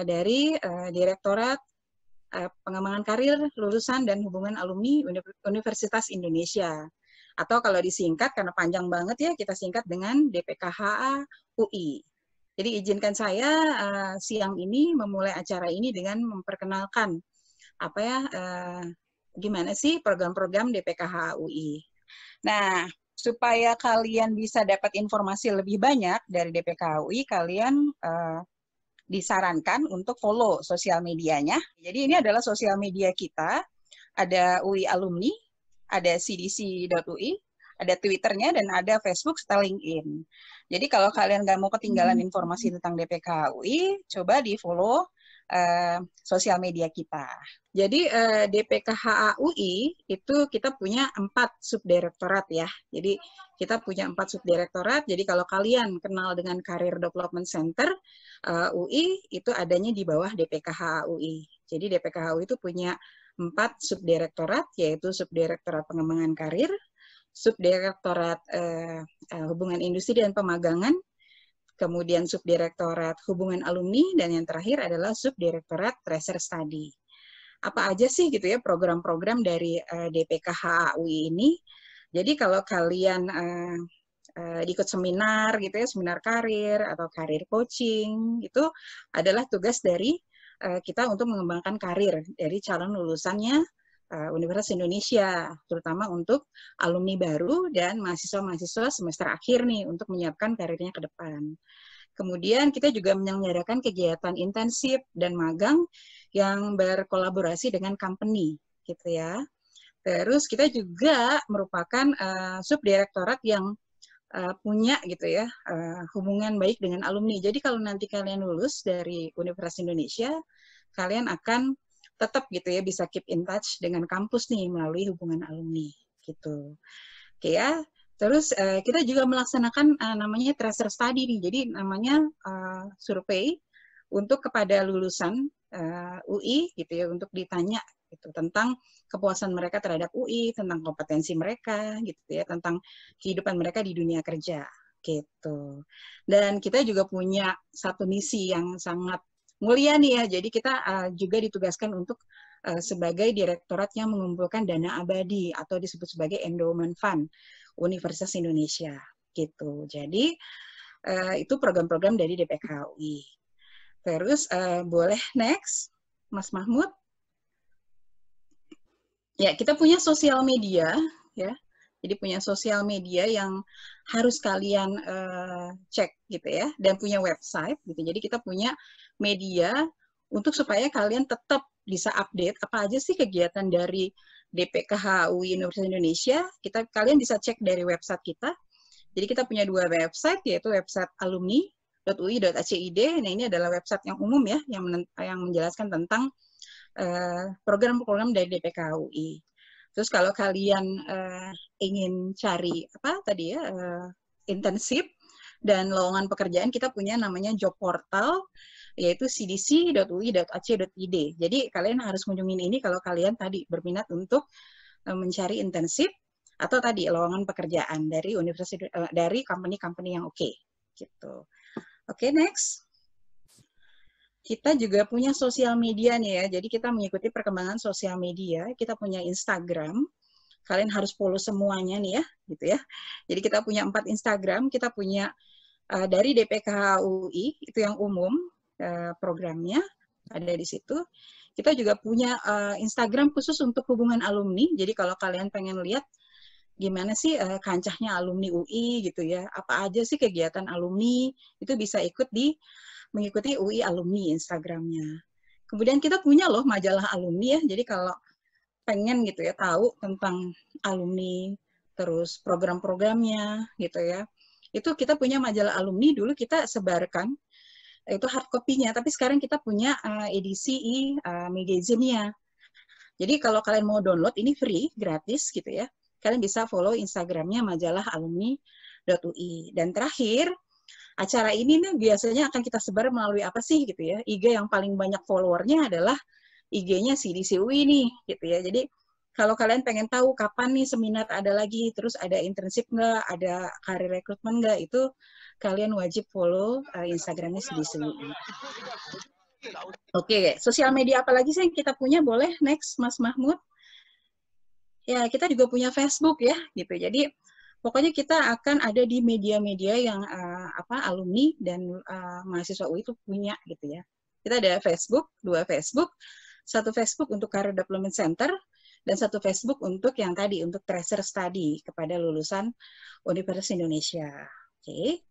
uh, dari uh, Direktorat uh, Pengembangan Karir, Lulusan, dan Hubungan Alumni Universitas Indonesia. Atau kalau disingkat, karena panjang banget ya, kita singkat dengan DPKHA UI. Jadi izinkan saya uh, siang ini memulai acara ini dengan memperkenalkan apa ya uh, gimana sih program-program DPKH UI. Nah, supaya kalian bisa dapat informasi lebih banyak dari DPKH UI, kalian uh, disarankan untuk follow sosial medianya. Jadi ini adalah sosial media kita. Ada UI alumni, ada cdc.ui, ada Twitternya dan ada Facebook serta LinkedIn. Jadi kalau kalian nggak mau ketinggalan hmm. informasi tentang DPK UI, coba di follow uh, sosial media kita. Jadi uh, eh, DPK UI itu kita punya empat subdirektorat ya. Jadi kita punya empat subdirektorat. Jadi kalau kalian kenal dengan Career Development Center eh, UI itu adanya di bawah DPK UI. Jadi DPK UI itu punya empat subdirektorat yaitu subdirektorat pengembangan karir, Subdirektorat eh, eh, Hubungan Industri dan Pemagangan, kemudian Subdirektorat Hubungan Alumni, dan yang terakhir adalah Subdirektorat Tracer Study. Apa aja sih gitu ya program-program dari eh, DPK HAUI ini? Jadi kalau kalian eh, eh, ikut seminar gitu ya, seminar karir atau karir coaching, itu adalah tugas dari eh, kita untuk mengembangkan karir dari calon lulusannya uh, Universitas Indonesia, terutama untuk alumni baru dan mahasiswa-mahasiswa semester akhir nih untuk menyiapkan karirnya ke depan. Kemudian kita juga menyelenggarakan kegiatan intensif dan magang yang berkolaborasi dengan company, gitu ya. Terus kita juga merupakan uh, subdirektorat yang uh, punya gitu ya uh, hubungan baik dengan alumni. Jadi kalau nanti kalian lulus dari Universitas Indonesia, kalian akan tetap gitu ya bisa keep in touch dengan kampus nih melalui hubungan alumni gitu. Oke ya. Terus uh, kita juga melaksanakan uh, namanya tracer study nih. Jadi namanya uh, survei untuk kepada lulusan uh, UI gitu ya untuk ditanya gitu tentang kepuasan mereka terhadap UI, tentang kompetensi mereka gitu ya, tentang kehidupan mereka di dunia kerja gitu. Dan kita juga punya satu misi yang sangat mulia nih ya. Jadi kita uh, juga ditugaskan untuk uh, sebagai direktorat yang mengumpulkan dana abadi atau disebut sebagai endowment fund Universitas Indonesia gitu. Jadi uh, itu program-program dari DPKUI. Terus uh, boleh next, Mas Mahmud. Ya, kita punya sosial media ya. Jadi punya sosial media yang harus kalian uh, cek gitu ya dan punya website gitu. Jadi kita punya media untuk supaya kalian tetap bisa update apa aja sih kegiatan dari DPKH UI Universitas Indonesia. Kita kalian bisa cek dari website kita. Jadi kita punya dua website yaitu website alumni.ui.acid. Nah ini adalah website yang umum ya yang yang menjelaskan tentang eh, program-program uh, dari DPKH UI. Terus kalau kalian uh, ingin cari apa tadi ya uh, intensif dan lowongan pekerjaan kita punya namanya job portal yaitu cdc.ui.ac.id. Jadi kalian harus kunjungin ini kalau kalian tadi berminat untuk uh, mencari intensif atau tadi lowongan pekerjaan dari universitas uh, dari company-company yang oke okay, gitu. Oke, okay, next kita juga punya sosial media nih ya. Jadi kita mengikuti perkembangan sosial media. Kita punya Instagram. Kalian harus follow semuanya nih ya, gitu ya. Jadi kita punya empat Instagram. Kita punya uh, dari DPK UI itu yang umum uh, programnya ada di situ. Kita juga punya uh, Instagram khusus untuk hubungan alumni. Jadi kalau kalian pengen lihat gimana sih uh, kancahnya alumni UI gitu ya, apa aja sih kegiatan alumni itu bisa ikut di mengikuti UI alumni Instagramnya. Kemudian kita punya loh majalah alumni ya, jadi kalau pengen gitu ya tahu tentang alumni, terus program-programnya gitu ya, itu kita punya majalah alumni dulu kita sebarkan itu hard copy-nya, tapi sekarang kita punya uh, edisi uh, magazine-nya. Jadi kalau kalian mau download ini free, gratis gitu ya. Kalian bisa follow Instagramnya majalah alumni.ui. Dan terakhir, acara ini nih biasanya akan kita sebar melalui apa sih gitu ya. IG yang paling banyak followernya adalah IG-nya CDC UI nih gitu ya. Jadi kalau kalian pengen tahu kapan nih seminar ada lagi, terus ada internship nggak, ada karir rekrutmen nggak, itu kalian wajib follow uh, Instagramnya UI. Oke, sosial media apa lagi sih yang kita punya? Boleh next, Mas Mahmud. Ya, kita juga punya Facebook ya, gitu. Jadi pokoknya kita akan ada di media-media yang uh, apa alumni dan uh, mahasiswa UI itu punya gitu ya. Kita ada Facebook, dua Facebook, satu Facebook untuk Career Development Center dan satu Facebook untuk yang tadi untuk tracer study kepada lulusan Universitas Indonesia. Oke.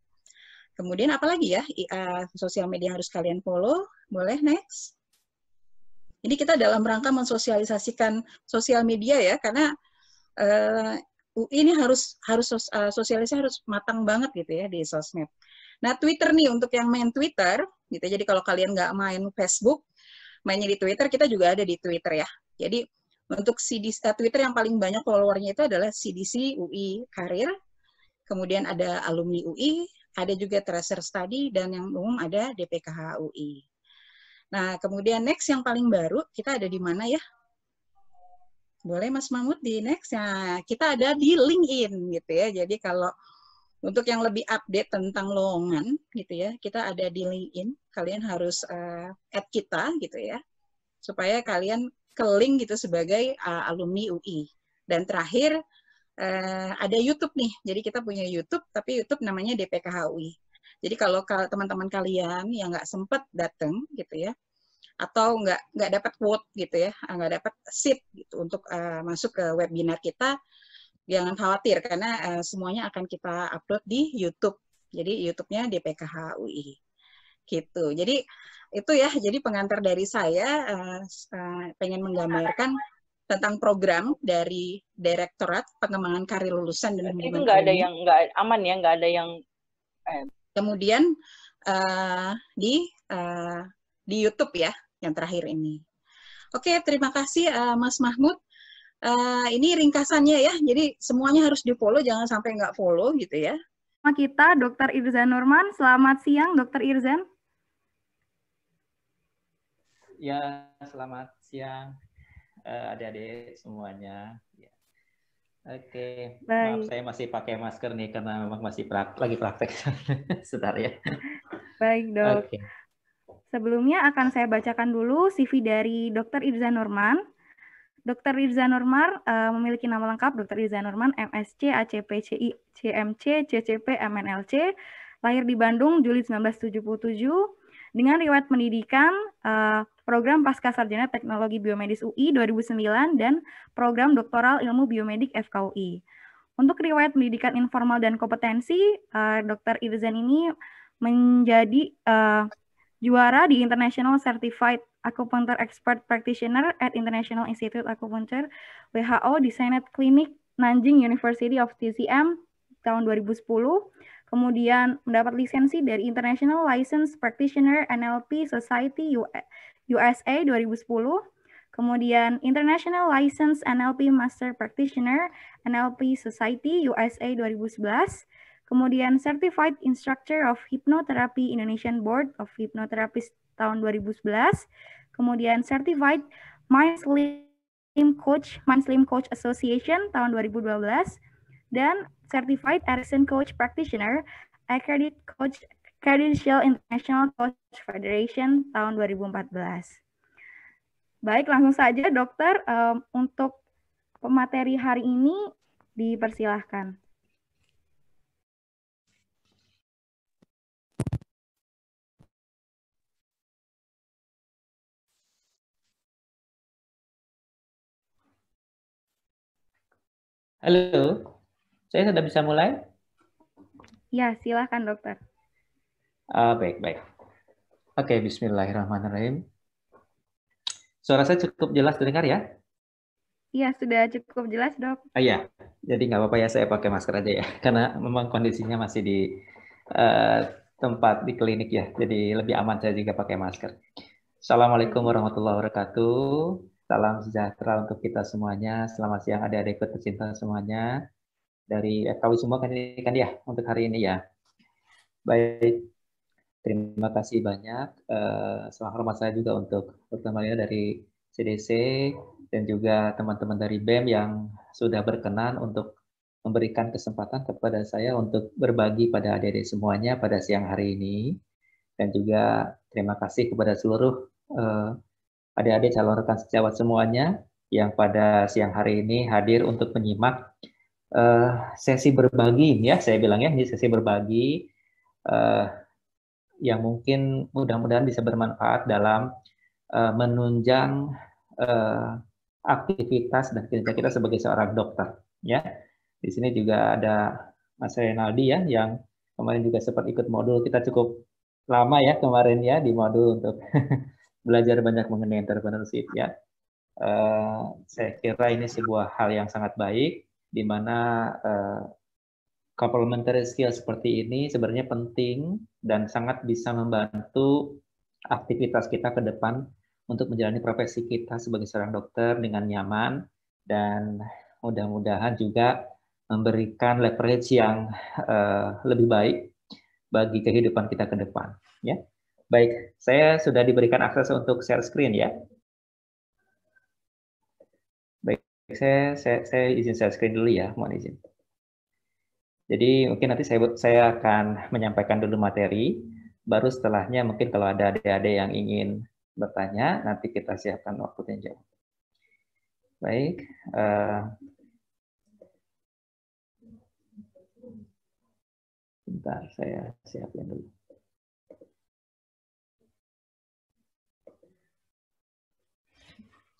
Kemudian apalagi ya uh, sosial media harus kalian follow? Boleh next. Ini kita dalam rangka mensosialisasikan sosial media ya, karena uh, ini harus harus uh, sosialisasi harus matang banget gitu ya di sosmed. Nah Twitter nih untuk yang main Twitter, gitu. Jadi kalau kalian nggak main Facebook, mainnya di Twitter, kita juga ada di Twitter ya. Jadi untuk CDC, Twitter yang paling banyak followernya itu adalah CDC UI Karir, kemudian ada alumni UI, ada juga tracer study, dan yang umum ada DPKH UI. Nah, kemudian next yang paling baru, kita ada di mana ya? Boleh Mas Mahmud di next? Nah, kita ada di LinkedIn gitu ya. Jadi kalau untuk yang lebih update tentang lowongan gitu ya, kita ada di LinkedIn. Kalian harus uh, add kita gitu ya, supaya kalian ke link gitu sebagai uh, alumni UI. Dan terakhir uh, ada YouTube nih. Jadi kita punya YouTube, tapi YouTube namanya DPKHUI. Jadi kalau teman-teman kalian yang nggak sempat datang gitu ya, atau nggak nggak dapat quote gitu ya, nggak dapat seat gitu untuk uh, masuk ke webinar kita, jangan khawatir karena uh, semuanya akan kita upload di YouTube. Jadi YouTube-nya DPKHUI gitu. Jadi itu ya, jadi pengantar dari saya uh, uh, pengen menggambarkan tentang program dari Direktorat Pengembangan Karir Lulusan dan Itu nggak ada yang nggak aman ya, nggak ada yang. Eh. Kemudian uh, di uh, di YouTube ya yang terakhir ini. Oke, terima kasih uh, Mas Mahmud. Uh, ini ringkasannya ya, jadi semuanya harus di follow, jangan sampai nggak follow gitu ya. Kita Dr. Irzan Nurman, selamat siang Dr. Irzan. Ya, selamat siang adik-adik semuanya. Ya. Oke, okay. maaf saya masih pakai masker nih karena memang masih prak lagi praktek. Sebentar ya. Baik dok. Okay. Sebelumnya akan saya bacakan dulu CV dari Dr. Irza Norman. Dr. Irza Norman uh, memiliki nama lengkap Dr. Irza Norman, MSc, ACP, CI, CMC, CCP, MNLC, lahir di Bandung Juli 1977, dengan riwayat pendidikan uh, program Pasca Sarjana Teknologi Biomedis UI 2009 dan program Doktoral Ilmu Biomedik FKUI. Untuk riwayat pendidikan informal dan kompetensi, uh, Dr. Irzan ini menjadi uh, juara di International Certified Acupuncture Expert Practitioner at International Institute Acupuncture WHO di Senate Clinic Nanjing University of TCM tahun 2010 kemudian mendapat lisensi dari International License Practitioner NLP Society USA 2010, kemudian International License NLP Master Practitioner NLP Society USA 2011, kemudian Certified Instructor of Hypnotherapy Indonesian Board of Hypnotherapists tahun 2011, kemudian Certified Mind Slim Coach Mind Slim Coach Association tahun 2012, dan Certified Erickson Coach Practitioner Accredited Coach Credential International Coach Federation tahun 2014. Baik, langsung saja dokter um, untuk pemateri hari ini dipersilahkan. Halo, saya sudah bisa mulai? Ya, silahkan dokter. Uh, baik, baik. Oke, okay, bismillahirrahmanirrahim. Suara saya cukup jelas terdengar ya? Iya, sudah cukup jelas, dok. Ah, iya, jadi nggak apa-apa ya saya pakai masker aja ya, karena memang kondisinya masih di uh, tempat di klinik ya, jadi lebih aman saya juga pakai masker. Assalamualaikum warahmatullahi wabarakatuh. Salam sejahtera untuk kita semuanya. Selamat siang adik-adik tercinta semuanya. Dari FKW semua kan ini kan ya untuk hari ini ya. Baik, Terima kasih banyak. Uh, hormat saya juga untuk pertamanya dari CDC dan juga teman-teman dari BEM yang sudah berkenan untuk memberikan kesempatan kepada saya untuk berbagi pada adik-adik semuanya pada siang hari ini. dan juga terima kasih kepada seluruh uh, adik-adik calon rekan sejawat semuanya yang pada siang hari ini hadir untuk menyimak uh, sesi berbagi ya saya bilang ya ini sesi berbagi uh, yang mungkin mudah-mudahan bisa bermanfaat dalam uh, menunjang uh, aktivitas dan kerja kita sebagai seorang dokter ya. Di sini juga ada Mas Renaldi ya yang kemarin juga sempat ikut modul. Kita cukup lama ya kemarin ya di modul untuk belajar banyak mengenai entrepreneurship ya. Uh, saya kira ini sebuah hal yang sangat baik di mana uh, complementary skill seperti ini sebenarnya penting dan sangat bisa membantu aktivitas kita ke depan untuk menjalani profesi kita sebagai seorang dokter dengan nyaman dan mudah-mudahan juga memberikan leverage yang uh, lebih baik bagi kehidupan kita ke depan. Ya, baik. Saya sudah diberikan akses untuk share screen ya. Baik, saya saya, saya izin share screen dulu ya, mohon izin. Jadi mungkin nanti saya saya akan menyampaikan dulu materi, baru setelahnya mungkin kalau ada adik-adik yang ingin bertanya, nanti kita siapkan waktu dan jawab. Baik, uh, Bentar, saya siapin dulu.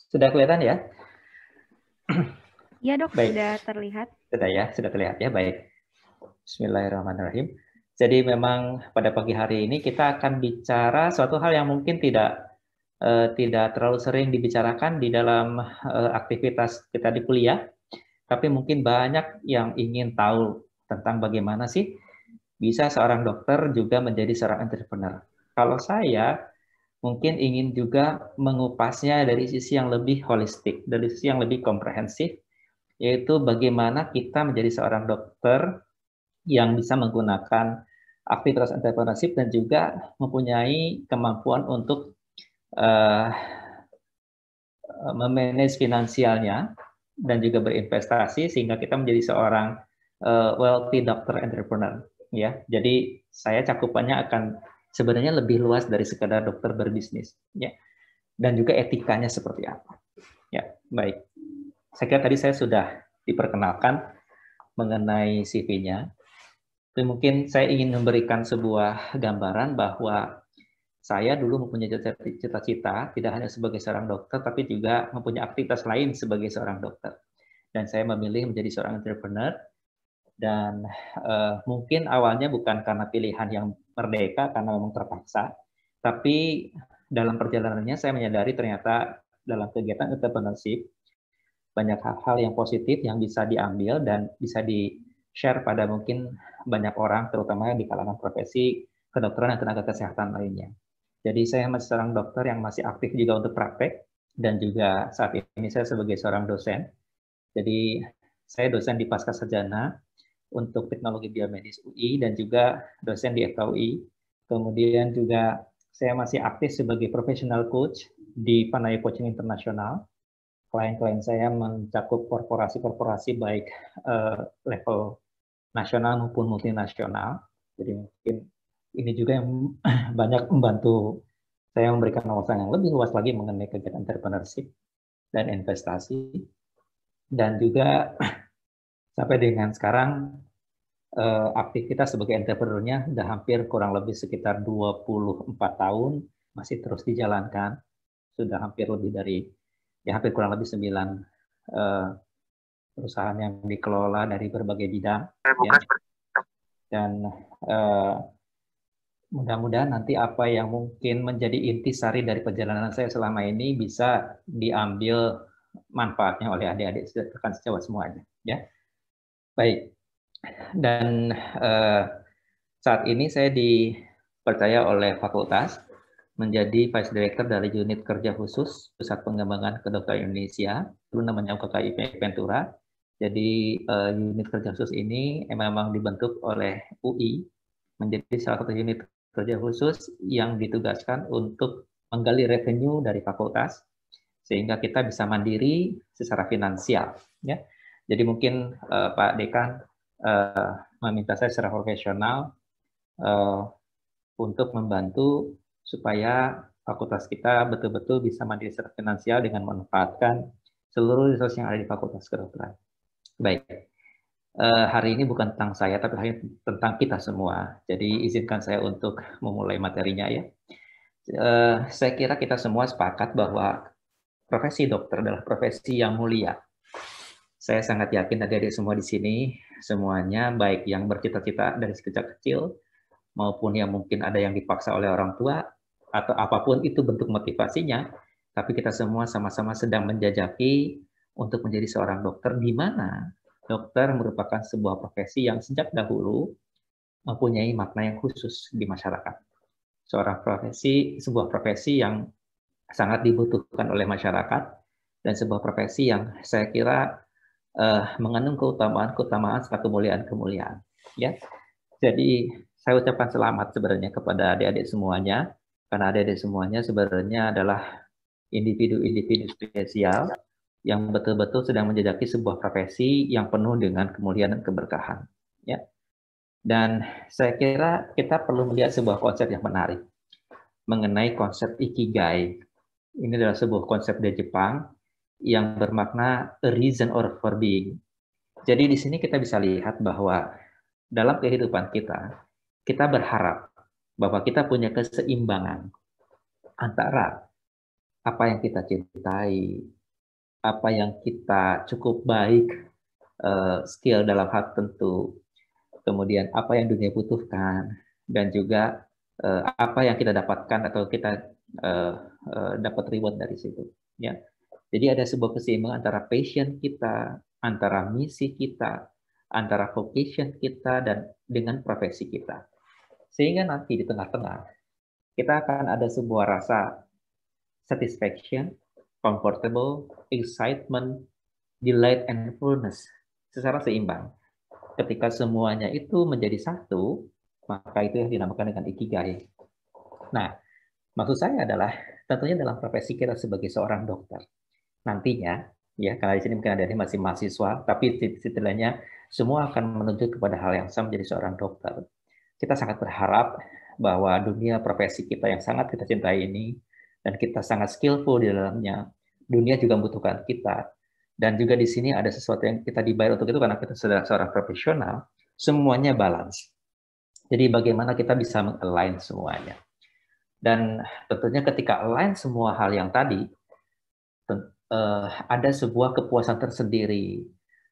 Sudah kelihatan ya? Iya dok, baik. sudah terlihat. Sudah ya, sudah terlihat ya, baik. Bismillahirrahmanirrahim. Jadi memang pada pagi hari ini kita akan bicara suatu hal yang mungkin tidak uh, tidak terlalu sering dibicarakan di dalam uh, aktivitas kita di kuliah, tapi mungkin banyak yang ingin tahu tentang bagaimana sih bisa seorang dokter juga menjadi seorang entrepreneur. Kalau saya mungkin ingin juga mengupasnya dari sisi yang lebih holistik, dari sisi yang lebih komprehensif, yaitu bagaimana kita menjadi seorang dokter yang bisa menggunakan aktivitas entrepreneurship dan juga mempunyai kemampuan untuk uh, memanage finansialnya dan juga berinvestasi sehingga kita menjadi seorang uh, wealthy doctor entrepreneur ya. Jadi saya cakupannya akan sebenarnya lebih luas dari sekadar dokter berbisnis, ya. Dan juga etikanya seperti apa. Ya, baik. Saya kira tadi saya sudah diperkenalkan mengenai CV-nya. Tapi mungkin saya ingin memberikan sebuah gambaran bahwa saya dulu mempunyai cita-cita tidak hanya sebagai seorang dokter, tapi juga mempunyai aktivitas lain sebagai seorang dokter. Dan saya memilih menjadi seorang entrepreneur dan uh, mungkin awalnya bukan karena pilihan yang merdeka karena memang terpaksa, tapi dalam perjalanannya saya menyadari ternyata dalam kegiatan entrepreneurship banyak hal-hal yang positif yang bisa diambil dan bisa di share pada mungkin banyak orang terutama di kalangan profesi kedokteran dan tenaga kesehatan lainnya. Jadi saya masih seorang dokter yang masih aktif juga untuk praktek dan juga saat ini saya sebagai seorang dosen. Jadi saya dosen di Pasca Sarjana untuk teknologi biomedis UI dan juga dosen di FKUI. Kemudian juga saya masih aktif sebagai professional coach di Panaya Coaching Internasional. Klien-klien saya mencakup korporasi-korporasi baik uh, level nasional maupun multinasional. Jadi mungkin ini juga yang banyak membantu saya memberikan wawasan yang lebih luas lagi mengenai kegiatan entrepreneurship dan investasi. Dan juga sampai dengan sekarang eh, aktivitas sebagai entrepreneurnya sudah hampir kurang lebih sekitar 24 tahun masih terus dijalankan. Sudah hampir lebih dari ya hampir kurang lebih 9 eh, perusahaan yang dikelola dari berbagai bidang ya. dan eh, mudah-mudahan nanti apa yang mungkin menjadi intisari dari perjalanan saya selama ini bisa diambil manfaatnya oleh adik-adik rekan sejawat semuanya ya Baik. Dan uh, saat ini saya dipercaya oleh fakultas menjadi Vice Director dari Unit Kerja Khusus Pusat Pengembangan Kedokteran Indonesia, dulu namanya UKKIP Ventura. Jadi uh, unit kerja khusus ini memang dibentuk oleh UI menjadi salah satu unit kerja khusus yang ditugaskan untuk menggali revenue dari fakultas sehingga kita bisa mandiri secara finansial ya jadi mungkin uh, Pak Dekan uh, meminta saya secara profesional uh, untuk membantu supaya fakultas kita betul-betul bisa mandiri secara finansial dengan memanfaatkan seluruh resource yang ada di fakultas kedokteran. Baik, uh, hari ini bukan tentang saya, tapi ini tentang kita semua. Jadi izinkan saya untuk memulai materinya ya. Uh, saya kira kita semua sepakat bahwa profesi dokter adalah profesi yang mulia. Saya sangat yakin adik-adik semua di sini, semuanya baik yang bercita-cita dari sekecil kecil maupun yang mungkin ada yang dipaksa oleh orang tua, atau apa pun itu bentuk motivasinya, tapi kita semua sama-sama sedang menjajaki untuk menjadi seorang dokter, di mana dokter merupakan sebuah profesi yang sejak dahulu mempunyai makna yang khusus di masyarakat. Seorang profesi, sebuah profesi yang sangat dibutuhkan oleh masyarakat, dan sebuah profesi yang saya kira uh, mengandung keutamaan-keutamaan serta kemuliaan-kemuliaan. Ya, jadi saya ucapkan selamat sebenarnya kepada adik-adik semuanya, karena adik-adik semuanya sebenarnya adalah individu-individu spesial yang betul-betul sedang menjajaki sebuah profesi yang penuh dengan kemuliaan dan keberkahan. Ya. Dan saya kira kita perlu melihat sebuah konsep yang menarik mengenai konsep ikigai. Ini adalah sebuah konsep dari Jepang yang bermakna a reason or for being. Jadi di sini kita bisa lihat bahwa dalam kehidupan kita, kita berharap bahwa kita punya keseimbangan antara apa yang kita cintai, apa yang kita cukup baik, uh, skill dalam hal tentu, kemudian apa yang dunia butuhkan, dan juga uh, apa yang kita dapatkan atau kita uh, dapat reward dari situ. Ya, jadi ada sebuah keseimbangan antara passion kita, antara misi kita, antara vocation kita, dan dengan profesi kita. Sehingga nanti di tengah-tengah kita akan ada sebuah rasa satisfaction, comfortable, excitement, delight, and fullness secara seimbang. Ketika semuanya itu menjadi satu, maka itu yang dinamakan dengan ikigai. Nah, maksud saya adalah tentunya dalam profesi kita sebagai seorang dokter. Nantinya, ya karena di sini mungkin ada yang masih mahasiswa, tapi setidaknya semua akan menuju kepada hal yang sama menjadi seorang dokter kita sangat berharap bahwa dunia profesi kita yang sangat kita cintai ini dan kita sangat skillful di dalamnya, dunia juga membutuhkan kita. Dan juga di sini ada sesuatu yang kita dibayar untuk itu karena kita sudah seorang profesional, semuanya balance. Jadi bagaimana kita bisa mengalign semuanya. Dan tentunya ketika align semua hal yang tadi, eh, ada sebuah kepuasan tersendiri,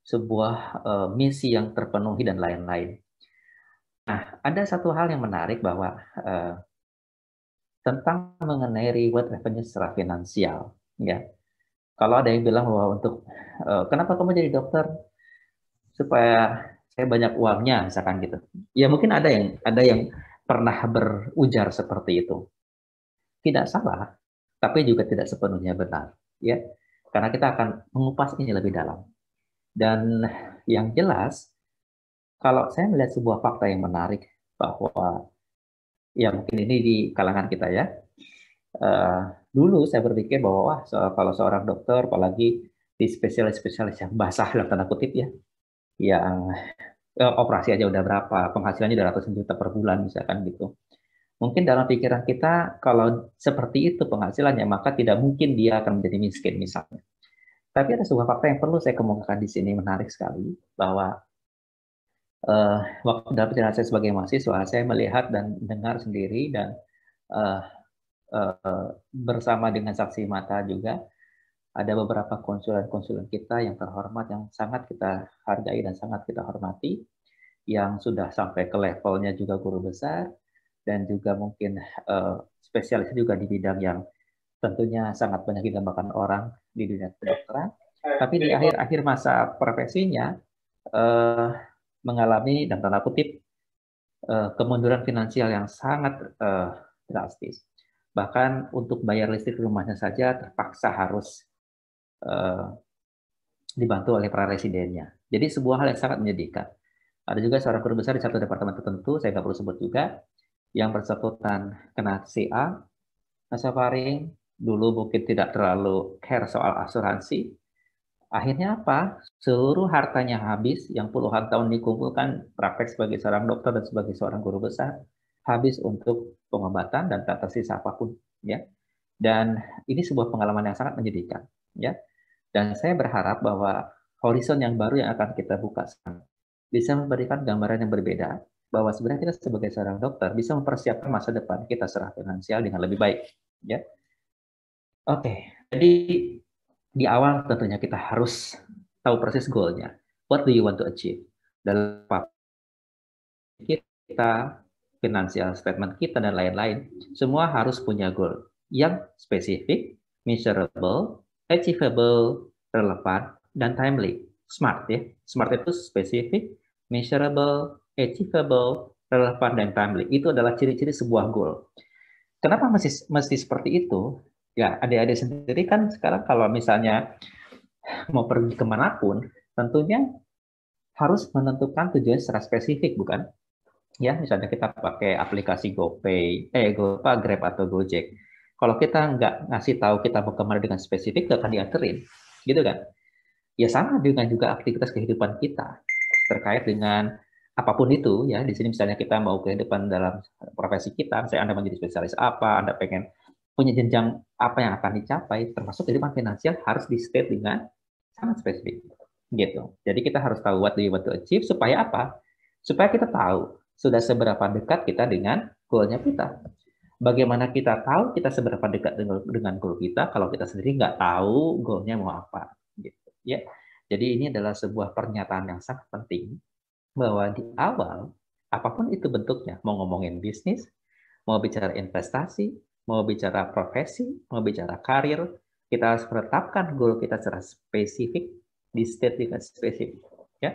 sebuah eh, misi yang terpenuhi dan lain-lain. Nah, ada satu hal yang menarik bahwa uh, tentang mengenai reward revenue secara finansial, ya. Kalau ada yang bilang bahwa untuk uh, kenapa kamu jadi dokter supaya saya banyak uangnya, misalkan gitu. Ya mungkin ada yang ada yang pernah berujar seperti itu. Tidak salah, tapi juga tidak sepenuhnya benar, ya. Karena kita akan mengupas ini lebih dalam. Dan yang jelas kalau saya melihat sebuah fakta yang menarik bahwa ya mungkin ini di kalangan kita ya. Uh, dulu saya berpikir bahwa wah so, kalau seorang dokter apalagi di spesialis-spesialis yang basah dalam tanda kutip ya, yang eh, operasi aja udah berapa, penghasilannya udah ratusan juta per bulan misalkan gitu. Mungkin dalam pikiran kita kalau seperti itu penghasilannya maka tidak mungkin dia akan menjadi miskin misalnya. Tapi ada sebuah fakta yang perlu saya kemukakan di sini menarik sekali bahwa uh, waktu dalam perjalanan saya sebagai mahasiswa, saya melihat dan dengar sendiri dan uh, uh, bersama dengan saksi mata juga ada beberapa konsulen-konsulen kita yang terhormat yang sangat kita hargai dan sangat kita hormati yang sudah sampai ke levelnya juga guru besar dan juga mungkin uh, spesialis juga di bidang yang tentunya sangat banyak didambakan orang di dunia kedokteran. Tapi di akhir-akhir masa profesinya, uh, mengalami dan tanda kutip uh, kemunduran finansial yang sangat uh, drastis. Bahkan untuk bayar listrik rumahnya saja terpaksa harus uh, dibantu oleh para residennya. Jadi sebuah hal yang sangat menyedihkan. Ada juga seorang guru besar di satu departemen tertentu, saya nggak perlu sebut juga, yang bersangkutan kena CA, nasofaring, dulu mungkin tidak terlalu care soal asuransi, Akhirnya apa? Seluruh hartanya habis yang puluhan tahun dikumpulkan praktek sebagai seorang dokter dan sebagai seorang guru besar habis untuk pengobatan dan tak tersisa apa pun ya. Dan ini sebuah pengalaman yang sangat menyedihkan ya. Dan saya berharap bahwa horizon yang baru yang akan kita buka bisa memberikan gambaran yang berbeda bahwa sebenarnya kita sebagai seorang dokter bisa mempersiapkan masa depan kita secara finansial dengan lebih baik ya. Oke, jadi di awal tentunya kita harus tahu persis goalnya. What do you want to achieve? Dalam kita, finansial statement kita dan lain-lain, semua harus punya goal yang spesifik, measurable, achievable, relevan, dan timely. Smart ya. Smart itu spesifik, measurable, achievable, relevan, dan timely. Itu adalah ciri-ciri sebuah goal. Kenapa mesti, mesti seperti itu? Ya, adik-adik sendiri kan sekarang kalau misalnya mau pergi ke mana pun, tentunya harus menentukan tujuan secara spesifik, bukan? Ya, misalnya kita pakai aplikasi GoPay, eh GoPay, Grab atau Gojek. Kalau kita nggak ngasih tahu kita mau ke mana dengan spesifik, nggak akan dianterin, gitu kan? Ya sama dengan juga aktivitas kehidupan kita terkait dengan apa pun itu ya. Di sini misalnya kita mau kehidupan dalam profesi kita, misalnya Anda menjadi spesialis apa, Anda pengen punya jenjang apa yang akan dicapai, termasuk kehidupan finansial harus di state dengan sangat spesifik gitu. Jadi kita harus tahu what do you want to achieve supaya apa? Supaya kita tahu sudah seberapa dekat kita dengan goalnya kita. Bagaimana kita tahu kita seberapa dekat dengan, dengan goal kita kalau kita sendiri nggak tahu goalnya mau apa gitu ya. Jadi ini adalah sebuah pernyataan yang sangat penting bahwa di awal apa pun itu bentuknya, mau ngomongin bisnis, mau bicara investasi, mau bicara profesi, mau bicara karir, kita harus menetapkan goal kita secara spesifik di state dengan spesifik ya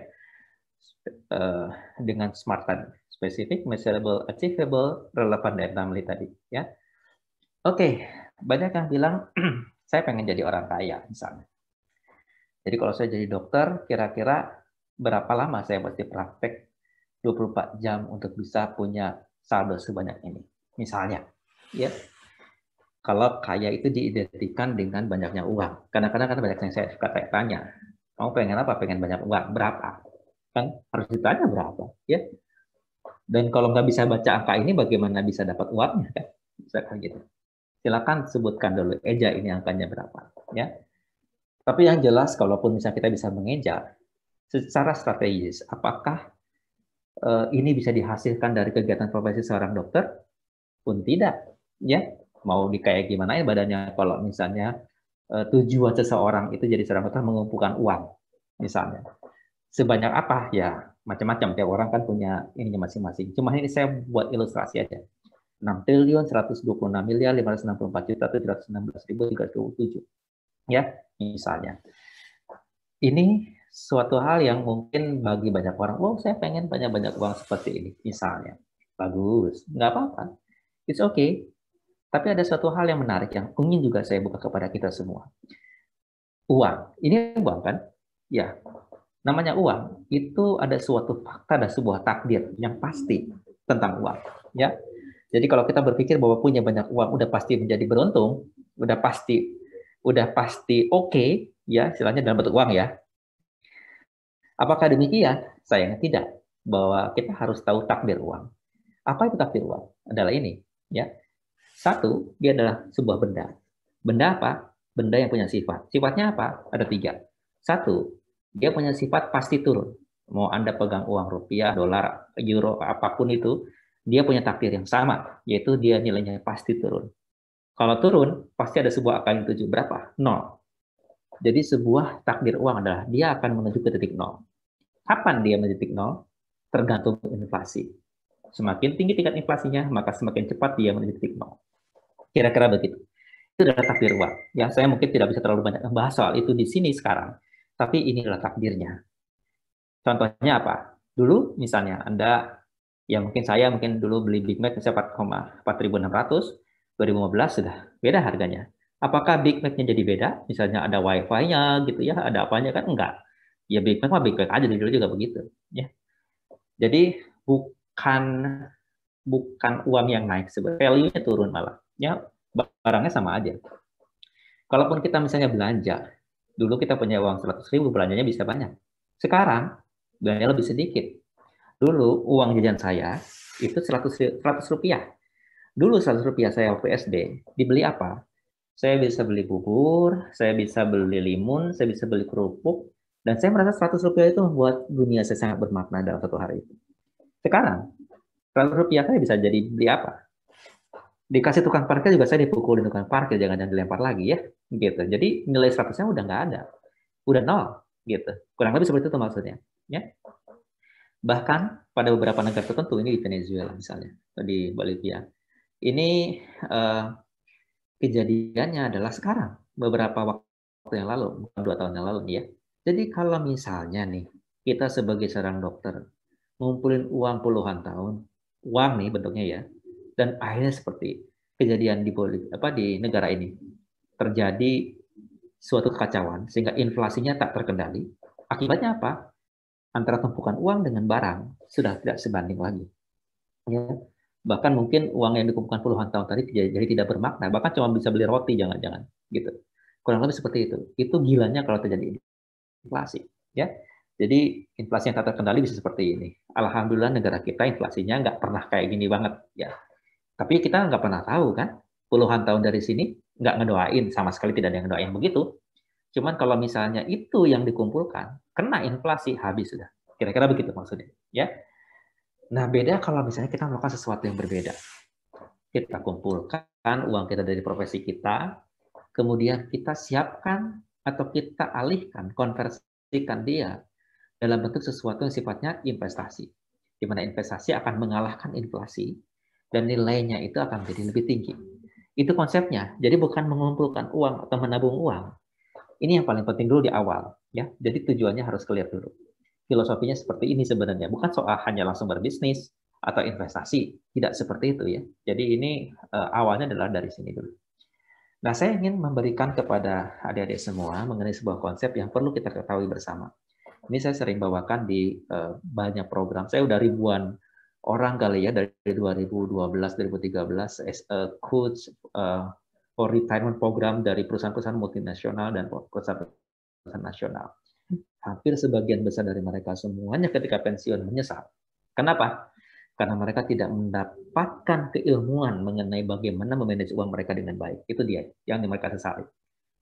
uh, dengan smart tadi spesifik measurable achievable relevan dan timely tadi ya oke okay. banyak yang bilang saya pengen jadi orang kaya misalnya jadi kalau saya jadi dokter kira-kira berapa lama saya mesti praktek 24 jam untuk bisa punya saldo sebanyak ini misalnya ya kalau kaya itu diidentikan dengan banyaknya uang. Kadang-kadang kan banyak yang saya suka tanya, kamu pengen apa? Pengen banyak uang, berapa? Kan harus ditanya berapa, ya. Dan kalau nggak bisa baca angka ini, bagaimana bisa dapat uangnya? Kan? Misalkan gitu. Silakan sebutkan dulu eja ini angkanya berapa, ya. Tapi yang jelas, kalaupun misalnya kita bisa mengeja, secara strategis, apakah uh, ini bisa dihasilkan dari kegiatan profesi seorang dokter? Pun tidak, ya. Mau di kayak gimana ya badannya? Kalau misalnya uh, tujuan seseorang itu jadi seorang dokter mengumpulkan uang misalnya. Sebanyak apa? Ya macam-macam. Tiap orang kan punya ini masing-masing. Cuma ini saya buat ilustrasi aja. 6 triliun 126 miliar 564 juta 716 ribu 327 ya misalnya. Ini suatu hal yang mungkin bagi banyak orang, oh saya pengen banyak-banyak uang seperti ini, misalnya. Bagus, nggak apa-apa. It's okay. Tapi ada suatu hal yang menarik yang ingin juga saya buka kepada kita semua. Uang. Ini uang kan? Ya. Namanya uang, itu ada suatu fakta, ada sebuah takdir yang pasti tentang uang. Ya. Jadi kalau kita berpikir bahwa punya banyak uang udah pasti menjadi beruntung, udah pasti udah pasti oke, okay, ya, istilahnya dalam bentuk uang ya. Apakah demikian? Sayangnya tidak. Bahwa kita harus tahu takdir uang. Apa itu takdir uang? Adalah ini, ya satu, dia adalah sebuah benda. Benda apa? Benda yang punya sifat. Sifatnya apa? Ada tiga. Satu, dia punya sifat pasti turun. Mau Anda pegang uang rupiah, dolar, euro, apa pun itu, dia punya takdir yang sama, yaitu dia nilainya pasti turun. Kalau turun, pasti ada sebuah angka yang tujuh. Berapa? Nol. Jadi sebuah takdir uang adalah dia akan menuju ke titik nol. Kapan dia menuju titik nol? Tergantung inflasi. Semakin tinggi tingkat inflasinya, maka semakin cepat dia menuju titik nol. Kira-kira begitu. Itu adalah takdir uang. Ya, saya mungkin tidak bisa terlalu banyak membahas soal itu di sini sekarang. Tapi ini adalah takdirnya. Contohnya apa? Dulu misalnya Anda, ya mungkin saya mungkin dulu beli Big Mac misalnya 4.600, 2015 sudah beda harganya. Apakah Big Mac-nya jadi beda? Misalnya ada Wi-Fi-nya gitu ya, ada apanya kan? Enggak. Ya Big Mac mah Big Mac aja dulu juga begitu. Ya. Jadi bukan bukan uang yang naik value-nya turun malah ya barangnya sama aja. Kalaupun kita misalnya belanja, dulu kita punya uang 100 ribu, belanjanya bisa banyak. Sekarang, belanja lebih sedikit. Dulu uang jajan saya itu 100, 100 rupiah. Dulu 100 rupiah saya waktu SD, dibeli apa? Saya bisa beli bubur, saya bisa beli limun, saya bisa beli kerupuk, dan saya merasa 100 rupiah itu membuat dunia saya sangat bermakna dalam satu hari itu. Sekarang, 100 rupiah saya bisa jadi beli apa? Dikasih tukang parkir juga saya dipukulin tukang parkir, jangan-jangan dilempar lagi ya. gitu. Jadi nilai 100-nya udah nggak ada. Udah nol. gitu. Kurang lebih seperti itu maksudnya. ya. Bahkan pada beberapa negara tertentu, ini di Venezuela misalnya, di Bolivia, ini uh, kejadiannya adalah sekarang, beberapa waktu yang lalu, bukan dua tahun yang lalu ya. Jadi kalau misalnya nih, kita sebagai seorang dokter, ngumpulin uang puluhan tahun, uang nih bentuknya ya, dan akhirnya seperti kejadian di apa di negara ini terjadi suatu kekacauan sehingga inflasinya tak terkendali. Akibatnya apa? Antara tumpukan uang dengan barang sudah tidak sebanding lagi. Ya, bahkan mungkin uang yang dikumpulkan puluhan tahun tadi jadi tidak bermakna. Bahkan cuma bisa beli roti jangan-jangan. Gitu. Kurang lebih seperti itu. Itu gilanya kalau terjadi inflasi ya. Jadi inflasi yang tak terkendali bisa seperti ini. Alhamdulillah negara kita inflasinya nggak pernah kayak gini banget ya. Tapi kita nggak pernah tahu kan? Puluhan tahun dari sini nggak ngedoain. Sama sekali tidak ada yang ngedoain begitu. Cuman kalau misalnya itu yang dikumpulkan kena inflasi habis sudah. Kira-kira begitu maksudnya ya Nah, beda kalau misalnya kita melakukan sesuatu yang berbeda. Kita kumpulkan uang kita dari profesi kita, kemudian kita siapkan atau kita alihkan, konversikan dia dalam bentuk sesuatu yang sifatnya investasi. Di mana investasi akan mengalahkan inflasi dan nilainya itu akan menjadi lebih tinggi. Itu konsepnya. Jadi bukan mengumpulkan uang atau menabung uang. Ini yang paling penting dulu di awal, ya. Jadi tujuannya harus clear dulu filosofinya seperti ini sebenarnya. Bukan soal hanya langsung berbisnis atau investasi. Tidak seperti itu ya. Jadi ini uh, awalnya adalah dari sini dulu. Nah, saya ingin memberikan kepada adik-adik semua mengenai sebuah konsep yang perlu kita ketahui bersama. Ini saya sering bawakan di uh, banyak program. Saya udah ribuan orang kali ya dari 2012, 2013 as a coach uh, for retirement program dari perusahaan-perusahaan multinasional dan perusahaan-perusahaan nasional hampir sebagian besar dari mereka semuanya ketika pensiun menyesal. Kenapa? Karena mereka tidak mendapatkan keilmuan mengenai bagaimana memanage uang mereka dengan baik. Itu dia yang mereka sesali.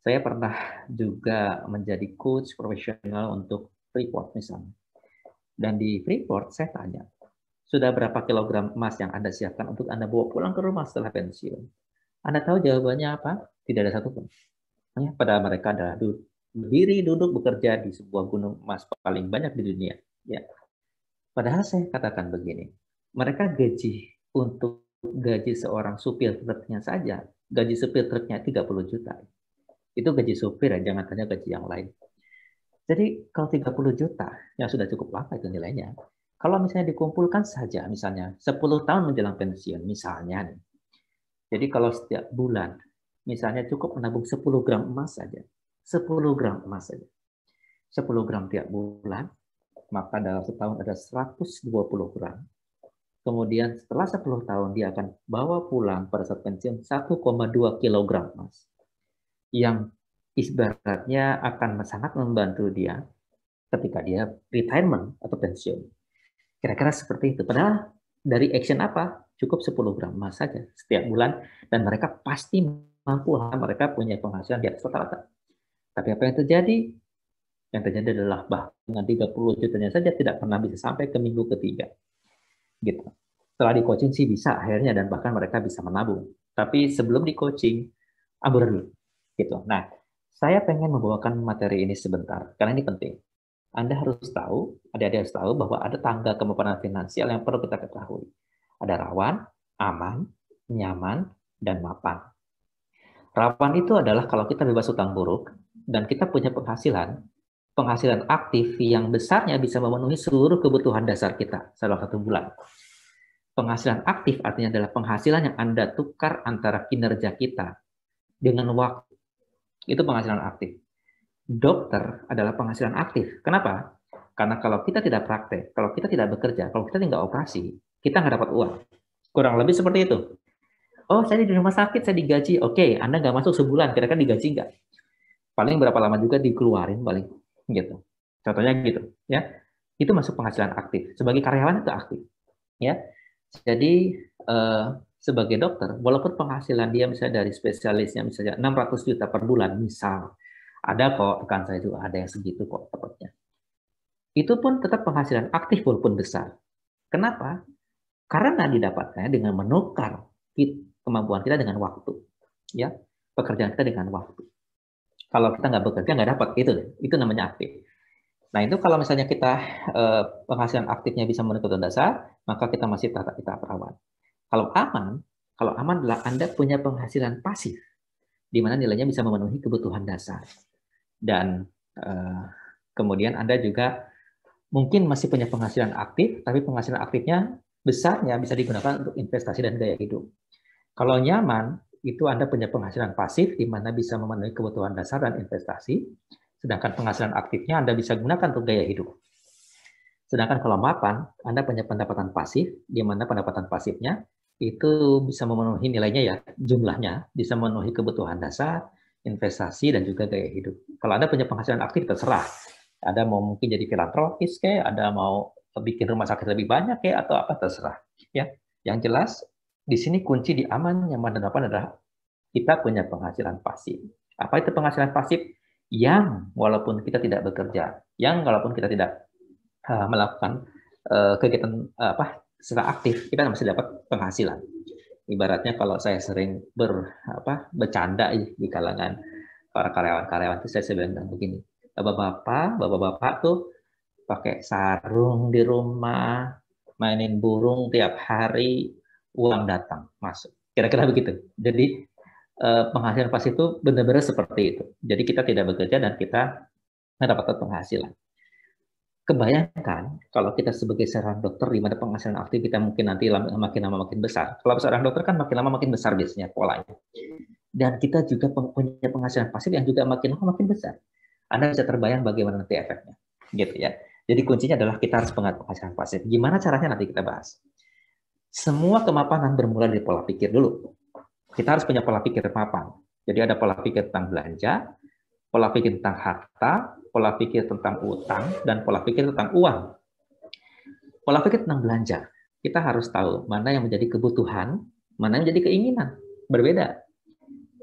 Saya pernah juga menjadi coach profesional untuk Freeport misalnya. Dan di Freeport saya tanya, sudah berapa kilogram emas yang Anda siapkan untuk Anda bawa pulang ke rumah setelah pensiun? Anda tahu jawabannya apa? Tidak ada satupun. Ya, pada mereka adalah berdiri, duduk, bekerja di sebuah gunung emas paling banyak di dunia. Ya. Padahal saya katakan begini, mereka gaji untuk gaji seorang supir truknya saja, gaji supir truknya 30 juta. Itu gaji supir ya, jangan tanya gaji yang lain. Jadi kalau 30 juta, yang sudah cukup lama itu nilainya. Kalau misalnya dikumpulkan saja, misalnya 10 tahun menjelang pensiun, misalnya nih. Jadi kalau setiap bulan, misalnya cukup menabung 10 gram emas saja, 10 gram emas saja. 10 gram tiap bulan, maka dalam setahun ada 120 gram. Kemudian setelah 10 tahun dia akan bawa pulang pada saat pensiun 1,2 kilogram emas. Yang ibaratnya akan sangat membantu dia ketika dia retirement atau pensiun. Kira-kira seperti itu. Padahal dari action apa? Cukup 10 gram emas saja setiap bulan dan mereka pasti mampu mereka punya penghasilan di atas rata-rata. Tapi apa yang terjadi? Yang terjadi adalah bahkan dengan 30 jutanya saja tidak pernah bisa sampai ke minggu ketiga. Gitu. Setelah di coaching sih bisa akhirnya dan bahkan mereka bisa menabung. Tapi sebelum di coaching, abur dulu. Gitu. Nah, saya pengen membawakan materi ini sebentar karena ini penting. Anda harus tahu, adik-adik harus tahu bahwa ada tangga kemapanan finansial yang perlu kita ketahui. Ada rawan, aman, nyaman, dan mapan. Rawan itu adalah kalau kita bebas utang buruk, dan kita punya penghasilan, penghasilan aktif yang besarnya bisa memenuhi seluruh kebutuhan dasar kita selama satu bulan. Penghasilan aktif artinya adalah penghasilan yang Anda tukar antara kinerja kita dengan waktu. Itu penghasilan aktif. Dokter adalah penghasilan aktif. Kenapa? Karena kalau kita tidak praktek, kalau kita tidak bekerja, kalau kita tidak operasi, kita nggak dapat uang. Kurang lebih seperti itu. Oh, saya di rumah sakit, saya digaji. Oke, Anda nggak masuk sebulan, kira-kira digaji nggak? Paling berapa lama juga dikeluarin paling gitu. Contohnya gitu, ya. Itu masuk penghasilan aktif. Sebagai karyawan itu aktif, ya. Jadi uh, sebagai dokter, walaupun penghasilan dia misalnya dari spesialisnya misalnya 600 juta per bulan, misal, ada kok rekan saya itu ada yang segitu kok tepatnya. Itu pun tetap penghasilan aktif walaupun besar. Kenapa? Karena didapatkannya dengan menukar kemampuan kita dengan waktu. Ya, pekerjaan kita dengan waktu. Kalau kita nggak bekerja nggak dapat itu, itu namanya aktif. Nah itu kalau misalnya kita eh, penghasilan aktifnya bisa memenuhi dasar, maka kita masih tata kita perawan. Kalau aman, kalau aman adalah Anda punya penghasilan pasif, di mana nilainya bisa memenuhi kebutuhan dasar. Dan eh, kemudian Anda juga mungkin masih punya penghasilan aktif, tapi penghasilan aktifnya besarnya bisa digunakan untuk investasi dan gaya hidup. Kalau nyaman, itu Anda punya penghasilan pasif di mana bisa memenuhi kebutuhan dasar dan investasi, sedangkan penghasilan aktifnya Anda bisa gunakan untuk gaya hidup. Sedangkan kalau mapan, Anda punya pendapatan pasif, di mana pendapatan pasifnya itu bisa memenuhi nilainya ya, jumlahnya, bisa memenuhi kebutuhan dasar, investasi, dan juga gaya hidup. Kalau Anda punya penghasilan aktif, terserah. Ada mau mungkin jadi filantropis, kayak ada mau bikin rumah sakit lebih banyak ya atau apa terserah ya yang jelas di sini kunci di aman nyaman dan apa adalah kita punya penghasilan pasif. Apa itu penghasilan pasif? Yang walaupun kita tidak bekerja yang walaupun kita tidak uh, melakukan uh, kegiatan uh, apa secara aktif kita masih dapat penghasilan. Ibaratnya kalau saya sering ber apa bercanda di kalangan para karyawan-karyawan itu saya bilang begini bapak-bapak bapak-bapak tuh pakai sarung di rumah, mainin burung tiap hari, uang datang masuk. Kira-kira begitu. Jadi eh, penghasilan pas itu benar-benar seperti itu. Jadi kita tidak bekerja dan kita mendapatkan penghasilan. Kebayangkan kalau kita sebagai seorang dokter di mana penghasilan aktif kita mungkin nanti makin lama makin besar. Kalau seorang dokter kan makin lama makin besar biasanya polanya. Dan kita juga punya penghasilan pasif yang juga makin lama makin besar. Anda bisa terbayang bagaimana nanti efeknya, gitu ya. Jadi kuncinya adalah kita harus penghasilan pasif. Gimana caranya nanti kita bahas. Semua kemapanan bermula dari pola pikir dulu. Kita harus punya pola pikir mapan. Jadi ada pola pikir tentang belanja, pola pikir tentang harta, pola pikir tentang utang, dan pola pikir tentang uang. Pola pikir tentang belanja. Kita harus tahu mana yang menjadi kebutuhan, mana yang menjadi keinginan. Berbeda.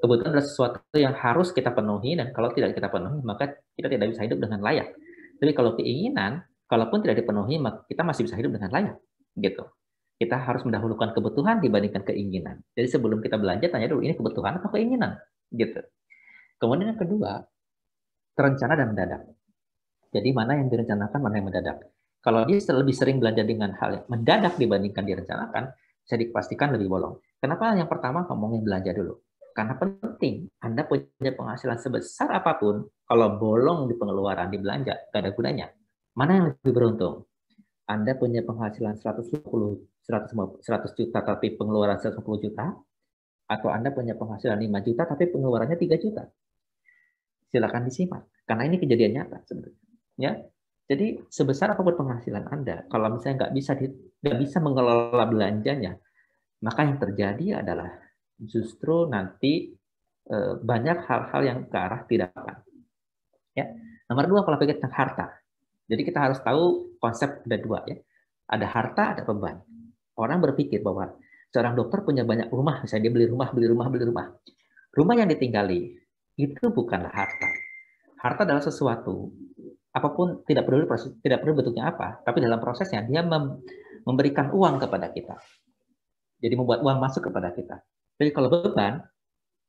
Kebutuhan adalah sesuatu yang harus kita penuhi, dan kalau tidak kita penuhi, maka kita tidak bisa hidup dengan layak tapi kalau keinginan, kalaupun tidak dipenuhi, kita masih bisa hidup dengan layak. Gitu. Kita harus mendahulukan kebutuhan dibandingkan keinginan. Jadi sebelum kita belanja, tanya dulu, ini kebutuhan atau keinginan? Gitu. Kemudian yang kedua, terencana dan mendadak. Jadi mana yang direncanakan, mana yang mendadak. Kalau dia lebih sering belanja dengan hal yang mendadak dibandingkan direncanakan, bisa dipastikan lebih bolong. Kenapa yang pertama ngomongin belanja dulu? Karena penting, Anda punya penghasilan sebesar apa pun, kalau bolong di pengeluaran, di belanja, gak ada gunanya. Mana yang lebih beruntung? Anda punya penghasilan 150, 100, 100 juta tapi pengeluaran 150 juta, atau Anda punya penghasilan 5 juta tapi pengeluarannya 3 juta. Silakan disimak, karena ini kejadian nyata sebenarnya. Ya, jadi sebesar apa pun penghasilan Anda, kalau misalnya nggak bisa nggak bisa mengelola belanjanya, maka yang terjadi adalah justru nanti eh, banyak hal-hal yang ke arah tidak aman. Ya. Nomor dua, pola pikir tentang harta. Jadi kita harus tahu konsep ada dua ya. Ada harta, ada beban. Orang berpikir bahwa seorang dokter punya banyak rumah, misalnya dia beli rumah, beli rumah, beli rumah. Rumah yang ditinggali itu bukanlah harta. Harta adalah sesuatu apa pun tidak perlu tidak perlu bentuknya apa, tapi dalam prosesnya dia memberikan uang kepada kita. Jadi membuat uang masuk kepada kita. Jadi kalau beban,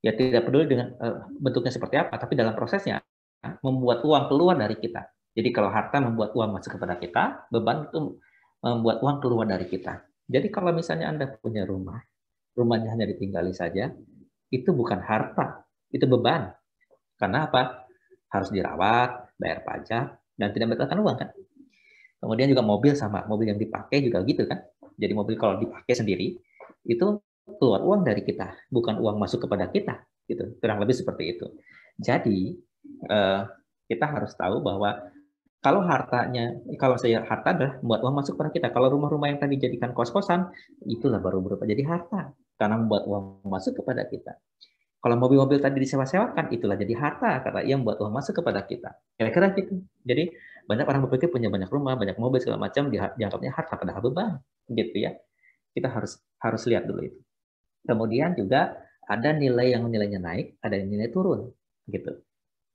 ya tidak peduli dengan uh, bentuknya seperti apa, tapi dalam prosesnya membuat uang keluar dari kita. Jadi kalau harta membuat uang masuk kepada kita, beban itu membuat uang keluar dari kita. Jadi kalau misalnya Anda punya rumah, rumahnya hanya ditinggali saja, itu bukan harta, itu beban. Karena apa? Harus dirawat, bayar pajak, dan tidak mendapatkan uang kan. Kemudian juga mobil sama, mobil yang dipakai juga gitu kan. Jadi mobil kalau dipakai sendiri, itu keluar uang dari kita, bukan uang masuk kepada kita, gitu. Kurang lebih seperti itu. Jadi eh, kita harus tahu bahwa kalau hartanya, kalau saya harta adalah membuat uang masuk kepada kita. Kalau rumah-rumah yang tadi dijadikan kos-kosan, itulah baru berupa jadi harta karena membuat uang masuk kepada kita. Kalau mobil-mobil tadi disewa-sewakan, itulah jadi harta karena ia membuat uang masuk kepada kita. Kira-kira gitu. Jadi banyak orang berpikir punya banyak rumah, banyak mobil segala macam dianggapnya harta padahal beban, gitu ya. Kita harus harus lihat dulu itu. Kemudian juga ada nilai yang nilainya naik, ada yang nilai turun, gitu.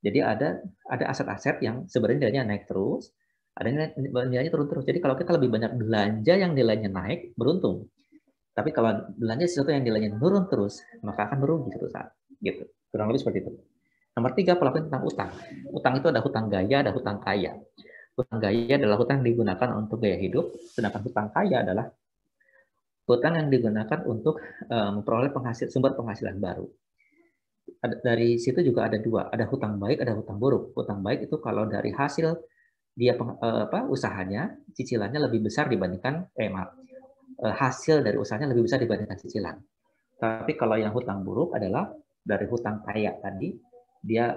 Jadi ada ada aset-aset yang sebenarnya nilainya naik terus, ada nilai, nilainya turun terus. Jadi kalau kita lebih banyak belanja yang nilainya naik, beruntung. Tapi kalau belanja sesuatu yang nilainya turun terus, maka akan merugi suatu saat. Gitu. Kurang lebih seperti itu. Nomor tiga, pelakuan tentang utang. Utang itu ada hutang gaya, ada hutang kaya. Hutang gaya adalah hutang yang digunakan untuk gaya hidup, sedangkan hutang kaya adalah hutang yang digunakan untuk eh, memperoleh penghasil, sumber penghasilan baru. Dari situ juga ada dua, ada hutang baik, ada hutang buruk. Hutang baik itu kalau dari hasil dia eh, apa usahanya, cicilannya lebih besar dibandingkan eh maaf, eh, hasil dari usahanya lebih besar dibandingkan cicilan. Tapi kalau yang hutang buruk adalah dari hutang kaya tadi, dia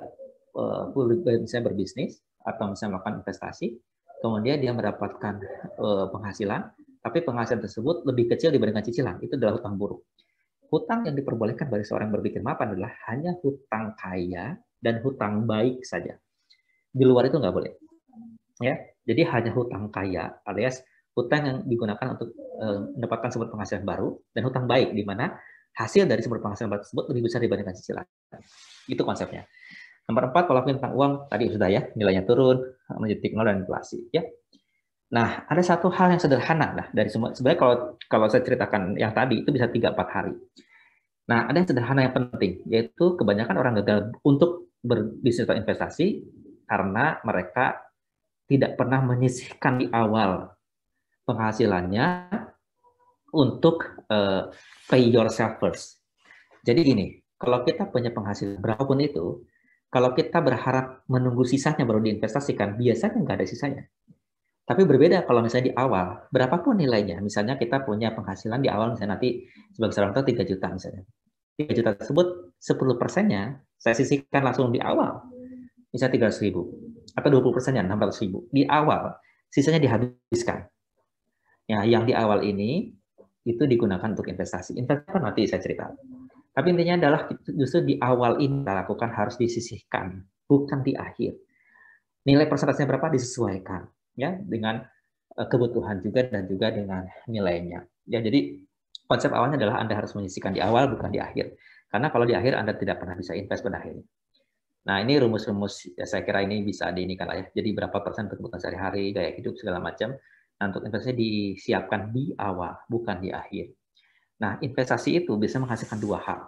misalnya berbisnis atau misalnya melakukan investasi, kemudian dia mendapatkan penghasilan, tapi penghasilan tersebut lebih kecil dibandingkan cicilan. Itu adalah hutang buruk. Hutang yang diperbolehkan bagi seorang berpikir mapan adalah hanya hutang kaya dan hutang baik saja. Di luar itu nggak boleh. Ya, jadi hanya hutang kaya alias hutang yang digunakan untuk eh, mendapatkan sumber penghasilan baru dan hutang baik di mana hasil dari sumber penghasilan baru tersebut lebih besar dibandingkan cicilan. Itu konsepnya. Nomor empat, kalau tentang uang tadi sudah ya, nilainya turun menjadi nol dan inflasi. Ya, Nah, ada satu hal yang sederhana lah dari semua. Sebenarnya kalau kalau saya ceritakan yang tadi itu bisa tiga empat hari. Nah, ada yang sederhana yang penting, yaitu kebanyakan orang gagal untuk berbisnis atau investasi karena mereka tidak pernah menyisihkan di awal penghasilannya untuk uh, pay yourself first. Jadi gini, kalau kita punya penghasilan berapapun itu, kalau kita berharap menunggu sisanya baru diinvestasikan, biasanya nggak ada sisanya. Tapi berbeda kalau misalnya di awal, berapapun nilainya, misalnya kita punya penghasilan di awal misalnya nanti sebagai seorang tua 3 juta misalnya. 3 juta tersebut 10 persennya saya sisihkan langsung di awal, misalnya 300 ribu, atau 20 persennya 600 ribu. Di awal, sisanya dihabiskan. Ya, yang di awal ini itu digunakan untuk investasi. Investasi nanti saya cerita. Tapi intinya adalah justru di awal ini kita lakukan harus disisihkan, bukan di akhir. Nilai persentasenya berapa disesuaikan ya dengan eh, kebutuhan juga dan juga dengan nilainya. Ya, jadi konsep awalnya adalah Anda harus menyisihkan di awal bukan di akhir. Karena kalau di akhir Anda tidak pernah bisa invest pada akhirnya. Nah, ini rumus-rumus ya saya kira ini bisa diinikan lah ya. Jadi berapa persen kebutuhan sehari-hari, gaya hidup segala macam. Nah, untuk investasi disiapkan di awal, bukan di akhir. Nah, investasi itu bisa menghasilkan dua hal.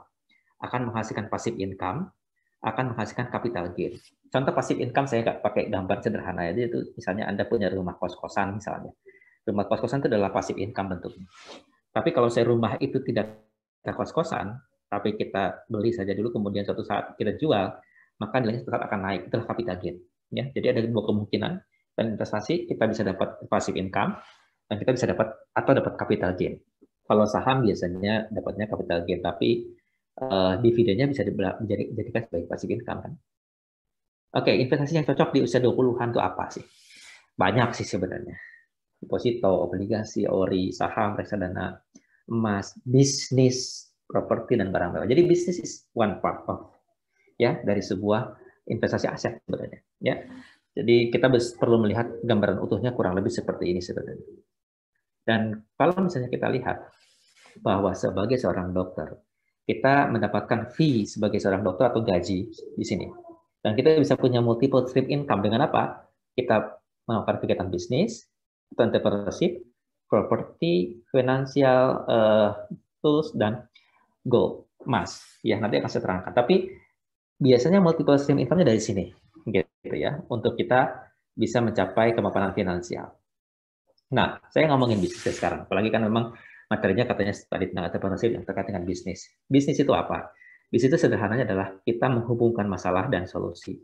Akan menghasilkan passive income akan menghasilkan capital gain. Contoh passive income saya nggak pakai gambar sederhana ya, itu misalnya Anda punya rumah kos-kosan misalnya. Rumah kos-kosan itu adalah passive income bentuknya. Tapi kalau saya rumah itu tidak kos-kosan, tapi kita beli saja dulu kemudian suatu saat kita jual, maka nilainya tetap akan naik. Itulah capital gain. Ya, jadi ada dua kemungkinan dan investasi kita bisa dapat passive income dan kita bisa dapat atau dapat capital gain. Kalau saham biasanya dapatnya capital gain, tapi uh, dividennya bisa dijadikan sebagai passive income kan. Oke, investasi yang cocok di usia 20-an itu apa sih? Banyak sih sebenarnya. Deposito, obligasi, ori, saham, reksadana, emas, bisnis, properti dan barang mewah. Jadi bisnis is one part of ya dari sebuah investasi aset sebenarnya, ya. Jadi kita perlu melihat gambaran utuhnya kurang lebih seperti ini sebenarnya. Dan kalau misalnya kita lihat bahwa sebagai seorang dokter, kita mendapatkan fee sebagai seorang dokter atau gaji di sini. Dan kita bisa punya multiple stream income dengan apa? Kita melakukan kegiatan bisnis, entrepreneurship, property, financial uh, tools, dan gold, emas. Ya, nanti akan saya terangkan. Tapi biasanya multiple stream income-nya dari sini, gitu ya, untuk kita bisa mencapai kemapanan finansial. Nah, saya ngomongin bisnis sekarang, apalagi kan memang materinya katanya tadi tentang entrepreneurship yang terkait dengan bisnis. Bisnis itu apa? Bisnis itu sederhananya adalah kita menghubungkan masalah dan solusi.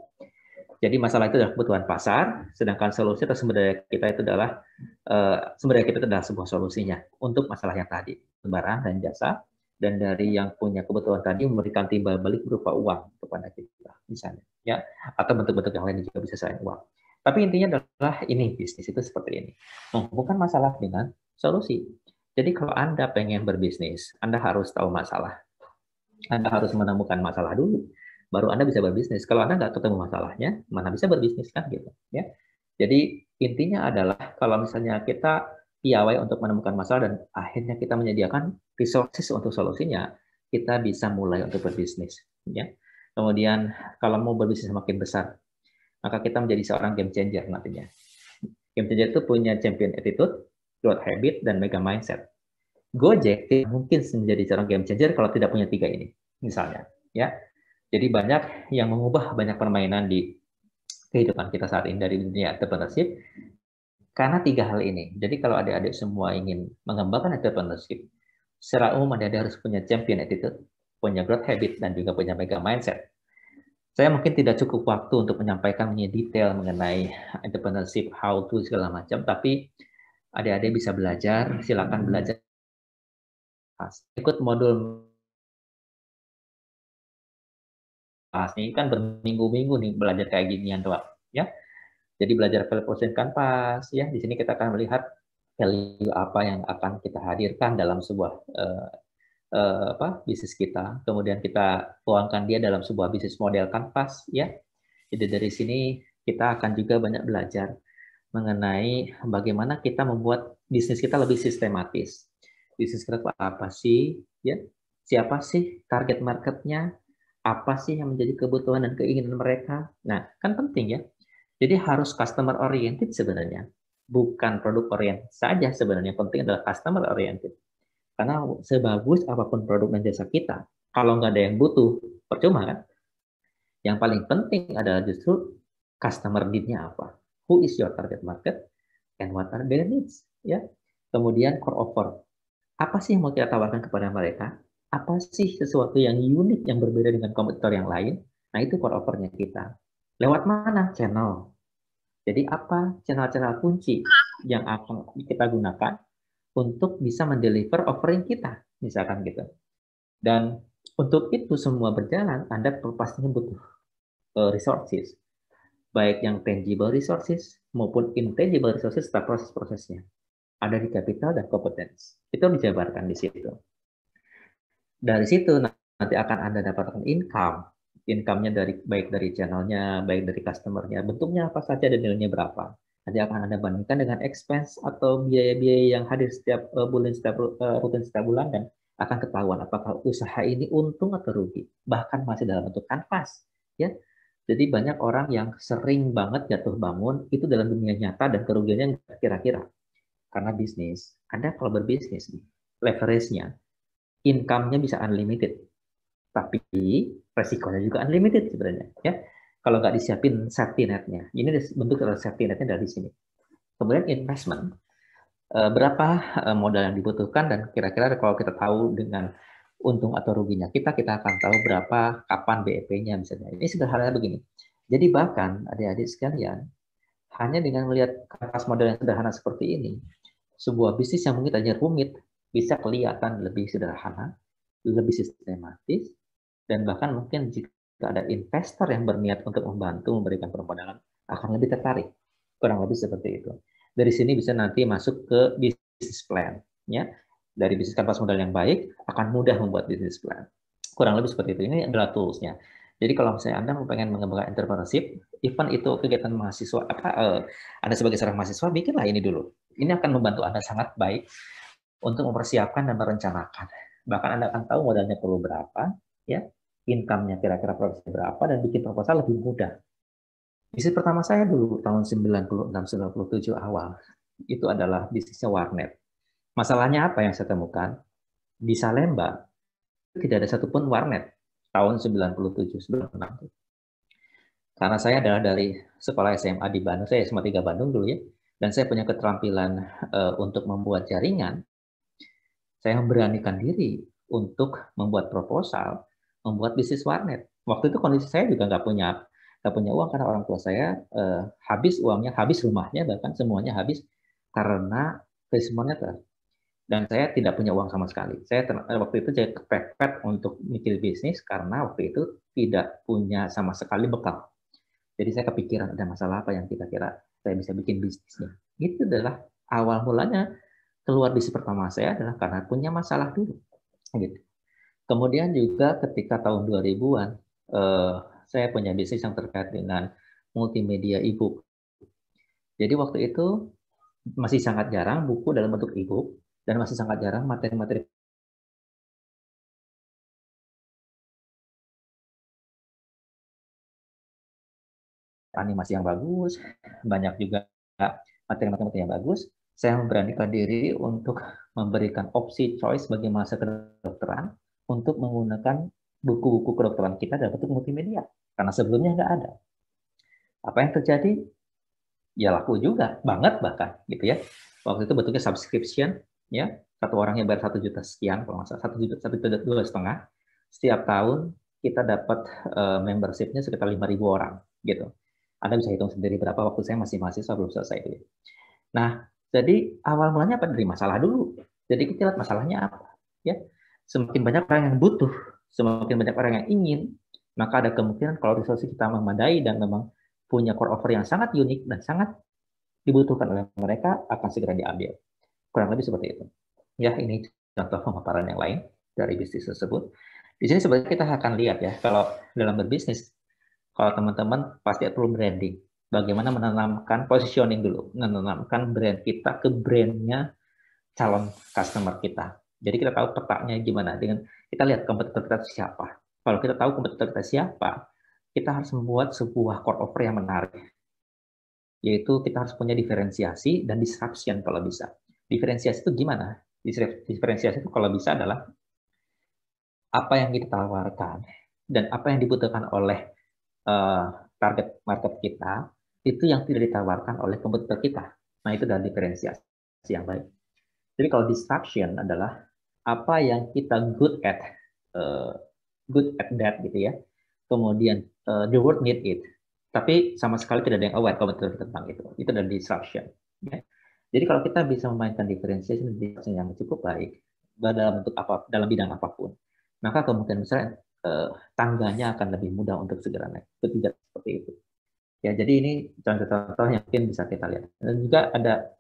Jadi masalah itu adalah kebutuhan pasar, sedangkan solusi atau sumber daya kita itu adalah uh, sumber daya kita itu adalah sebuah solusinya untuk masalah yang tadi, barang dan jasa, dan dari yang punya kebutuhan tadi memberikan timbal balik berupa uang kepada kita, misalnya, ya, atau bentuk-bentuk yang lain juga bisa selain uang. Tapi intinya adalah ini bisnis itu seperti ini, menghubungkan masalah dengan solusi. Jadi kalau Anda pengen berbisnis, Anda harus tahu masalah. Anda harus menemukan masalah dulu, baru Anda bisa berbisnis. Kalau Anda nggak ketemu masalahnya, mana bisa berbisnis kan gitu. Ya. Jadi intinya adalah kalau misalnya kita piawai untuk menemukan masalah dan akhirnya kita menyediakan resources untuk solusinya, kita bisa mulai untuk berbisnis. Ya. Kemudian kalau mau berbisnis semakin besar, maka kita menjadi seorang game changer nantinya. Game changer itu punya champion attitude, growth habit, dan mega mindset. Gojek tidak mungkin menjadi seorang game changer kalau tidak punya tiga ini, misalnya. Ya, jadi banyak yang mengubah banyak permainan di kehidupan kita saat ini dari dunia entrepreneurship karena tiga hal ini. Jadi kalau adik-adik semua ingin mengembangkan entrepreneurship, secara umum adik-adik harus punya champion attitude, punya growth habit, dan juga punya mega mindset. Saya mungkin tidak cukup waktu untuk menyampaikan detail mengenai entrepreneurship, how to, segala macam, tapi adik-adik bisa belajar, silakan belajar. Ikut modul ini kan berminggu-minggu nih belajar kayak ginian tuh, ya. Jadi belajar value proposition kanvas ya. Di sini kita akan melihat value apa yang akan kita hadirkan dalam sebuah uh, uh, apa bisnis kita. Kemudian kita tuangkan dia dalam sebuah bisnis model kanvas ya. Jadi dari sini kita akan juga banyak belajar mengenai bagaimana kita membuat bisnis kita lebih sistematis. Bisnis kita apa sih? Ya, siapa sih target marketnya? Apa sih yang menjadi kebutuhan dan keinginan mereka? Nah, kan penting ya jadi harus customer oriented sebenarnya, bukan produk oriented saja sebenarnya. Yang penting adalah customer oriented. Karena sebagus apa pun produk dan jasa kita, kalau nggak ada yang butuh, percuma kan? Yang paling penting adalah justru customer need-nya apa. Who is your target market and what are their needs? Ya. Kemudian core offer. Apa sih yang mau kita tawarkan kepada mereka? Apa sih sesuatu yang unik yang berbeda dengan kompetitor yang lain? Nah, itu core offer-nya kita. Lewat mana? Channel. Jadi apa channel-channel kunci yang akan kita gunakan untuk bisa mendeliver offering kita, misalkan gitu. Dan untuk itu semua berjalan, Anda pastinya butuh uh, resources, baik yang tangible resources maupun intangible resources serta proses-prosesnya. Ada di capital dan competence. Itu dijabarkan di situ. Dari situ nanti akan Anda dapatkan income income-nya dari baik dari channelnya, baik dari customer-nya, bentuknya apa saja dan nilainya berapa. Nanti akan Anda bandingkan dengan expense atau biaya-biaya yang hadir setiap uh, bulan setiap uh, rutin setiap bulan dan akan ketahuan apakah usaha ini untung atau rugi. Bahkan masih dalam bentuk kanvas, ya. Jadi banyak orang yang sering banget jatuh bangun itu dalam dunia nyata dan kerugiannya kira-kira. Karena bisnis, Anda kalau berbisnis, leverage-nya, income-nya bisa unlimited. Tapi resikonya juga unlimited sebenarnya ya. Kalau nggak disiapin safety netnya. Ini bentuk safety netnya dari sini. Kemudian investment. Eh, berapa eh, modal yang dibutuhkan dan kira-kira kalau kita tahu dengan untung atau ruginya kita kita akan tahu berapa kapan BEP-nya misalnya. Ini sederhana begini. Jadi bahkan adik-adik sekalian hanya dengan melihat kanvas model yang sederhana seperti ini sebuah bisnis yang mungkin tadinya rumit bisa kelihatan lebih sederhana lebih sistematis dan bahkan mungkin jika ada investor yang berniat untuk membantu memberikan permodalan akan lebih tertarik. Kurang lebih seperti itu. Dari sini bisa nanti masuk ke bisnis plan ya. Dari bisnis kanvas modal yang baik akan mudah membuat bisnis plan. Kurang lebih seperti itu. Ini adalah toolsnya. Jadi kalau misalnya anda pengen mengembangkan entrepreneurship even itu kegiatan mahasiswa apa uh, anda sebagai seorang mahasiswa bikinlah ini dulu ini akan membantu anda sangat baik untuk mempersiapkan dan merencanakan bahkan anda akan tahu modalnya perlu berapa ya income-nya kira-kira proyeksi berapa dan bikin proposal lebih mudah. Bisnis pertama saya dulu tahun 96-97 awal itu adalah bisnisnya warnet. Masalahnya apa yang saya temukan? Di Salemba tidak ada satupun warnet tahun 97-96. Karena saya adalah dari sekolah SMA di Bandung, saya SMA 3 Bandung dulu ya, dan saya punya keterampilan uh, untuk membuat jaringan. Saya memberanikan diri untuk membuat proposal, membuat bisnis warnet. Waktu itu kondisi saya juga nggak punya nggak punya uang karena orang tua saya eh, habis uangnya, habis rumahnya, bahkan semuanya habis karena krisis moneter. Dan saya tidak punya uang sama sekali. Saya eh, waktu itu saya kepepet untuk mikir bisnis karena waktu itu tidak punya sama sekali bekal. Jadi saya kepikiran ada masalah apa yang kira-kira saya bisa bikin bisnisnya. Itu adalah awal mulanya keluar bisnis pertama saya adalah karena punya masalah dulu. Gitu. Kemudian juga ketika tahun 2000-an, eh, saya punya bisnis yang terkait dengan multimedia e-book. Jadi waktu itu masih sangat jarang buku dalam bentuk e-book dan masih sangat jarang materi-materi animasi yang bagus, banyak juga materi-materi yang bagus. Saya memberanikan diri untuk memberikan opsi choice bagi masa kedokteran untuk menggunakan buku-buku kedokteran kita dalam bentuk multimedia. Karena sebelumnya nggak ada. Apa yang terjadi? Ya laku juga, banget bahkan gitu ya. Waktu itu bentuknya subscription, ya satu orang yang bayar satu juta sekian, kalau nggak salah satu juta, satu juta dua setengah. Setiap tahun kita dapat uh, membershipnya sekitar lima ribu orang, gitu. Anda bisa hitung sendiri berapa waktu saya masih mahasiswa belum selesai itu. Nah, jadi awal mulanya apa dari masalah dulu. Jadi kita lihat masalahnya apa, ya. Semakin banyak orang yang butuh, semakin banyak orang yang ingin, maka ada kemungkinan kalau resource kita memadai dan memang punya core offer yang sangat unik dan sangat dibutuhkan oleh mereka akan segera diambil. Kurang lebih seperti itu. Ya, ini contoh pemaparan yang lain dari bisnis tersebut. Di sini sebenarnya kita akan lihat ya, kalau dalam berbisnis, kalau teman-teman pasti perlu branding. Bagaimana menanamkan positioning dulu, menanamkan brand kita ke brandnya calon customer kita. Jadi kita tahu petanya gimana dengan kita lihat kompetitor kita siapa. Kalau kita tahu kompetitor kita siapa, kita harus membuat sebuah core offer yang menarik. Yaitu kita harus punya diferensiasi dan disruption kalau bisa. Diferensiasi itu gimana? Diferensiasi itu kalau bisa adalah apa yang kita tawarkan dan apa yang dibutuhkan oleh uh, target market kita itu yang tidak ditawarkan oleh kompetitor kita. Nah, itu adalah diferensiasi yang baik. Jadi kalau disruption adalah apa yang kita good at, uh, good at that gitu ya. Kemudian uh, the world need it. Tapi sama sekali tidak ada yang aware komentar tentang itu. Itu adalah disruption. Ya. Jadi kalau kita bisa memainkan diferensiasi yang cukup baik dalam bentuk apa dalam bidang apa pun, maka kemungkinan besar eh, tangganya akan lebih mudah untuk segera naik. Itu tidak seperti itu. Ya, jadi ini contoh-contoh yang mungkin bisa kita lihat. Dan juga ada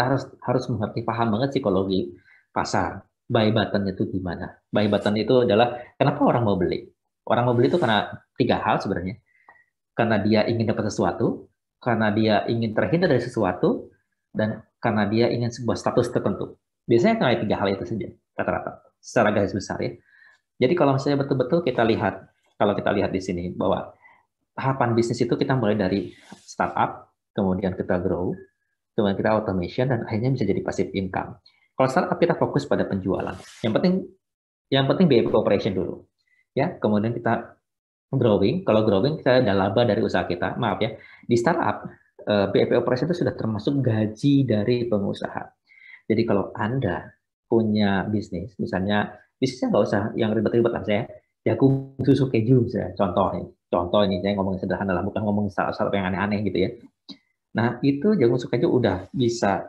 harus harus mengerti paham banget psikologi pasar. Buy button itu gimana? Buy button itu adalah kenapa orang mau beli? Orang mau beli itu karena tiga hal sebenarnya. Karena dia ingin dapat sesuatu, karena dia ingin terhindar dari sesuatu, dan karena dia ingin sebuah status tertentu. Biasanya karena tiga hal itu saja, rata-rata, secara garis besar ya. Jadi kalau misalnya betul-betul kita lihat, kalau kita lihat di sini bahwa tahapan bisnis itu kita mulai dari startup, kemudian kita grow, kemudian kita automation, dan akhirnya bisa jadi passive income. Kalau startup kita fokus pada penjualan. Yang penting yang penting BAP operation dulu ya. Kemudian kita growing. Kalau growing kita ada laba dari usaha kita. Maaf ya. Di startup eh, BEP operation itu sudah termasuk gaji dari pengusaha. Jadi kalau anda punya bisnis misalnya bisnisnya nggak usah yang ribet-ribet lah saya jagung susu keju misalnya contoh ini contoh ini saya ngomong sederhana lah bukan ngomong soal yang aneh-aneh gitu ya nah itu jagung susu keju udah bisa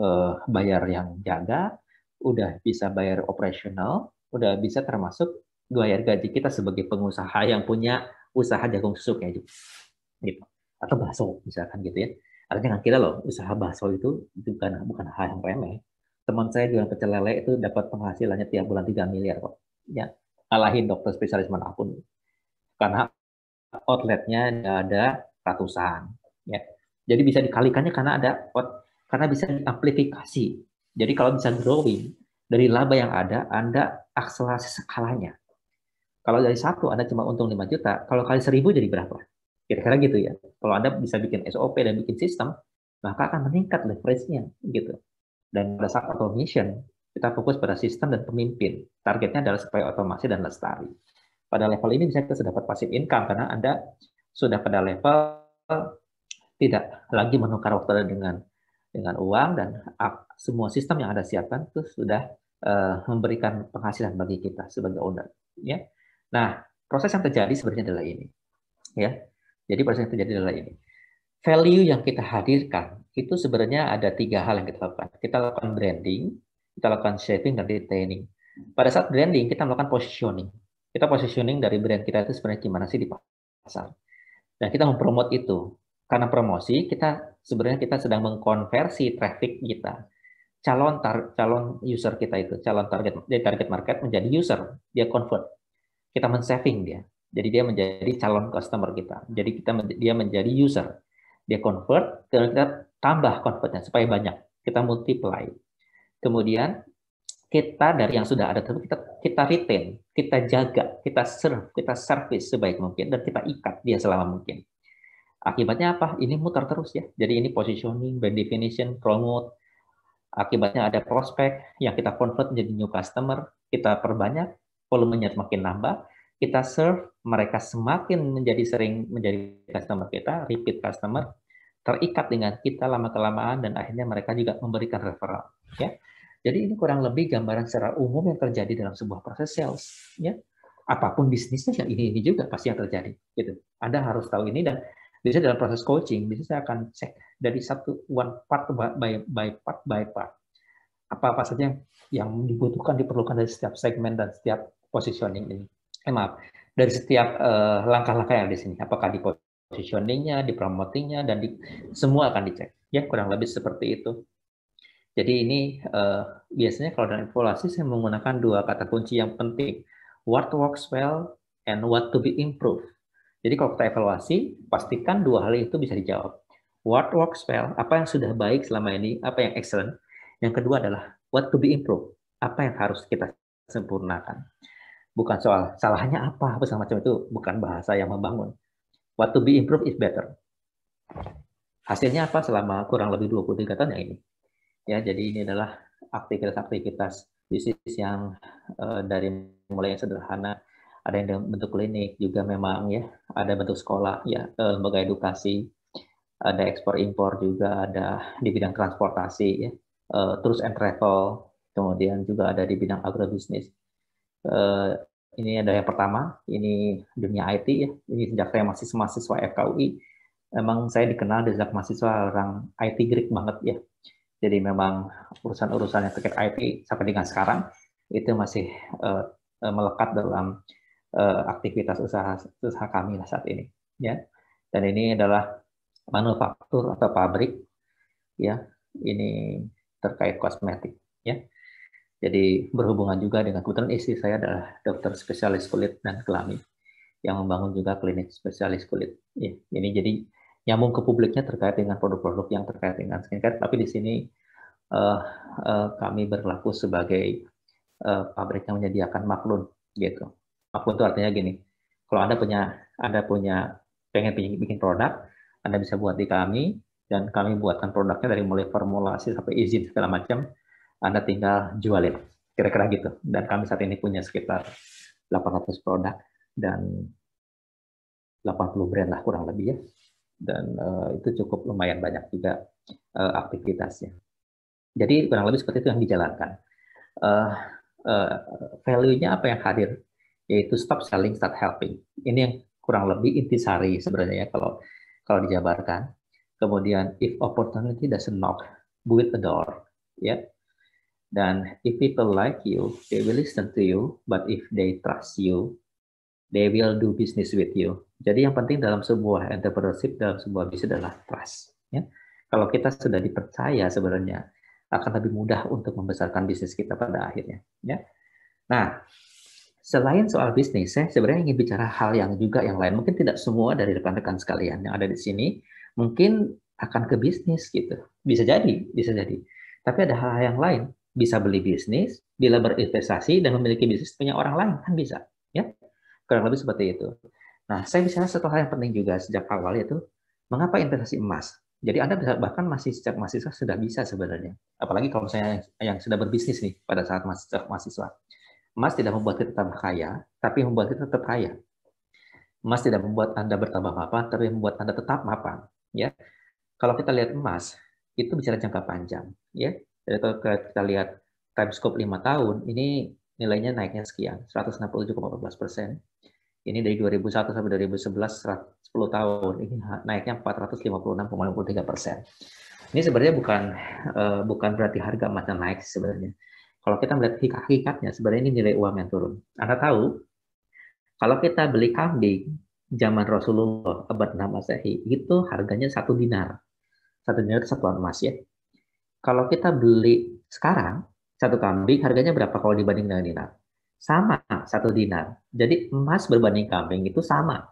uh, bayar yang jaga udah bisa bayar operasional udah bisa termasuk bayar gaji kita sebagai pengusaha yang punya usaha jagung susu kayak gitu. Atau bakso misalkan gitu ya. Artinya jangan kira loh, usaha bakso itu bukan bukan hal yang remeh. Teman saya jualan pecel lele itu dapat penghasilannya tiap bulan 3 miliar kok. Ya, kalahin dokter spesialis mana pun. Karena outletnya ada ratusan. Ya. Jadi bisa dikalikannya karena ada karena bisa diamplifikasi. Jadi kalau bisa growing dari laba yang ada, Anda akselerasi skalanya. Kalau dari satu Anda cuma untung 5 juta, kalau kali seribu jadi berapa? Kira-kira gitu ya. Kalau Anda bisa bikin SOP dan bikin sistem, maka akan meningkat leverage-nya gitu. Dan pada saat automation, kita fokus pada sistem dan pemimpin. Targetnya adalah supaya otomasi dan lestari. Pada level ini bisa kita sudah dapat passive income karena Anda sudah pada level tidak lagi menukar waktu dengan dengan uang dan semua sistem yang Anda siapkan itu sudah uh, memberikan penghasilan bagi kita sebagai owner. Ya, Nah, proses yang terjadi sebenarnya adalah ini. Ya. Jadi proses yang terjadi adalah ini. Value yang kita hadirkan itu sebenarnya ada tiga hal yang kita lakukan. Kita lakukan branding, kita lakukan shaping dan retaining. Pada saat branding kita melakukan positioning. Kita positioning dari brand kita itu sebenarnya gimana sih di pasar. Dan kita mempromot itu. Karena promosi kita sebenarnya kita sedang mengkonversi traffic kita calon tar, calon user kita itu calon target dari target market menjadi user dia convert kita men-saving dia. Jadi dia menjadi calon customer kita. Jadi kita dia menjadi user. Dia convert, kita tambah convertnya supaya banyak. Kita multiply. Kemudian kita dari yang sudah ada kita kita retain, kita jaga, kita serve, kita service sebaik mungkin dan kita ikat dia selama mungkin. Akibatnya apa? Ini muter terus ya. Jadi ini positioning, brand definition, promote. Akibatnya ada prospek yang kita convert menjadi new customer, kita perbanyak, volumenya semakin nambah, kita serve, mereka semakin menjadi sering menjadi customer kita, repeat customer, terikat dengan kita lama-kelamaan dan akhirnya mereka juga memberikan referral. Ya. Jadi ini kurang lebih gambaran secara umum yang terjadi dalam sebuah proses sales. Ya, apa pun bisnisnya yang ini ini juga pasti yang terjadi. Gitu. Anda harus tahu ini dan biasanya dalam proses coaching, biasanya saya akan cek dari satu one part by by part by part. Apa apa saja yang dibutuhkan diperlukan dari setiap segmen dan setiap positioning ini. Eh, maaf, dari setiap uh, langkah-langkah yang di sini. Apakah di positioningnya, di promotingnya, dan di semua akan dicek. Ya kurang lebih seperti itu. Jadi ini uh, biasanya kalau dalam evaluasi saya menggunakan dua kata kunci yang penting. What works well and what to be improved. Jadi kalau kita evaluasi, pastikan dua hal itu bisa dijawab. What works well, apa yang sudah baik selama ini, apa yang excellent. Yang kedua adalah what to be improved, apa yang harus kita sempurnakan. Bukan soal salahnya apa, apa macam itu bukan bahasa yang membangun. What to be improved is better. Hasilnya apa selama kurang lebih 23 tahun yang ini? Ya, jadi ini adalah aktivitas-aktivitas bisnis yang uh, dari mulai yang sederhana, ada yang dalam bentuk klinik juga memang ya, ada bentuk sekolah ya, uh, lembaga edukasi, ada ekspor impor juga ada di bidang transportasi ya, uh, terus and travel, kemudian juga ada di bidang agrobisnis. Uh, ini ada yang pertama, ini dunia IT ya, ini sejak saya masih mahasiswa FKUI, memang saya dikenal sejak mahasiswa orang IT geek banget ya jadi memang urusan-urusan yang terkait IT sampai dengan sekarang itu masih uh, melekat dalam uh, aktivitas usaha usaha kami saat ini. Ya, dan ini adalah manufaktur atau pabrik. Ya, ini terkait kosmetik. Ya, jadi berhubungan juga dengan kebetulan istri saya adalah dokter spesialis kulit dan kelamin yang membangun juga klinik spesialis kulit. Ya, ini jadi nyambung ke publiknya terkait dengan produk-produk yang terkait dengan skincare, tapi di sini uh, uh, kami berlaku sebagai uh, pabrik yang menyediakan maklun gitu. Maklun itu artinya gini, kalau anda punya anda punya pengen bikin produk, anda bisa buat di kami dan kami buatkan produknya dari mulai formulasi sampai izin segala macam, anda tinggal jualin kira-kira gitu. Dan kami saat ini punya sekitar 800 produk dan 80 brand lah kurang lebih ya dan uh, itu cukup lumayan banyak juga uh, aktivitasnya. Jadi kurang lebih seperti itu yang dijalankan. Uh, uh, value-nya apa yang hadir? Yaitu stop selling, start helping. Ini yang kurang lebih intisari sebenarnya ya kalau kalau dijabarkan. Kemudian if opportunity doesn't knock, build a door. Ya. Dan if people like you, they will listen to you. But if they trust you, they will do business with you. Jadi yang penting dalam sebuah entrepreneurship, dalam sebuah bisnis adalah trust. Ya. Kalau kita sudah dipercaya sebenarnya, akan lebih mudah untuk membesarkan bisnis kita pada akhirnya. Ya. Nah, selain soal bisnis, saya sebenarnya ingin bicara hal yang juga yang lain. Mungkin tidak semua dari rekan-rekan sekalian yang ada di sini mungkin akan ke bisnis gitu. Bisa jadi, bisa jadi. Tapi ada hal-hal yang lain. Bisa beli bisnis, bila berinvestasi dan memiliki bisnis punya orang lain kan bisa, ya. Kurang lebih seperti itu. Nah, saya bicara satu hal yang penting juga sejak awal yaitu mengapa investasi emas? Jadi Anda bisa bahkan masih sejak mahasiswa sudah bisa sebenarnya. Apalagi kalau saya yang sudah berbisnis nih pada saat masih mahasiswa. Emas tidak membuat kita tambah kaya, tapi membuat kita tetap kaya. Emas tidak membuat Anda bertambah mapan, tapi membuat Anda tetap mapan. Ya, kalau kita lihat emas, itu bicara jangka panjang. Ya, jadi kalau kita lihat time scope 5 tahun, ini nilainya naiknya sekian, 167,14 persen. Ini dari 2001 sampai 2011 10 tahun ini naiknya 456,53 persen. Ini sebenarnya bukan uh, bukan berarti harga emasnya naik sebenarnya. Kalau kita melihat hakikatnya sebenarnya ini nilai uang yang turun. Anda tahu kalau kita beli kambing zaman Rasulullah abad 6 Masehi itu harganya satu dinar. Satu dinar itu satuan emas ya. Kalau kita beli sekarang satu kambing harganya berapa kalau dibanding dengan dinar? sama satu dinar. Jadi emas berbanding kambing itu sama.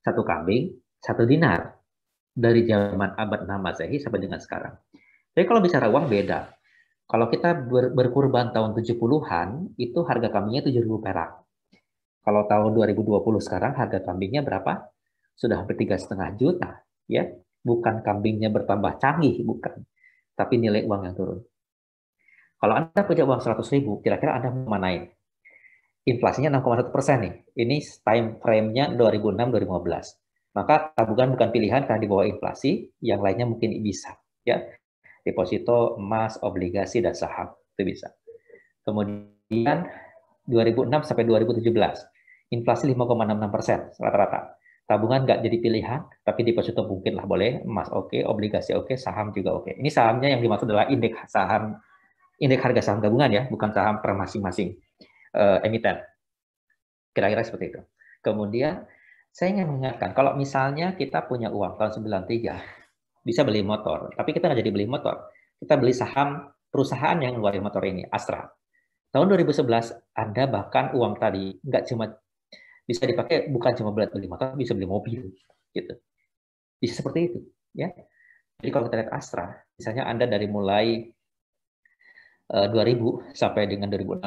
Satu kambing, satu dinar. dari zaman abad 6 Masehi sampai dengan sekarang. Jadi kalau bicara uang beda. Kalau kita ber, berkurban tahun 70-an, itu harga kambingnya 7.000 perak. Kalau tahun 2020 sekarang harga kambingnya berapa? Sudah hampir tiga setengah juta, ya. Bukan kambingnya bertambah canggih, bukan. Tapi nilai uang yang turun. Kalau Anda punya uang 100 ribu, kira-kira Anda mau naik? Inflasinya 6,1 persen nih. Ini time frame-nya 2006-2015. Maka tabungan bukan pilihan karena di bawah inflasi, yang lainnya mungkin bisa. Ya, deposito emas, obligasi, dan saham. Itu bisa. Kemudian 2006 sampai 2017, inflasi 5,66 persen rata-rata. Tabungan nggak jadi pilihan, tapi deposito mungkin lah boleh, emas oke, okay, obligasi oke, okay, saham juga oke. Okay. Ini sahamnya yang dimaksud adalah indeks saham, indeks harga saham gabungan ya, bukan saham per masing-masing uh, emiten. Kira-kira seperti itu. Kemudian saya ingin mengingatkan, kalau misalnya kita punya uang tahun 93, bisa beli motor. Tapi kita nggak jadi beli motor. Kita beli saham perusahaan yang ngeluarin motor ini, Astra. Tahun 2011, Anda bahkan uang tadi nggak cuma bisa dipakai bukan cuma buat beli motor, bisa beli mobil, gitu. Bisa seperti itu, ya. Jadi kalau kita lihat Astra, misalnya Anda dari mulai uh, eh, 2000 sampai dengan 2016,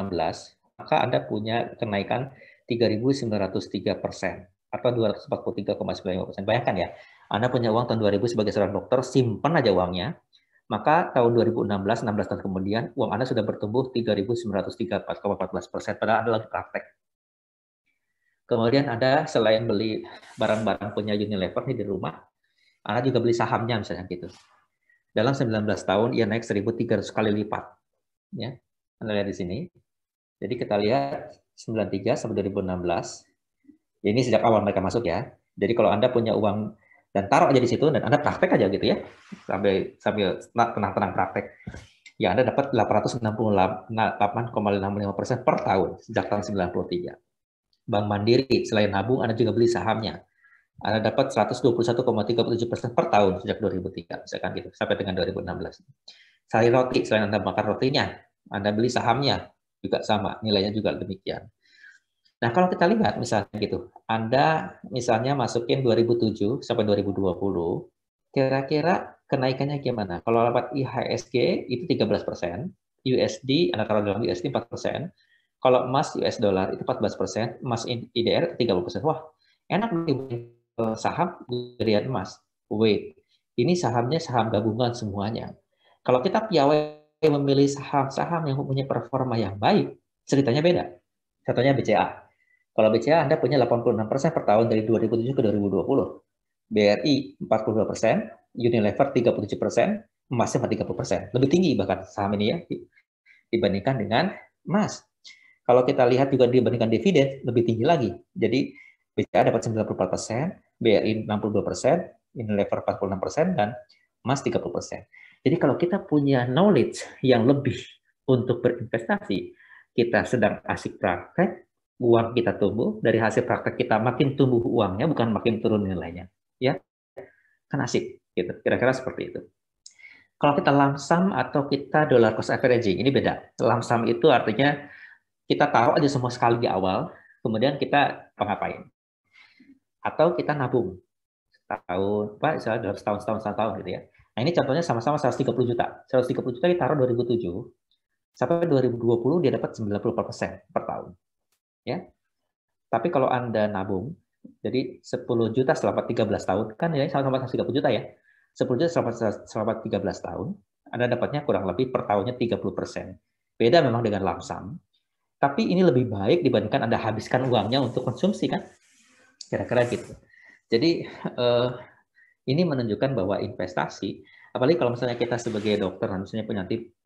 maka Anda punya kenaikan 3.903 persen atau 243,95 persen. Bayangkan ya, anda punya uang tahun 2000 sebagai seorang dokter, simpan aja uangnya, maka tahun 2016, 16 tahun kemudian, uang Anda sudah bertumbuh 3.934,14 persen, padahal Anda lagi praktek. Kemudian Anda selain beli barang-barang punya Unilever nih di rumah, Anda juga beli sahamnya misalnya gitu. Dalam 19 tahun, ia naik 1.300 kali lipat. Ya, Anda lihat di sini. Jadi kita lihat 93 sampai 2016. Ya, ini sejak awal mereka masuk ya. Jadi kalau Anda punya uang dan taruh aja di situ dan Anda praktek aja gitu ya sambil sambil tenang-tenang praktek. Ya Anda dapat 868,55 persen per tahun sejak tahun 93. Bank Mandiri selain nabung Anda juga beli sahamnya. Anda dapat 121,37 persen per tahun sejak 2003, misalkan gitu, sampai dengan 2016. Sari roti, selain Anda makan rotinya, Anda beli sahamnya, juga sama, nilainya juga demikian. Nah, kalau kita lihat misalnya gitu, Anda misalnya masukin 2007 sampai 2020, kira-kira kenaikannya gimana? Kalau lewat IHSG itu 13 persen, USD, Anda taruh dalam USD 4 persen, kalau emas US dollar itu 14 persen, emas IDR 30 persen. Wah, enak dibanding saham dari emas. Wait, ini sahamnya saham gabungan semuanya. Kalau kita piawai memilih saham-saham yang mempunyai performa yang baik, ceritanya beda. Contohnya BCA. Kalau BCA Anda punya 86% per tahun dari 2007 ke 2020. BRI 42%, Unilever 37%, emasnya 30%. Lebih tinggi bahkan saham ini ya dibandingkan dengan emas. Kalau kita lihat juga dibandingkan dividen lebih tinggi lagi. Jadi BCA dapat 94%, BRI 62%, Unilever 46%, dan emas 30%. Jadi kalau kita punya knowledge yang lebih untuk berinvestasi, kita sedang asik praktek, uang kita tumbuh, dari hasil praktek kita makin tumbuh uangnya, bukan makin turun nilainya. Ya, kan asik. Gitu. Kira-kira seperti itu. Kalau kita lamsam atau kita dollar cost averaging, ini beda. Lamsam itu artinya kita taruh aja semua sekali di awal, kemudian kita pengapain. Atau kita nabung. Tahun, Pak, misalnya dalam setahun, setahun, setahun, tahun gitu ya. Nah ini contohnya sama-sama 130 juta. 130 juta ditaruh 2007, sampai 2020 dia dapat 94% per tahun ya. Tapi kalau Anda nabung, jadi 10 juta selama 13 tahun, kan ya sama-sama 30 juta ya. 10 juta selama, selama 13 tahun, Anda dapatnya kurang lebih per tahunnya 30 persen. Beda memang dengan lamsam, tapi ini lebih baik dibandingkan Anda habiskan uangnya untuk konsumsi kan? Kira-kira gitu. Jadi eh, ini menunjukkan bahwa investasi, apalagi kalau misalnya kita sebagai dokter, misalnya punya tip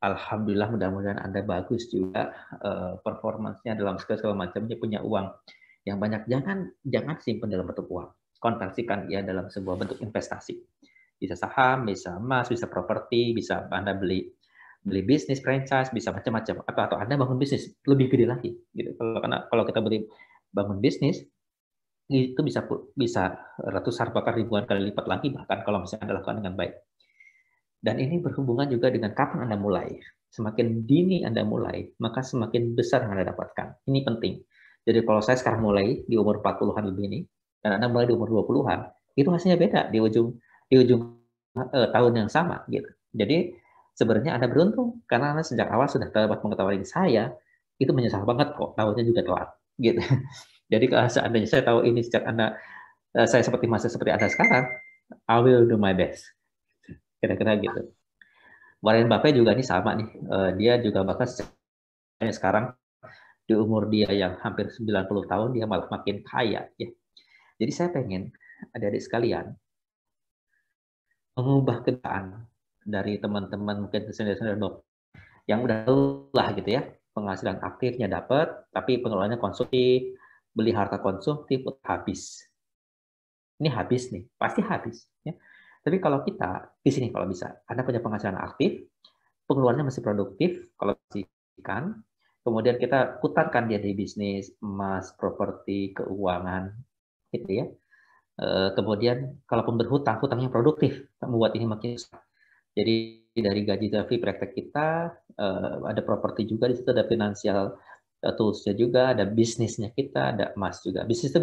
Alhamdulillah mudah-mudahan Anda bagus juga uh, performancenya dalam segala, segala macamnya punya uang yang banyak. Jangan jangan simpan dalam bentuk uang. Konversikan ya dalam sebuah bentuk investasi. Bisa saham, bisa emas, bisa properti, bisa Anda beli beli bisnis franchise, bisa macam-macam. Atau atau Anda bangun bisnis lebih gede lagi gitu. Kalau karena kalau kita beli bangun bisnis itu bisa bisa ratusan bahkan ribuan kali lipat lagi bahkan kalau misalnya Anda lakukan dengan baik. Dan ini berhubungan juga dengan kapan Anda mulai. Semakin dini Anda mulai, maka semakin besar yang Anda dapatkan. Ini penting. Jadi kalau saya sekarang mulai di umur 40-an lebih ini, dan Anda mulai di umur 20-an, itu hasilnya beda di ujung di ujung uh, tahun yang sama gitu. Jadi sebenarnya Anda beruntung karena Anda sejak awal sudah dapat mengetahui saya itu menyesal banget kok tahunnya juga telat gitu. Jadi kalau seandainya saya tahu ini sejak Anda uh, saya seperti masa seperti Anda sekarang, I will do my best. Kira-kira gitu. Warren Buffett juga ini sama nih. Uh, dia juga bahkan sekarang di umur dia yang hampir 90 tahun dia malah makin kaya ya. Jadi saya pengen adik-adik sekalian mengubah keadaan dari teman-teman mungkin senior-senior dok yang udah lah gitu ya penghasilan aktifnya dapat tapi pengelolaannya konsumtif beli harta konsumtif habis ini habis nih pasti habis ya tapi kalau kita di sini kalau bisa anda punya penghasilan aktif pengeluarannya masih produktif kalau kan kemudian kita putarkan dia di bisnis emas, properti, keuangan, gitu ya. Eh, kemudian kalaupun berhutang, hutangnya produktif, membuat ini makin susah. Jadi dari gaji dari praktek kita eh, ada properti juga di situ ada finansial eh, toolsnya juga, ada bisnisnya kita, ada emas juga. Bisnis itu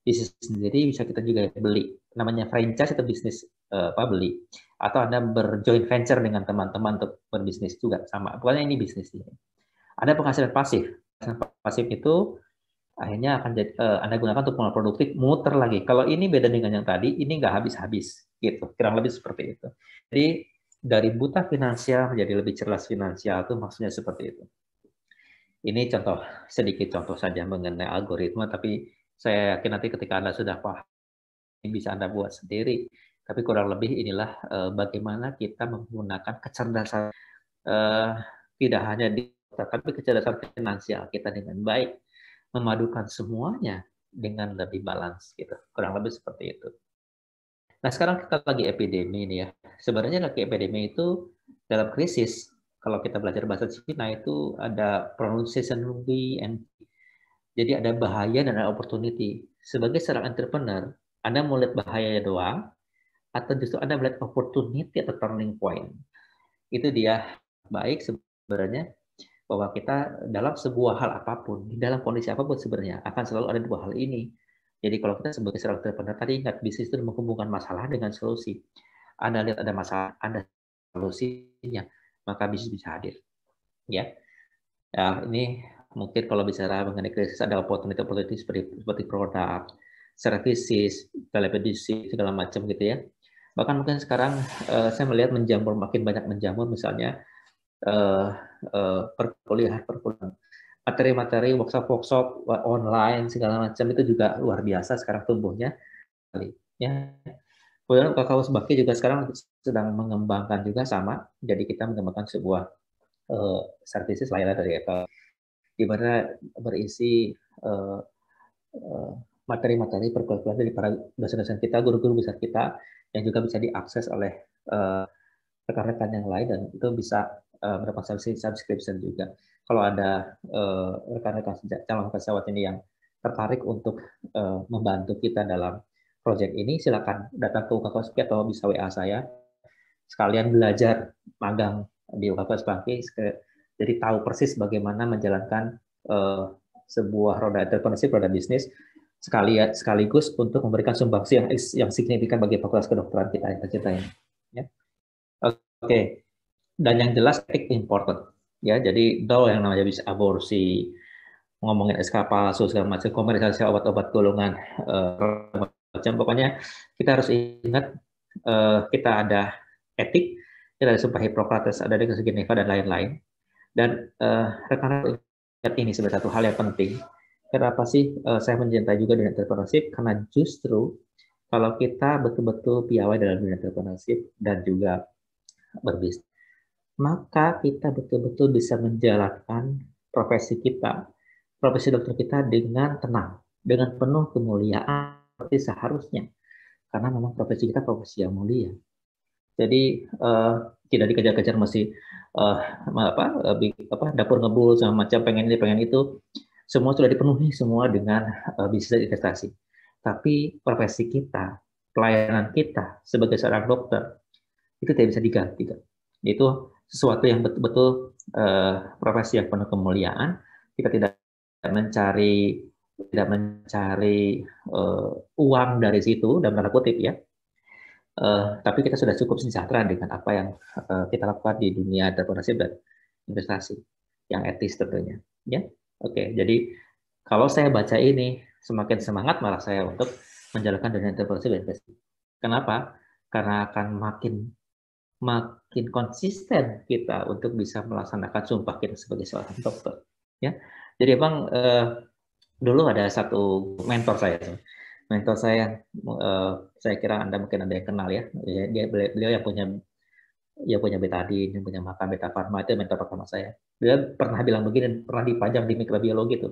bisnis sendiri bisa kita juga beli. Namanya franchise itu bisnis apa beli. Atau Anda berjoint venture dengan teman-teman untuk berbisnis juga sama. Pokoknya ini bisnis ini. Ada penghasilan pasif. Penghasilan pasif itu akhirnya akan jadi, uh, Anda gunakan untuk pengelolaan produktif, muter lagi. Kalau ini beda dengan yang tadi, ini nggak habis-habis, gitu. Kurang lebih seperti itu. Jadi dari buta finansial menjadi lebih cerdas finansial itu maksudnya seperti itu. Ini contoh sedikit contoh saja mengenai algoritma, tapi saya yakin nanti ketika Anda sudah paham, bisa Anda buat sendiri. Tapi kurang lebih inilah uh, bagaimana kita menggunakan kecerdasan uh, tidak hanya di tapi kecerdasan finansial kita dengan baik, memadukan semuanya dengan lebih balance gitu. Kurang lebih seperti itu. Nah, sekarang kita lagi epidemi ini ya. Sebenarnya lagi epidemi itu dalam krisis, kalau kita belajar bahasa Cina itu ada pronunciation we and jadi ada bahaya dan ada opportunity. Sebagai seorang entrepreneur, Anda mau lihat bahayanya doang, atau justru Anda melihat opportunity atau turning point. Itu dia baik sebenarnya bahwa kita dalam sebuah hal apa pun, di dalam kondisi apa pun sebenarnya akan selalu ada dua hal ini. Jadi kalau kita sebagai seorang entrepreneur tadi ingat bisnis itu menghubungkan masalah dengan solusi. Anda lihat ada masalah, Anda solusinya, maka bisnis bisa hadir. Ya. Ya, ini mungkin kalau bicara mengenai krisis ada opportunity-opportunity seperti seperti produk, services, telemedicine segala macam gitu ya. Bahkan mungkin sekarang uh, saya melihat menjamur makin banyak menjamur misalnya uh, uh, perkuliahan perkuliahan materi-materi workshop-workshop online segala macam itu juga luar biasa sekarang tumbuhnya ya kemudian kakao sebaki juga sekarang sedang mengembangkan juga sama jadi kita mengembangkan sebuah uh, services layanan dari Apple di mana berisi uh, uh, materi-materi perkuliahan dari para dosen-dosen kita, guru-guru besar kita yang juga bisa diakses oleh rekan-rekan uh, yang lain dan itu bisa uh, mendapatkan subscription juga. Kalau ada uh, rekan-rekan calon pesawat ini yang tertarik untuk uh, membantu kita dalam proyek ini, silakan datang ke UKKSP atau bisa WA saya. Sekalian belajar magang di UKKSP, jadi tahu persis bagaimana menjalankan uh, sebuah roda entrepreneurship, roda bisnis, sekali sekaligus untuk memberikan sumbangsi yang yang signifikan bagi fakultas kedokteran kita yang tercinta ini. Ya. Oke, okay dan yang jelas etik important ya jadi do yang namanya bisa aborsi ngomongin SK palsu segala macam komersialisasi obat-obat golongan uh, macam. Pokoknya kita harus ingat uh, kita ada etik kita ada sumpah Hippocrates ada dengan Geneva dan lain-lain. Dan uh, rekan ingat ini sebagai satu hal yang penting. Kenapa sih uh, saya mencintai juga dengan entrepreneurship? Karena justru kalau kita betul-betul piawai dalam dunia entrepreneurship dan juga berbisnis maka kita betul-betul bisa menjalankan profesi kita, profesi dokter kita dengan tenang, dengan penuh kemuliaan seperti seharusnya. Karena memang profesi kita profesi yang mulia. Jadi uh, tidak dikejar-kejar masih uh, apa, uh, apa dapur ngebul sama macam pengen ini pengen itu semua sudah dipenuhi semua dengan uh, bisnis investasi. Tapi profesi kita, pelayanan kita sebagai seorang dokter itu tidak bisa diganti. Itu sesuatu yang betul-betul uh, profesi yang penuh kemuliaan. Kita tidak mencari tidak mencari uh, uang dari situ dan tanda kutip ya. Uh, tapi kita sudah cukup sejahtera dengan apa yang uh, kita lakukan di dunia entrepreneurship dan investasi yang etis tentunya. Ya, oke. Okay, jadi kalau saya baca ini semakin semangat malah saya untuk menjalankan dunia entrepreneurship dan investasi. Kenapa? Karena akan makin makin konsisten kita untuk bisa melaksanakan sumpah kita sebagai seorang dokter. Ya, jadi emang eh, dulu ada satu mentor saya, mentor saya, eh, saya kira anda mungkin ada yang kenal ya, dia beliau yang punya ya punya betadine, yang punya makan beta farma itu mentor pertama saya. Dia pernah bilang begini, pernah dipajang di mikrobiologi itu.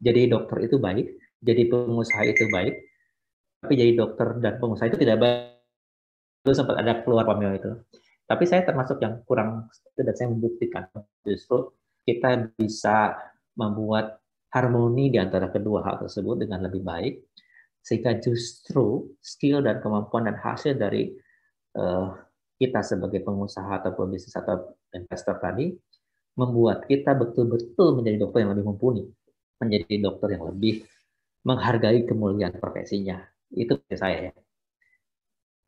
Jadi dokter itu baik, jadi pengusaha itu baik, tapi jadi dokter dan pengusaha itu tidak baik itu sempat ada keluar pameo itu. Tapi saya termasuk yang kurang dan saya membuktikan justru kita bisa membuat harmoni di antara kedua hal tersebut dengan lebih baik sehingga justru skill dan kemampuan dan hasil dari uh, kita sebagai pengusaha ataupun bisnis atau investor tadi membuat kita betul-betul menjadi dokter yang lebih mumpuni, menjadi dokter yang lebih menghargai kemuliaan profesinya. Itu saya ya.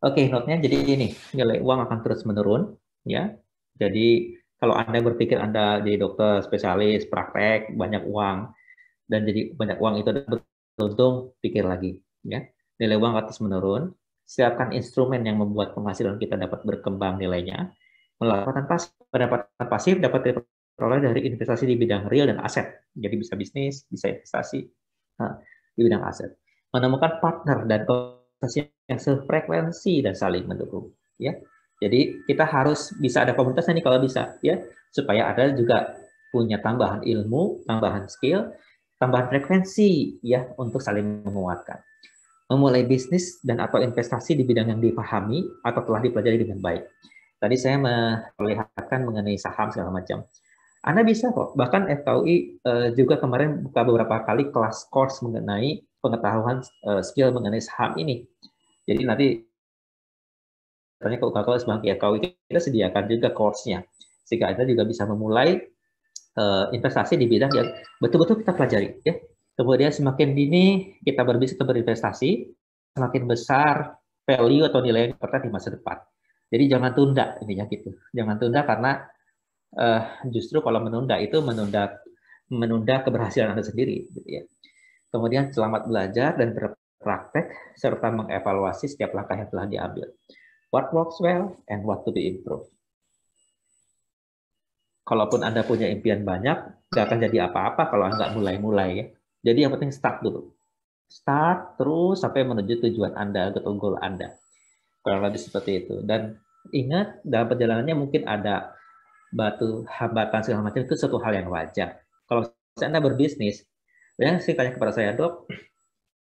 Oke, note-nya jadi ini, nilai uang akan terus menurun, ya. Jadi kalau Anda berpikir Anda jadi dokter spesialis, praktek, banyak uang, dan jadi banyak uang itu beruntung, pikir lagi, ya. Nilai uang akan terus menurun, siapkan instrumen yang membuat penghasilan kita dapat berkembang nilainya. Pendapatan pasif, pendapatan pasif dapat diperoleh dari investasi di bidang real dan aset. Jadi bisa bisnis, bisa investasi nah, di bidang aset. Menemukan partner dan yang sefrekuensi dan saling mendukung ya. Jadi kita harus bisa ada komunitas ini kalau bisa ya. Supaya ada juga punya tambahan ilmu tambahan skill tambahan frekuensi ya untuk saling menguatkan. Memulai bisnis dan atau investasi di bidang yang dipahami atau telah dipelajari dengan baik. Tadi saya memperlihatkan mengenai saham segala macam. Anda bisa kok bahkan FKUI eh, juga kemarin buka beberapa kali kelas course mengenai pengetahuan uh, skill mengenai saham ini. Jadi nanti tanya UKKW sebagai KW kita sediakan juga course-nya sehingga Anda juga bisa memulai uh, investasi di bidang yang betul-betul kita pelajari ya. Kemudian semakin dini kita berbisnis atau berinvestasi, semakin besar value atau nilai yang dapat di masa depan. Jadi jangan tunda intinya gitu. Jangan tunda karena uh, justru kalau menunda itu menunda menunda keberhasilan Anda sendiri gitu ya. Kemudian selamat belajar dan berpraktek serta mengevaluasi setiap langkah yang telah diambil. What works well and what to be improved. Kalaupun Anda punya impian banyak, nggak akan jadi apa-apa kalau Anda mulai-mulai ya. Jadi yang penting start dulu. Start terus sampai menuju tujuan Anda atau goal Anda. Kurang lebih seperti itu. Dan ingat dalam perjalanannya mungkin ada batu hambatan segala macam itu satu hal yang wajar. Kalau Anda berbisnis, Ya, sih tanya kepada saya, dok,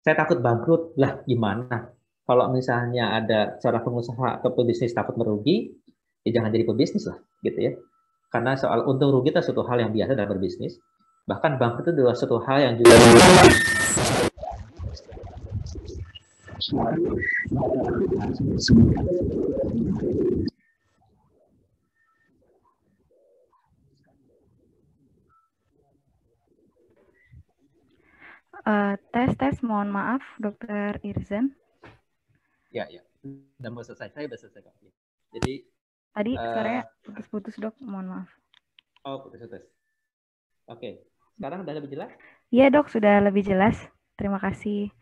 saya takut bangkrut. Lah, gimana? Kalau misalnya ada seorang pengusaha atau pebisnis takut merugi, ya jangan jadi pebisnis lah, gitu ya. Karena soal untung rugi itu suatu hal yang biasa dalam berbisnis. Bahkan bangkrut itu adalah suatu hal yang juga Uh, tes tes, mohon maaf, Dokter Irzan. Ya ya, sudah mau selesai. Saya sudah selesai kok. Jadi tadi uh, suaranya putus-putus dok, mohon maaf. Oh putus-putus. Oke, sekarang sudah lebih jelas? Iya dok, sudah lebih jelas. Terima kasih.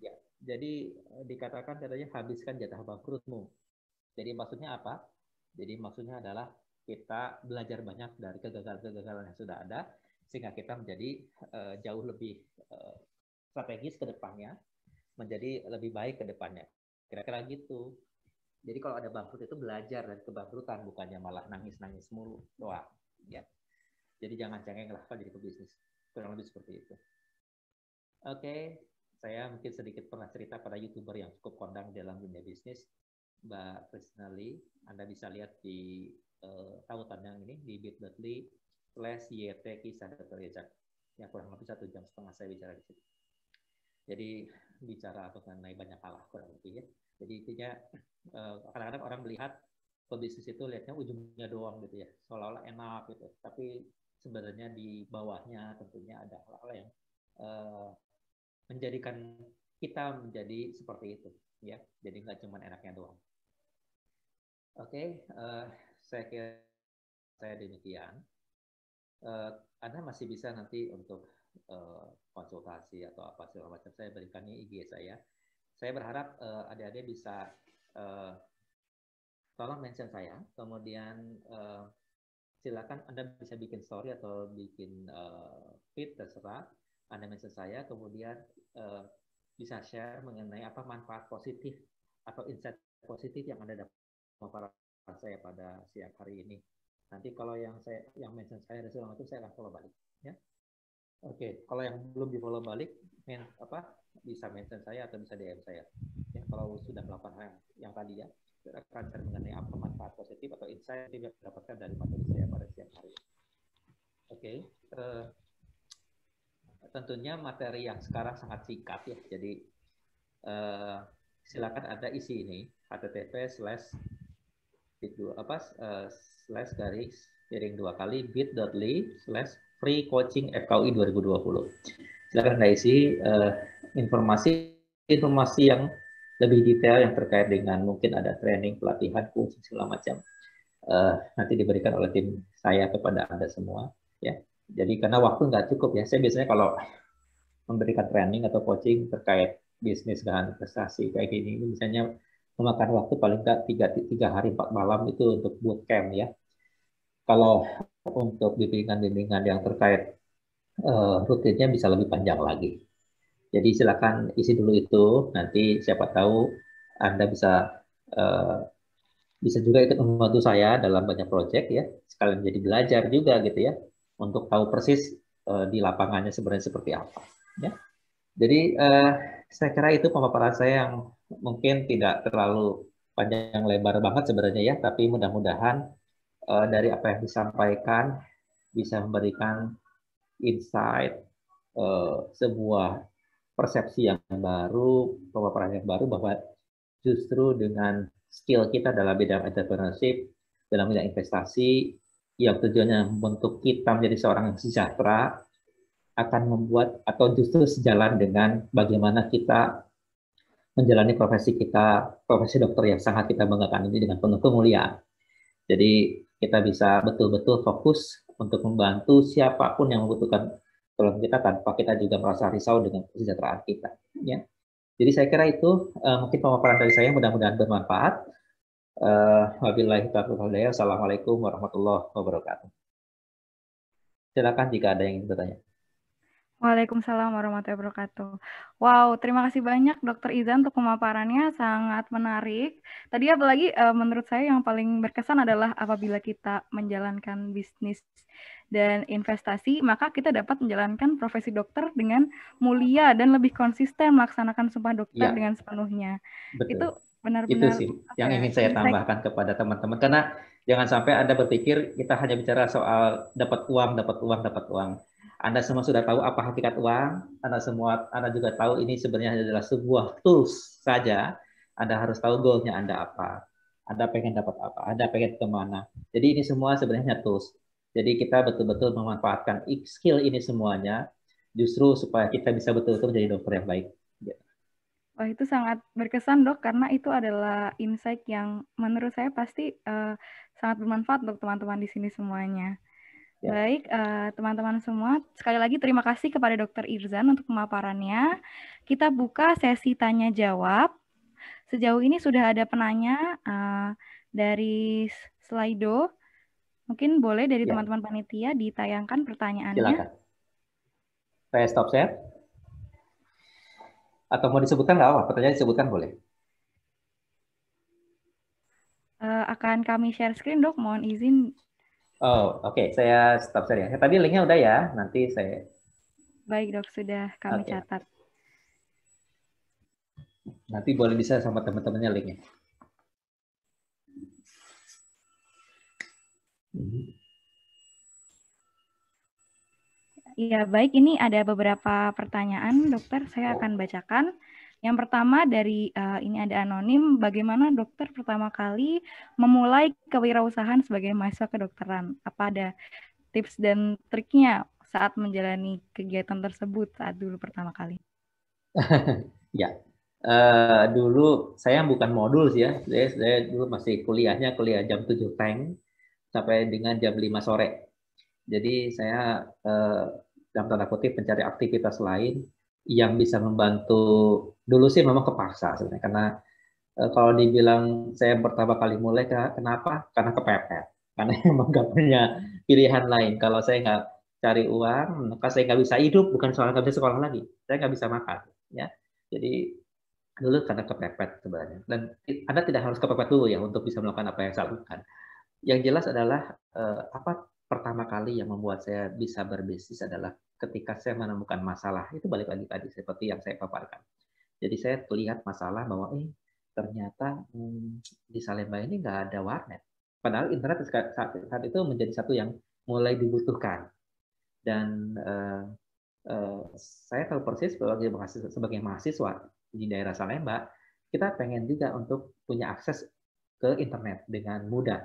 Ya, jadi eh, dikatakan katanya habiskan jatah bangkrutmu. Jadi maksudnya apa? Jadi maksudnya adalah kita belajar banyak dari kegagalan-kegagalan yang sudah ada sehingga kita menjadi uh, jauh lebih uh, strategis ke depannya, menjadi lebih baik ke depannya. Kira-kira gitu. Jadi kalau ada bangkrut itu belajar dari kebangkrutan, bukannya malah nangis-nangis mulu doang. Ya. Jadi jangan cengeng lah kalau jadi pebisnis. Kurang lebih seperti itu. Oke, okay. saya mungkin sedikit pernah cerita pada youtuber yang cukup kondang dalam dunia bisnis, Mbak Kristina Lee. Anda bisa lihat di uh, tautan yang ini di bit.ly slash YT kisah Dr. Yezak. Ya kurang lebih satu jam setengah saya bicara di situ. Jadi bicara mengenai banyak hal kurang lebih ya. Jadi intinya eh, kadang-kadang orang melihat pebisnis itu lihatnya ujungnya doang gitu ya, seolah-olah enak gitu. Tapi sebenarnya di bawahnya tentunya ada hal-hal yang uh, menjadikan kita menjadi seperti itu ya jadi nggak cuma enaknya doang oke okay, uh, eh, saya kira saya demikian uh, anda masih bisa nanti untuk uh, konsultasi atau apa segala macam saya berikan ini IG saya. Saya berharap uh, adik-adik bisa uh, tolong mention saya. Kemudian uh, silakan anda bisa bikin story atau bikin uh, feed terserah. Anda mention saya kemudian uh, bisa share mengenai apa manfaat positif atau insight positif yang Anda dapat saya pada siang hari ini. Nanti kalau yang saya yang mention saya dan segala itu saya akan follow balik ya. Oke, kalau yang belum di follow balik men, apa bisa mention saya atau bisa DM saya. Ya, kalau sudah melakukan hal yang, tadi ya, akan share mengenai apa manfaat positif atau insight yang didapatkan dari materi saya pada siang hari. Oke, uh, tentunya materi yang sekarang sangat singkat ya. Jadi uh, silakan ada isi ini http slash bit apa uh, slash garis piring dua kali bit.ly slash free coaching FKUI 2020. Silakan anda isi uh, informasi informasi yang lebih detail yang terkait dengan mungkin ada training, pelatihan, kursus segala macam. Uh, nanti diberikan oleh tim saya kepada anda semua ya jadi karena waktu nggak cukup ya, saya biasanya kalau memberikan training atau coaching terkait bisnis dan investasi kayak gini, misalnya memakan waktu paling nggak tiga, tiga hari empat malam itu untuk bootcamp ya. Kalau untuk bimbingan-bimbingan yang terkait uh, rutinnya bisa lebih panjang lagi. Jadi silakan isi dulu itu, nanti siapa tahu Anda bisa uh, bisa juga ikut membantu saya dalam banyak proyek ya, sekalian jadi belajar juga gitu ya untuk tahu persis uh, di lapangannya sebenarnya seperti apa. Ya. Jadi uh, saya kira itu pemaparan saya yang mungkin tidak terlalu panjang lebar banget sebenarnya ya, tapi mudah-mudahan uh, dari apa yang disampaikan bisa memberikan insight uh, sebuah persepsi yang baru, pemaparan yang baru bahwa justru dengan skill kita dalam bidang entrepreneurship, dalam bidang investasi, yang tujuannya membentuk kita menjadi seorang yang sejahtera akan membuat atau justru sejalan dengan bagaimana kita menjalani profesi kita, profesi dokter yang sangat kita banggakan ini dengan penuh kemuliaan. Jadi kita bisa betul-betul fokus untuk membantu siapa pun yang membutuhkan tolong kita tanpa kita juga merasa risau dengan kesejahteraan kita. Ya. Jadi saya kira itu uh, mungkin pemaparan dari saya mudah-mudahan bermanfaat. Uh, wabillahi Assalamualaikum warahmatullahi wabarakatuh. Silakan jika ada yang ingin bertanya. Waalaikumsalam warahmatullahi wabarakatuh. Wow, terima kasih banyak Dokter Izan untuk pemaparannya sangat menarik. Tadi apalagi uh, menurut saya yang paling berkesan adalah apabila kita menjalankan bisnis dan investasi, maka kita dapat menjalankan profesi dokter dengan mulia dan lebih konsisten melaksanakan sumpah dokter ya. dengan sepenuhnya. Betul. Itu benar-benar itu sih yang ingin saya tambahkan kepada teman-teman karena jangan sampai anda berpikir kita hanya bicara soal dapat uang dapat uang dapat uang anda semua sudah tahu apa hakikat uang anda semua anda juga tahu ini sebenarnya adalah sebuah tools saja. Anda harus tahu goalnya anda apa. Anda pengen dapat apa anda pengen ke mana. Jadi ini semua sebenarnya tools. Jadi kita betul-betul memanfaatkan skill ini semuanya justru supaya kita bisa betul-betul menjadi dokter yang baik. Wah, itu sangat berkesan, Dok, karena itu adalah insight yang menurut saya pasti uh, sangat bermanfaat untuk teman-teman di sini semuanya. Ya. Baik, uh, teman-teman semua, sekali lagi terima kasih kepada Dr. Irzan untuk pemaparannya. Kita buka sesi tanya jawab. Sejauh ini sudah ada penanya uh, dari Slido. Mungkin boleh dari ya. teman-teman ya. panitia ditayangkan pertanyaannya. Silakan. Saya stop share. Atau mau disebutkan nggak apa? Pertanyaan disebutkan boleh. Uh, akan kami share screen dok, mohon izin. Oh, oke, okay. saya stop share ya. Tadi linknya udah ya, nanti saya. Baik dok, sudah kami okay. catat. Nanti boleh bisa sama teman-temannya linknya. Iya, baik. Ini ada beberapa pertanyaan, dokter. Saya akan bacakan. Yang pertama dari uh, ini ada anonim, bagaimana dokter pertama kali memulai kewirausahaan sebagai mahasiswa kedokteran? Apa ada tips dan triknya saat menjalani kegiatan tersebut saat dulu pertama kali? ya, uh, dulu saya bukan modul sih ya, saya, saya dulu masih kuliahnya kuliah jam 7 tank sampai dengan jam 5 sore. Jadi saya uh, dalam tanda kutip mencari aktivitas lain yang bisa membantu dulu sih memang kepaksa sebenarnya karena uh, kalau dibilang saya pertama kali mulai kenapa? Karena kepepet. Karena emang nggak punya pilihan lain. Kalau saya nggak cari uang maka saya nggak bisa hidup bukan soal nggak bisa sekolah lagi. Saya nggak bisa makan ya. Jadi dulu karena kepepet sebenarnya. Dan anda tidak harus kepepet dulu ya untuk bisa melakukan apa yang saya lakukan. Yang jelas adalah uh, apa pertama kali yang membuat saya bisa berbisnis adalah ketika saya menemukan masalah. Itu balik lagi tadi seperti yang saya paparkan. Jadi saya melihat masalah bahwa eh ternyata hmm, di Salemba ini nggak ada warnet. Padahal internet saat, itu menjadi satu yang mulai dibutuhkan. Dan uh, uh, saya tahu persis sebagai mahasiswa, sebagai mahasiswa di daerah Salemba, kita pengen juga untuk punya akses ke internet dengan mudah.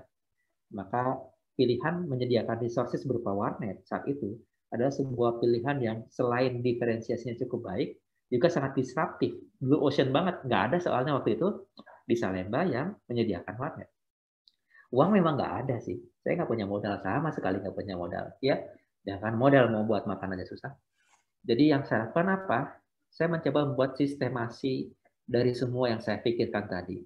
Maka pilihan menyediakan resources berupa warnet saat itu adalah sebuah pilihan yang selain diferensiasinya cukup baik, juga sangat disruptif. Blue ocean banget, nggak ada soalnya waktu itu di Salemba yang menyediakan warnet. Uang memang nggak ada sih. Saya nggak punya modal sama sekali nggak punya modal. Ya, kan modal mau buat makan aja susah. Jadi yang saya lakukan apa? Saya mencoba membuat sistemasi dari semua yang saya pikirkan tadi.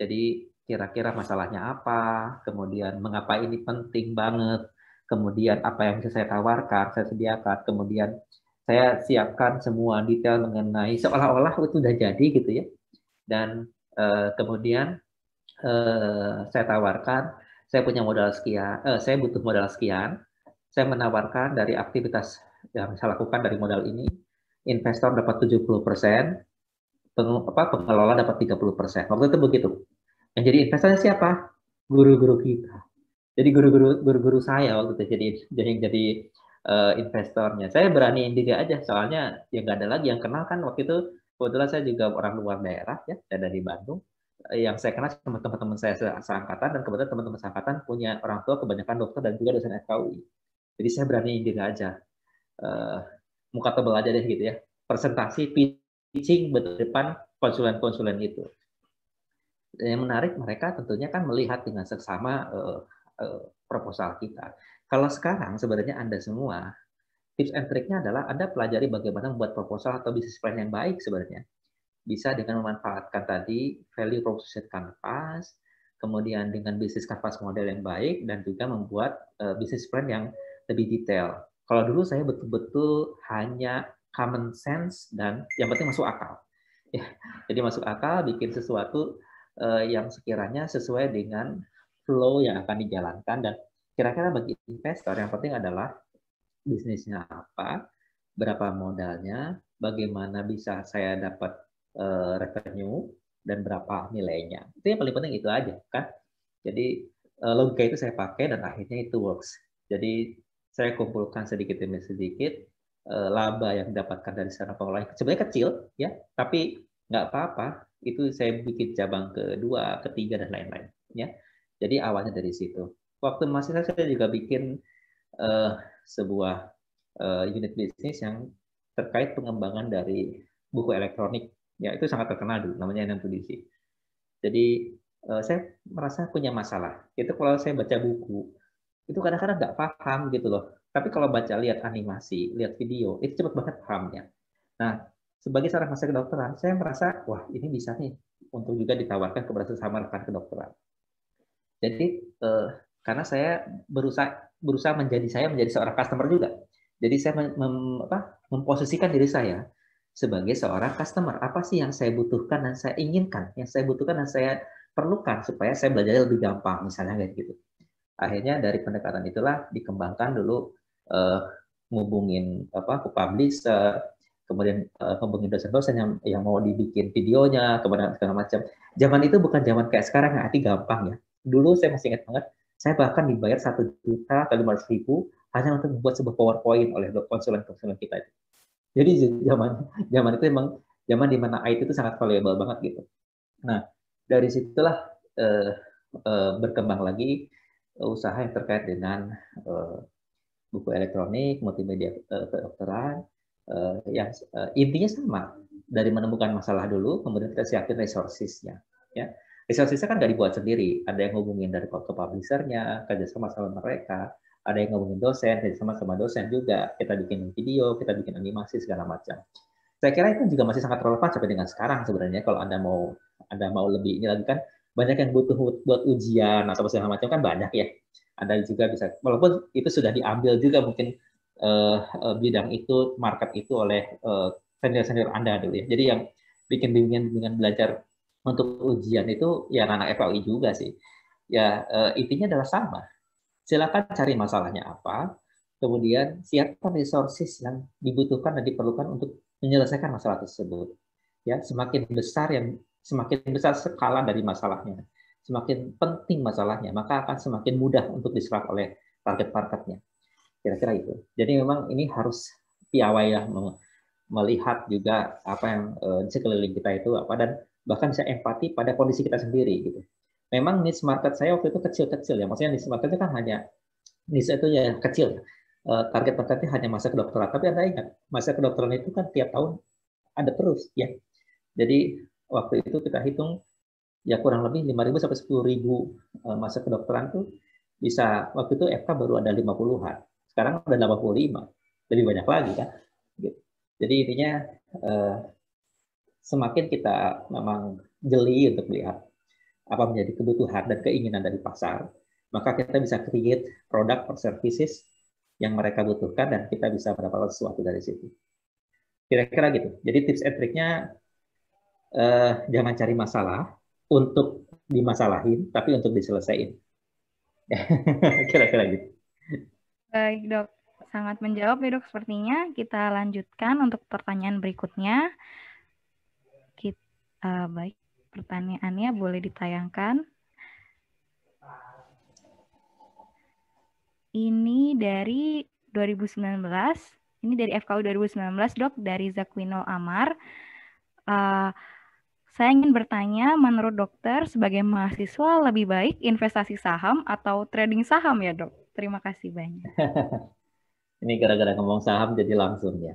Jadi kira-kira masalahnya apa, kemudian mengapa ini penting banget, kemudian apa yang bisa saya tawarkan, saya sediakan, kemudian saya siapkan semua detail mengenai seolah-olah itu sudah jadi gitu ya. Dan eh, kemudian eh, saya tawarkan, saya punya modal sekian, eh, saya butuh modal sekian, saya menawarkan dari aktivitas yang saya lakukan dari modal ini, investor dapat 70 persen, apa, pengelola dapat 30 persen. Waktu itu begitu. Yang jadi investornya siapa? Guru-guru kita. Jadi guru-guru guru-guru saya waktu itu jadi jadi jadi uh, investornya. Saya berani diri aja, soalnya ya nggak ada lagi yang kenal kan waktu itu. Kebetulan saya juga orang luar daerah ya, saya dari Bandung yang saya kenal sama teman-teman saya seangkatan dan kebetulan teman-teman seangkatan punya orang tua kebanyakan dokter dan juga dosen FKUI. Jadi saya berani diri aja. Uh, muka tebal aja deh gitu ya. Presentasi pitching depan konsulen-konsulen itu. Yang menarik mereka tentunya kan melihat dengan seksama uh, uh, proposal kita. Kalau sekarang sebenarnya Anda semua tips and triknya adalah Anda pelajari bagaimana membuat proposal atau bisnis plan yang baik sebenarnya. Bisa dengan memanfaatkan tadi value proposition canvas, kemudian dengan bisnis canvas model yang baik, dan juga membuat uh, bisnis plan yang lebih detail. Kalau dulu saya betul-betul hanya common sense dan yang penting masuk akal. Ya, jadi masuk akal, bikin sesuatu yang sekiranya sesuai dengan flow yang akan dijalankan dan kira-kira bagi investor yang penting adalah bisnisnya apa, berapa modalnya, bagaimana bisa saya dapat uh, revenue dan berapa nilainya. Itu yang paling penting itu aja kan. Jadi uh, logika itu saya pakai dan akhirnya itu works. Jadi saya kumpulkan sedikit demi sedikit laba yang didapatkan dari sana pengolahan sebenarnya kecil ya tapi nggak apa-apa itu saya bikin cabang kedua ketiga dan lain-lain ya. Jadi awalnya dari situ. Waktu masih saya juga bikin uh, sebuah uh, unit bisnis yang terkait pengembangan dari buku elektronik. Ya itu sangat terkenal dulu namanya Enam jadi uh, saya merasa punya masalah. Itu kalau saya baca buku itu kadang-kadang nggak paham gitu loh. Tapi kalau baca lihat animasi, lihat video, itu cepat banget pahamnya. Nah, sebagai seorang mahasiswa kedokteran, saya merasa wah ini bisa nih untuk juga ditawarkan kepada sesama rekan kedokteran. Jadi eh, karena saya berusaha berusaha menjadi saya menjadi seorang customer juga. Jadi saya mem, mem, apa, memposisikan diri saya sebagai seorang customer. Apa sih yang saya butuhkan dan saya inginkan, yang saya butuhkan dan saya perlukan supaya saya belajar lebih gampang, misalnya kayak gitu akhirnya dari pendekatan itulah dikembangkan dulu uh, ngubungin apa ke publisher kemudian uh, hubungin dosen-dosen yang yang mau dibikin videonya kemudian segala macam. Zaman itu bukan zaman kayak sekarang yang gampang ya. Dulu saya masih ingat banget saya bahkan dibayar satu juta atau lima ratus ribu hanya untuk membuat sebuah powerpoint oleh konsulen-konsulen kita itu. Jadi zaman zaman itu memang zaman di mana IT itu sangat valuable banget gitu. Nah dari situlah uh, uh, berkembang lagi usaha yang terkait dengan uh, buku elektronik, multimedia uh, kedokteran, uh, yang uh, intinya sama. dari menemukan masalah dulu, kemudian kita siapin resources-nya. Ya. Resources-nya kan nggak dibuat sendiri. Ada yang hubungin dari ke publisher-nya, kerjasama sama mereka. Ada yang ngomongin dosen, kerjasama sama dosen juga. Kita bikin video, kita bikin animasi, segala macam. Saya kira itu juga masih sangat relevan sampai dengan sekarang sebenarnya. Kalau Anda mau Anda mau lebih ini lagi kan banyak yang butuh buat ujian atau segala macam kan banyak ya. Ada juga bisa, walaupun itu sudah diambil juga mungkin bidang itu, market itu oleh uh, senior-senior Anda dulu ya. Jadi yang bikin bimbingan-bimbingan belajar untuk ujian itu ya anak FAI juga sih. Ya intinya adalah sama. Silakan cari masalahnya apa, kemudian siapkan resources yang dibutuhkan dan diperlukan untuk menyelesaikan masalah tersebut. Ya, semakin besar yang semakin besar skala dari masalahnya, semakin penting masalahnya, maka akan semakin mudah untuk diserap oleh target-targetnya. Kira-kira itu. Jadi memang ini harus piawai ya melihat juga apa yang uh, di sekeliling kita itu apa dan bahkan bisa empati pada kondisi kita sendiri gitu. Memang niche market saya waktu itu kecil-kecil ya, maksudnya niche itu kan hanya niche itu ya kecil. Uh, target marketnya hanya masa kedokteran. Tapi anda ingat masa kedokteran itu kan tiap tahun ada terus ya. Jadi waktu itu kita hitung ya kurang lebih 5.000 sampai 10.000 uh, masa kedokteran tuh bisa waktu itu FK baru ada 50-an. Sekarang ada 85, lebih banyak lagi kan. Jadi intinya eh, semakin kita memang jeli untuk melihat apa menjadi kebutuhan dan keinginan dari pasar, maka kita bisa create produk or services yang mereka butuhkan dan kita bisa mendapatkan sesuatu dari situ. Kira-kira gitu. Jadi tips and triknya eh, jangan cari masalah untuk dimasalahin, tapi untuk diselesaikan. Kira-kira gitu. Baik dok, sangat menjawab ya dok sepertinya. Kita lanjutkan untuk pertanyaan berikutnya. Kita, uh, baik, pertanyaannya boleh ditayangkan. Ini dari 2019, ini dari FKU 2019 dok, dari Zakwino Amar. Uh, saya ingin bertanya, menurut dokter, sebagai mahasiswa lebih baik investasi saham atau trading saham ya dok? Terima kasih banyak. Ini gara-gara ngomong saham jadi langsung ya.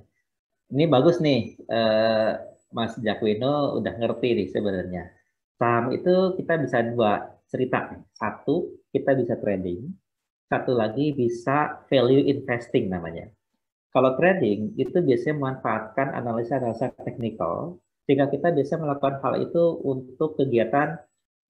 Ini bagus nih, eh, Mas Jakwino udah ngerti nih sebenarnya. Saham itu kita bisa dua cerita. Satu, kita bisa trading. Satu lagi bisa value investing namanya. Kalau trading itu biasanya memanfaatkan analisa-analisa teknikal sehingga kita bisa melakukan hal itu untuk kegiatan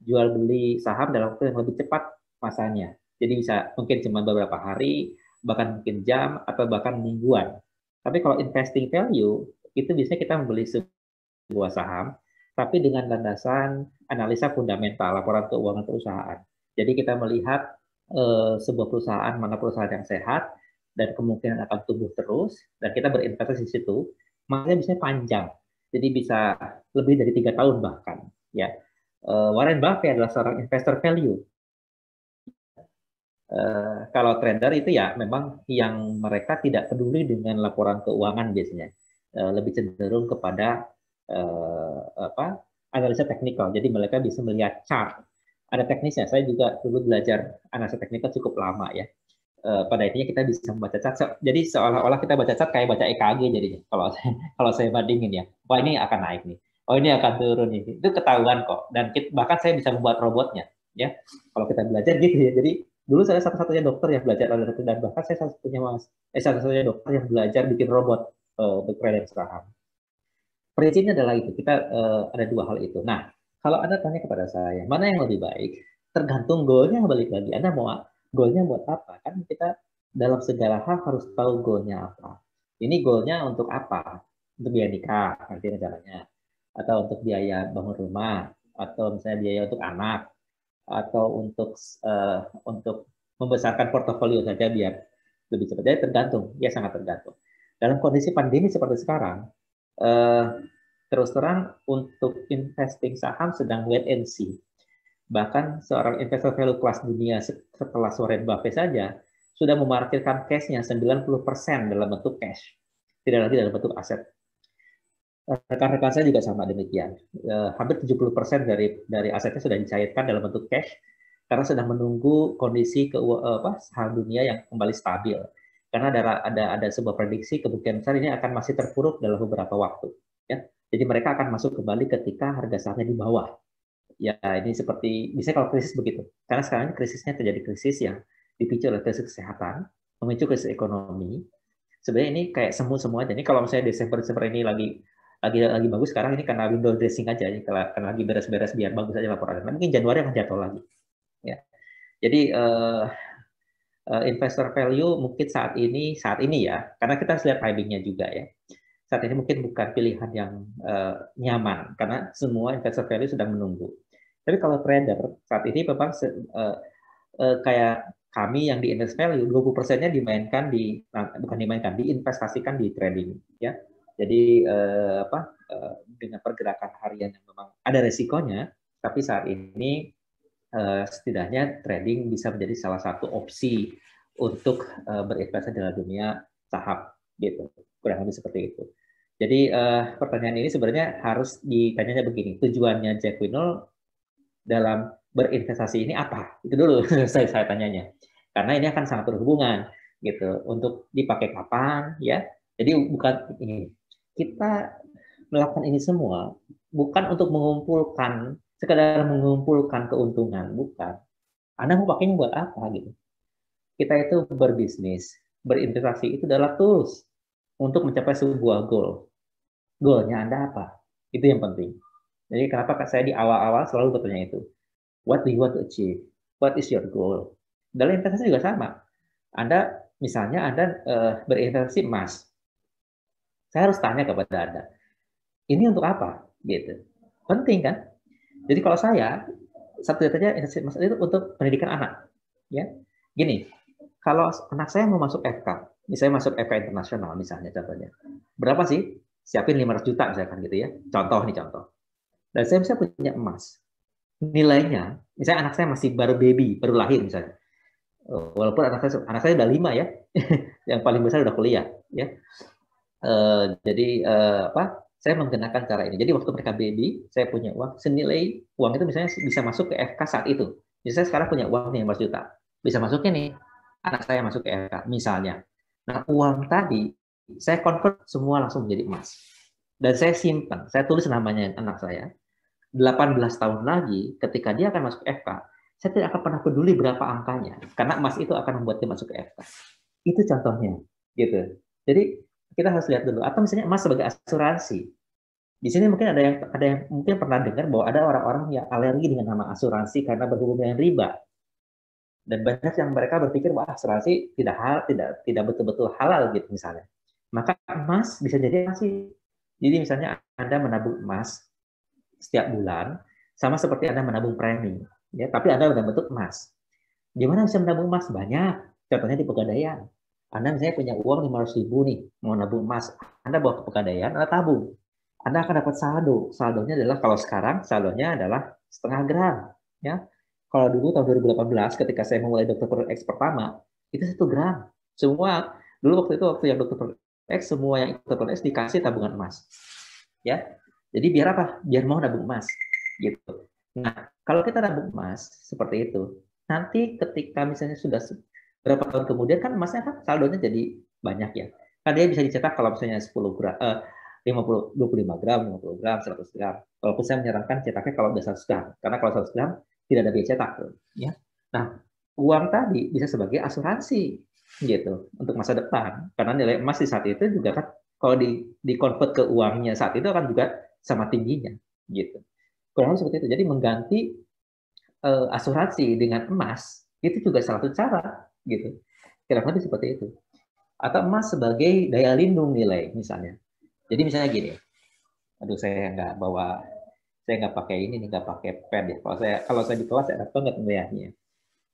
jual beli saham dalam waktu yang lebih cepat masanya. Jadi bisa mungkin cuma beberapa hari, bahkan mungkin jam, atau bahkan mingguan. Tapi kalau investing value, itu biasanya kita membeli sebuah saham, tapi dengan landasan analisa fundamental, laporan keuangan perusahaan. Jadi kita melihat eh, sebuah perusahaan, mana perusahaan yang sehat, dan kemungkinan akan tumbuh terus, dan kita berinvestasi di situ, makanya bisa panjang. Jadi bisa lebih dari tiga tahun bahkan. Ya, eh, Warren Buffett adalah seorang investor value Eh, kalau trader itu ya memang yang mereka tidak peduli dengan laporan keuangan biasanya, uh, lebih cenderung kepada uh, apa analisa teknikal. Jadi mereka bisa melihat chart. Ada teknisnya. Saya juga dulu belajar analisa teknikal cukup lama ya. Uh, pada intinya kita bisa membaca chart. Jadi seolah-olah kita baca chart kayak baca EKG jadinya. Kalau saya, kalau saya bandingin ya, wah ini akan naik nih. Oh ini akan turun nih. Itu ketahuan kok. Dan kita, bahkan saya bisa membuat robotnya ya. Kalau kita belajar gitu ya. Jadi dulu saya satu-satunya dokter yang belajar analisa dan bahkan saya satu-satunya mas eh satu-satunya dokter yang belajar bikin robot uh, untuk saham. Prinsipnya adalah itu kita uh, ada dua hal itu. Nah kalau anda tanya kepada saya mana yang lebih baik, tergantung goalnya balik lagi. Anda mau goalnya buat apa? Kan kita dalam segala hal harus tahu goalnya apa. Ini goalnya untuk apa? Untuk biaya nikah nanti rencananya, atau untuk biaya bangun rumah, atau misalnya biaya untuk anak, atau untuk uh, untuk membesarkan portofolio saja biar lebih cepat. Jadi tergantung, ya sangat tergantung. Dalam kondisi pandemi seperti sekarang, uh, terus terang untuk investing saham sedang wait and see. Bahkan seorang investor value kelas dunia setelah Warren Buffett saja sudah memarkirkan cashnya 90% dalam bentuk cash, tidak lagi dalam bentuk aset rekan-rekan saya juga sama demikian. Eh, hampir 70% dari dari asetnya sudah dicairkan dalam bentuk cash karena sedang menunggu kondisi ke apa, saham dunia yang kembali stabil. Karena ada ada ada sebuah prediksi kemungkinan besar ini akan masih terpuruk dalam beberapa waktu. Ya, Jadi mereka akan masuk kembali ketika harga sahamnya di bawah. Ya ini seperti bisa kalau krisis begitu. Karena sekarang krisisnya terjadi krisis yang dipicu oleh krisis kesehatan, memicu krisis ekonomi. Sebenarnya ini kayak semua semua aja. Ini kalau misalnya Desember Desember ini lagi lagi lagi bagus sekarang ini karena window dressing aja ya karena lagi beres-beres biar bagus aja laporannya. Mungkin Januari akan jatuh lagi. Ya. Jadi uh, uh, investor value mungkin saat ini saat ini ya karena kita harus lihat timingnya juga ya saat ini mungkin bukan pilihan yang uh, nyaman karena semua investor value sedang menunggu. Tapi kalau trader saat ini memang uh, uh, kayak kami yang di invest value 20 persennya dimainkan di bukan dimainkan diinvestasikan di trading ya. Jadi uh, apa uh, dengan pergerakan harian yang memang ada resikonya, tapi saat ini uh, setidaknya trading bisa menjadi salah satu opsi untuk uh, berinvestasi dalam dunia saham gitu kurang lebih seperti itu. Jadi uh, pertanyaan ini sebenarnya harus ditanyanya begini, tujuannya Jack Winol dalam berinvestasi ini apa? Itu dulu saya saya tanyanya. Karena ini akan sangat berhubungan gitu. Untuk dipakai kapan ya. Jadi bukan ini. Kita melakukan ini semua bukan untuk mengumpulkan sekedar mengumpulkan keuntungan, bukan. Anda mau pakainya buat apa gitu. Kita itu berbisnis, berinvestasi itu adalah tools untuk mencapai sebuah goal. Goalnya Anda apa? Itu yang penting. Jadi kenapa saya di awal-awal selalu bertanya itu. What do you want to achieve? What is your goal? Dalam investasi juga sama. Anda misalnya Anda uh, berinvestasi emas. Saya harus tanya kepada Anda. Ini untuk apa? Gitu. Penting kan? Jadi kalau saya satu saja emas itu untuk pendidikan anak. Ya. Gini, kalau anak saya mau masuk FK, misalnya masuk FK internasional misalnya contohnya. Berapa sih? Siapin 500 juta misalkan gitu ya. Contoh nih contoh. Dan saya bisa punya emas. Nilainya, misalnya anak saya masih baru baby, baru lahir misalnya. Walaupun anak saya anak saya udah lima ya, yang paling besar udah kuliah ya. Uh, jadi uh, apa? Saya menggunakan cara ini. Jadi waktu mereka baby, saya punya uang senilai uang itu misalnya bisa masuk ke FK saat itu. Misalnya sekarang punya uang nih 500 juta, bisa masuknya nih anak saya masuk ke FK misalnya. Nah, uang tadi saya convert semua langsung menjadi emas. Dan saya simpan, saya tulis namanya anak saya. 18 tahun lagi, ketika dia akan masuk FK, saya tidak akan pernah peduli berapa angkanya, karena emas itu akan membuat dia masuk ke FK. Itu contohnya, gitu. Jadi kita harus lihat dulu. Atau misalnya emas sebagai asuransi. Di sini mungkin ada yang ada yang mungkin pernah dengar bahwa ada orang-orang yang alergi dengan nama asuransi karena berhubungan dengan riba. Dan banyak yang mereka berpikir wah asuransi tidak hal tidak tidak betul-betul halal gitu misalnya. Maka emas bisa jadi masih jadi misalnya anda menabung emas setiap bulan sama seperti anda menabung premi ya tapi anda dalam bentuk emas. Gimana bisa menabung emas? Banyak. Contohnya di pegadaian anda misalnya punya uang 500 ribu nih mau nabung emas anda bawa ke pegadaian anda tabung anda akan dapat saldo saldonya adalah kalau sekarang saldonya adalah setengah gram ya kalau dulu tahun 2018 ketika saya memulai dokter per X pertama, itu satu gram. Semua dulu waktu itu waktu yang dokter per X semua yang dokter per X dikasih tabungan emas. Ya. Jadi biar apa? Biar mau nabung emas gitu. Nah, kalau kita nabung emas seperti itu, nanti ketika misalnya sudah berapa tahun kemudian kan emasnya kan saldonya jadi banyak ya. Kan dia bisa dicetak kalau misalnya 10 gram, eh, 50, 25 gram, 50 gram, 100 gram. Walaupun saya menyarankan cetaknya kalau udah 100 gram. Karena kalau 100 gram tidak ada biaya cetak ya nah uang tadi bisa sebagai asuransi gitu untuk masa depan karena nilai emas di saat itu juga kan kalau di di convert ke uangnya saat itu akan juga sama tingginya gitu kurang lebih seperti itu jadi mengganti uh, asuransi dengan emas itu juga salah satu cara gitu. Kira-kira lebih seperti itu? Atau emas sebagai daya lindung nilai misalnya. Jadi misalnya gini aduh saya nggak bawa saya nggak pakai ini nggak pakai pen ya. Kalau saya kalau saya di kelas saya banget melihatnya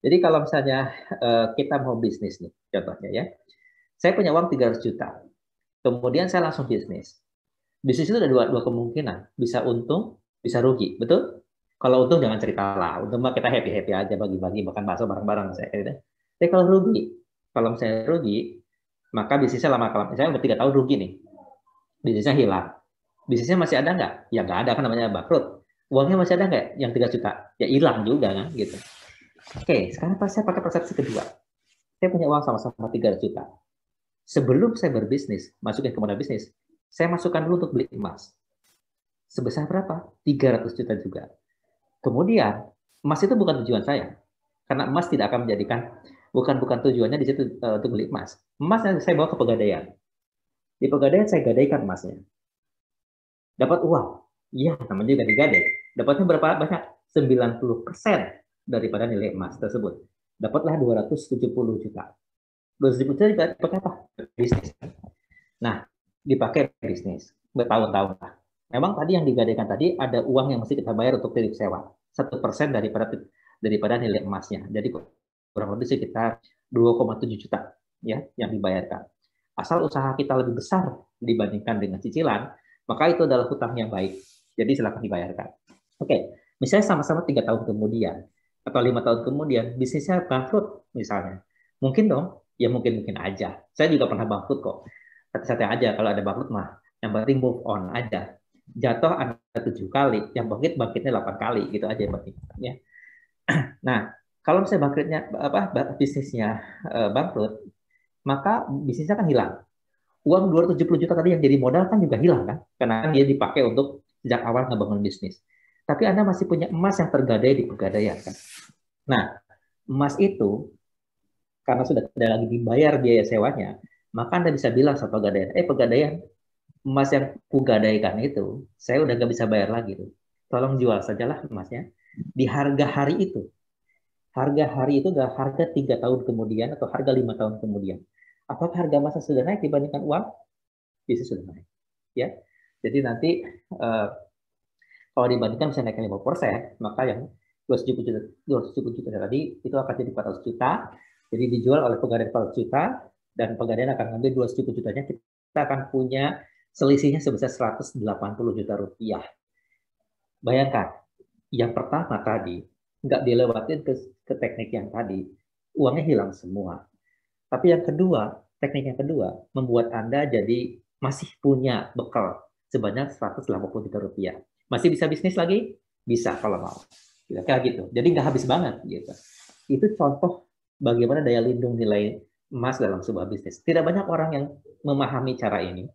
jadi kalau misalnya uh, kita mau bisnis nih contohnya ya. Saya punya uang 300 juta. Kemudian saya langsung bisnis. Bisnis itu ada dua, dua kemungkinan. Bisa untung bisa rugi. Betul? Kalau untung jangan cerita lah. Untung mah kita happy happy aja bagi-bagi makan bakso bareng-bareng saya. Tapi kalau rugi kalau misalnya rugi maka bisnisnya lama kalau misalnya udah tiga tahun rugi nih bisnisnya hilang bisnisnya masih ada nggak? Ya nggak ada kan namanya bangkrut. Uangnya masih ada nggak? Yang 3 juta? Ya hilang juga kan gitu. Oke, sekarang saya pakai persepsi kedua. Saya punya uang sama-sama 3 juta. Sebelum saya berbisnis, masukin ke modal bisnis, saya masukkan dulu untuk beli emas. sebesar berapa? 300 juta juga. Kemudian emas itu bukan tujuan saya. Karena emas tidak akan menjadikan bukan bukan tujuannya di situ uh, untuk beli emas. Emas yang saya bawa ke pegadaian. Di pegadaian saya gadaikan emasnya. Dapat uang. Iya, namanya juga digadai. Dapatnya berapa banyak? 90% daripada nilai emas tersebut. Dapatlah 270 juta. 270 juta dipakai apa? Bisnis. Nah, dipakai bisnis. Bertahun-tahun lah. Memang tadi yang digadaikan tadi ada uang yang mesti kita bayar untuk titip sewa. Satu persen daripada daripada nilai emasnya. Jadi kurang lebih sekitar 2,7 juta ya yang dibayarkan. Asal usaha kita lebih besar dibandingkan dengan cicilan, maka itu adalah hutang yang baik. Jadi silakan dibayarkan. Oke, misalnya sama-sama tiga tahun kemudian atau lima tahun kemudian bisnisnya bangkrut misalnya, mungkin dong, ya mungkin mungkin aja. Saya juga pernah bangkrut kok. Hati-hati aja kalau ada bangkrut mah, yang penting move on aja. Jatuh ada tujuh kali, yang bangkit bangkitnya delapan kali, gitu aja yang penting. Ya. Nah, kalau misalnya bangkrutnya apa bisnisnya uh, bangkrut, maka bisnisnya kan hilang. Uang 270 juta tadi yang jadi modal kan juga hilang kan, karena dia dipakai untuk sejak awal ngebangun bisnis. Tapi Anda masih punya emas yang tergadai di pegadaian kan. Nah, emas itu karena sudah tidak lagi dibayar biaya sewanya, maka Anda bisa bilang sama pegadaian, eh pegadaian, emas yang kugadaikan itu, saya udah nggak bisa bayar lagi tuh. Tolong jual sajalah emasnya di harga hari itu harga hari itu adalah harga tiga tahun kemudian atau harga lima tahun kemudian. Apakah harga masa sudah naik dibandingkan uang? Bisa sudah naik. Ya, jadi nanti uh, kalau dibandingkan misalnya naiknya lima persen, maka yang 270 juta, 270 juta tadi itu akan jadi 400 juta. Jadi dijual oleh pegadaian 400 juta dan pegadaian akan ngambil 270 jutanya. Kita akan punya selisihnya sebesar 180 juta rupiah. Bayangkan, yang pertama tadi nggak dilewatin ke, ke teknik yang tadi, uangnya hilang semua. Tapi yang kedua, teknik yang kedua, membuat Anda jadi masih punya bekal sebanyak 180 juta rupiah. Masih bisa bisnis lagi? Bisa kalau mau. Kira-kira gitu. Jadi nggak habis banget gitu. Itu contoh bagaimana daya lindung nilai emas dalam sebuah bisnis. Tidak banyak orang yang memahami cara ini.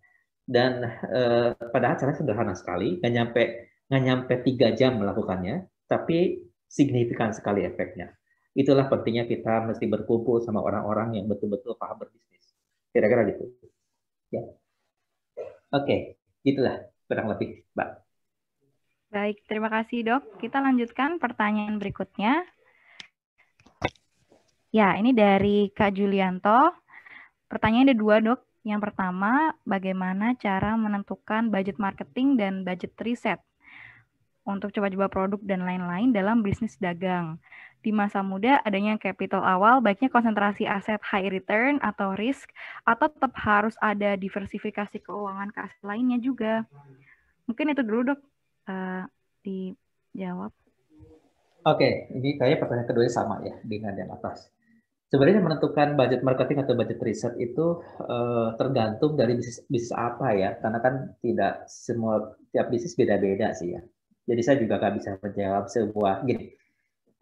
Dan eh, padahal caranya sederhana sekali, nggak nyampe nggak nyampe tiga jam melakukannya, tapi signifikan sekali efeknya. Itulah pentingnya kita mesti berkumpul sama orang-orang yang betul-betul paham berbisnis. Kira-kira gitu. Ya. Oke, itulah kurang lebih, Mbak. Baik, terima kasih dok. Kita lanjutkan pertanyaan berikutnya. Ya, ini dari Kak Julianto. Pertanyaan ada dua dok. Yang pertama, bagaimana cara menentukan budget marketing dan budget riset untuk coba-coba produk dan lain-lain dalam bisnis dagang. Di masa muda, adanya capital awal, baiknya konsentrasi aset high return atau risk, atau tetap harus ada diversifikasi keuangan ke aset lainnya juga. Mungkin itu dulu dok, uh, dijawab. Oke, ini kayaknya pertanyaan kedua sama ya dengan yang atas. Sebenarnya menentukan budget marketing atau budget riset itu uh, tergantung dari bisnis bisnis apa ya, karena kan tidak semua tiap bisnis beda-beda sih ya. Jadi saya juga nggak bisa menjawab sebuah gini.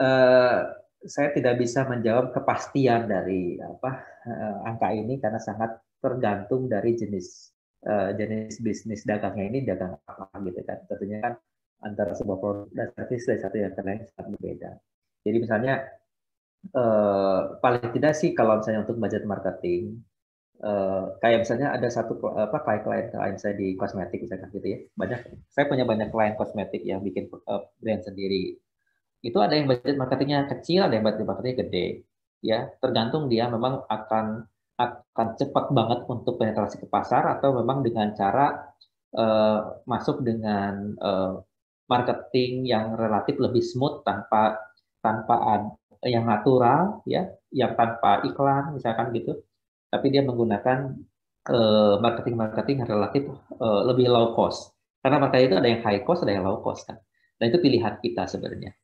Uh, saya tidak bisa menjawab kepastian dari apa uh, angka ini karena sangat tergantung dari jenis uh, jenis bisnis dagangnya ini dagang apa gitu kan. Tentunya kan antara sebuah produk dan servis dari satu yang lain sangat berbeda. Jadi misalnya uh, paling tidak sih kalau misalnya untuk budget marketing Uh, kayak misalnya ada satu apa klien klien saya di kosmetik misalkan gitu ya. Banyak saya punya banyak klien kosmetik yang bikin uh, brand sendiri. Itu ada yang budget marketingnya kecil ada yang budget marketingnya gede ya. Tergantung dia memang akan akan cepat banget untuk penetrasi ke pasar atau memang dengan cara uh, masuk dengan uh, marketing yang relatif lebih smooth tanpa tanpa yang natural ya. Yang tanpa iklan misalkan gitu tapi dia menggunakan uh, marketing-marketing yang relatif uh, lebih low cost. Karena marketing itu ada yang high cost, ada yang low cost kan. Dan itu pilihan kita sebenarnya.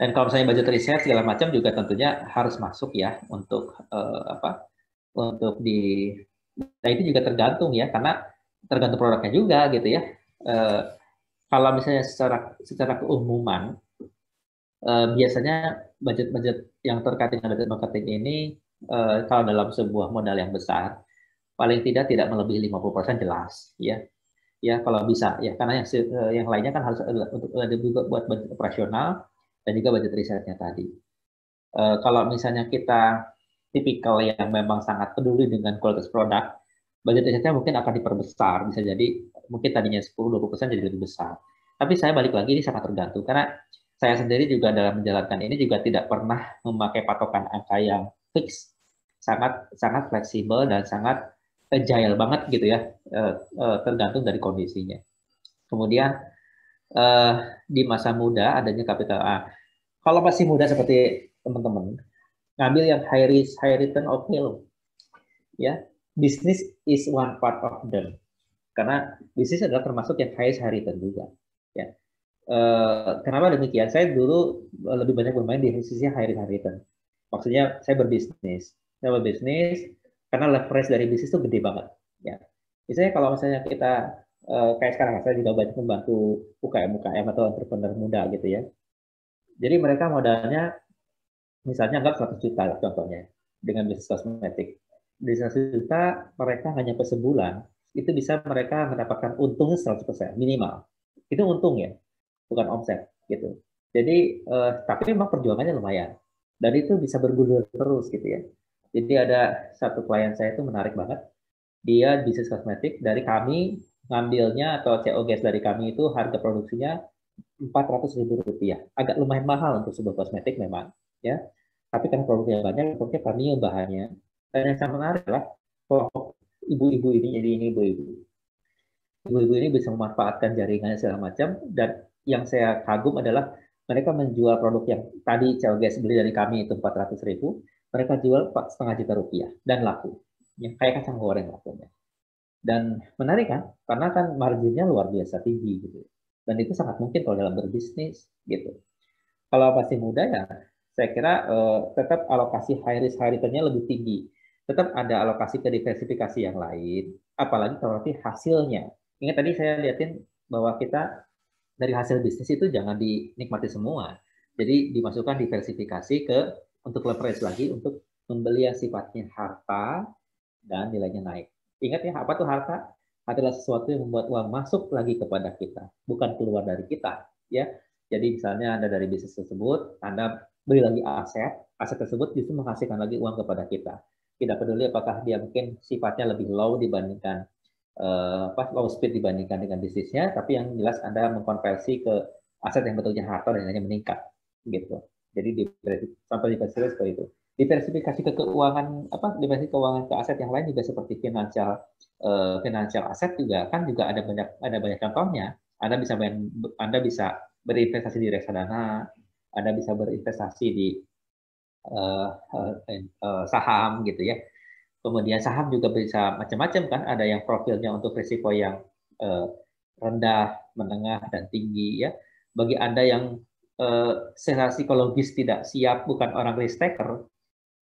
Dan kalau misalnya budget riset segala macam juga tentunya harus masuk ya untuk uh, apa? Untuk di Nah itu juga tergantung ya karena tergantung produknya juga gitu ya. Uh, kalau misalnya secara secara keumuman uh, biasanya budget-budget yang terkait dengan budget marketing ini uh, kalau dalam sebuah modal yang besar, paling tidak tidak melebihi 50% jelas, ya. ya kalau bisa ya karena yang eh, yang lainnya kan harus untuk juga buat budget operasional dan juga budget risetnya tadi. Uh, kalau misalnya kita tipikal yang memang sangat peduli dengan kualitas produk, budget risetnya mungkin akan diperbesar, bisa jadi mungkin tadinya 10-20% jadi lebih besar. Tapi saya balik lagi ini sangat tergantung karena saya sendiri juga dalam menjalankan ini juga tidak pernah memakai patokan angka yang fix, sangat sangat fleksibel dan sangat agile banget gitu ya, eh, eh, tergantung dari kondisinya. Kemudian eh, di masa muda adanya kapital A. Kalau masih muda seperti teman-teman, ngambil yang high risk, high return, okay loh. Ya, business is one part of them. Karena bisnis adalah termasuk yang high high return juga. Ya. Kenapa demikian? Saya dulu lebih banyak bermain di sisi high risk, high return. Maksudnya saya berbisnis. Saya berbisnis karena leverage dari bisnis itu gede banget. Ya. Misalnya kalau misalnya kita uh, kayak sekarang saya juga banyak membantu UKM UKM atau entrepreneur muda gitu ya. Jadi mereka modalnya misalnya anggap 100 juta contohnya dengan bisnis kosmetik. Di 100 juta mereka hanya per sebulan itu bisa mereka mendapatkan untungnya 100% minimal. Itu untung ya, bukan omset gitu. Jadi eh, tapi memang perjuangannya lumayan dan itu bisa bergulir terus gitu ya. Jadi ada satu klien saya itu menarik banget. Dia bisnis kosmetik dari kami ngambilnya atau COGS dari kami itu harga produksinya 400 ribu rupiah. Agak lumayan mahal untuk sebuah kosmetik memang, ya. Tapi karena produknya banyak, produknya premium bahannya. Dan yang sangat menarik adalah kelompok ibu-ibu ini, jadi ini ibu-ibu. Ibu-ibu ini bisa memanfaatkan jaringannya segala macam. Dan yang saya kagum adalah mereka menjual produk yang tadi COGS beli dari kami itu 400 ribu, mereka jual setengah juta rupiah dan laku. Yang kayak kacang goreng lakunya. Dan menarik kan? Karena kan marginnya luar biasa tinggi gitu dan itu sangat mungkin kalau dalam berbisnis gitu. Kalau masih muda ya saya kira uh, tetap alokasi high risk high returnnya lebih tinggi. Tetap ada alokasi ke diversifikasi yang lain, apalagi kalau nanti hasilnya. Ingat tadi saya lihatin bahwa kita dari hasil bisnis itu jangan dinikmati semua. Jadi dimasukkan diversifikasi ke untuk leverage lagi untuk membeli yang sifatnya harta dan nilainya naik. Ingat ya, apa tuh harta? adalah sesuatu yang membuat uang masuk lagi kepada kita, bukan keluar dari kita. Ya, jadi misalnya anda dari bisnis tersebut, anda beli lagi aset, aset tersebut justru menghasilkan lagi uang kepada kita. Tidak peduli apakah dia mungkin sifatnya lebih low dibandingkan apa low speed dibandingkan dengan bisnisnya, tapi yang jelas anda mengkonversi ke aset yang betulnya harta dan nilainya meningkat, gitu. Jadi di sampai diversifikasi seperti itu. Diversifikasi ke keuangan apa? Diversifikasi keuangan ke aset yang lain juga seperti finansial uh, financial asset juga kan juga ada banyak ada banyak contohnya. Anda bisa main, Anda bisa berinvestasi di reksadana, Anda bisa berinvestasi di uh, uh, uh, saham gitu ya. Kemudian saham juga bisa macam-macam kan, ada yang profilnya untuk risiko yang uh, rendah, menengah dan tinggi ya. Bagi Anda yang uh, secara psikologis tidak siap, bukan orang risk taker,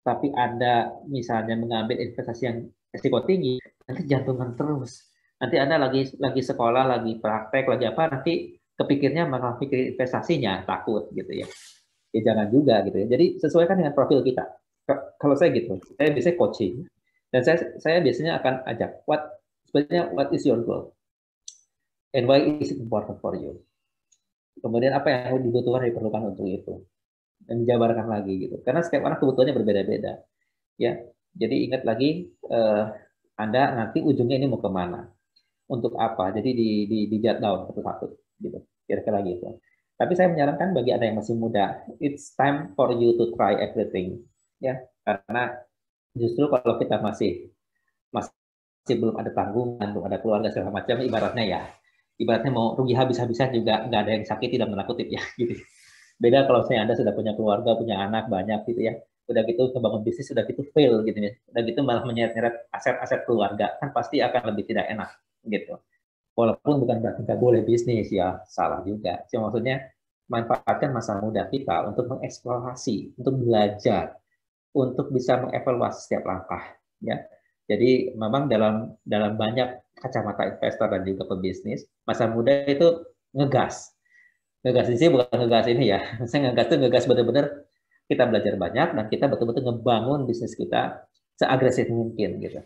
tapi Anda misalnya mengambil investasi yang risiko tinggi, nanti jantungan terus. Nanti Anda lagi lagi sekolah, lagi praktek, lagi apa, nanti kepikirnya malah pikir investasinya, takut gitu ya. Ya jangan juga gitu ya. Jadi sesuaikan dengan profil kita. Kalau saya gitu, saya biasanya coaching dan saya saya biasanya akan ajak what sebenarnya what is your goal and why is it important for you. Kemudian apa yang dibutuhkan diperlukan untuk itu dan dijabarkan lagi gitu. Karena setiap orang kebutuhannya berbeda-beda. Ya, jadi ingat lagi eh, Anda nanti ujungnya ini mau ke mana, untuk apa. Jadi di di, di down satu-satu gitu. Kira-kira gitu. Tapi saya menyarankan bagi Anda yang masih muda, it's time for you to try everything. Ya, karena justru kalau kita masih masih belum ada tanggungan, belum ada keluarga segala macam, ibaratnya ya, ibaratnya mau rugi habis-habisan juga nggak ada yang sakit tidak menakutip ya, gitu. Beda kalau saya Anda sudah punya keluarga, punya anak banyak gitu ya, udah gitu kebangun bisnis udah gitu fail gitu ya udah gitu malah menyeret-nyeret aset-aset keluarga kan pasti akan lebih tidak enak gitu walaupun bukan berarti nggak boleh bisnis ya salah juga cuma maksudnya manfaatkan masa muda kita untuk mengeksplorasi untuk belajar untuk bisa mengevaluasi setiap langkah ya jadi memang dalam dalam banyak kacamata investor dan juga pebisnis masa muda itu ngegas ngegas di sini bukan ngegas ini ya saya ngegas itu ngegas benar-benar kita belajar banyak dan kita betul-betul ngebangun bisnis kita seagresif mungkin gitu.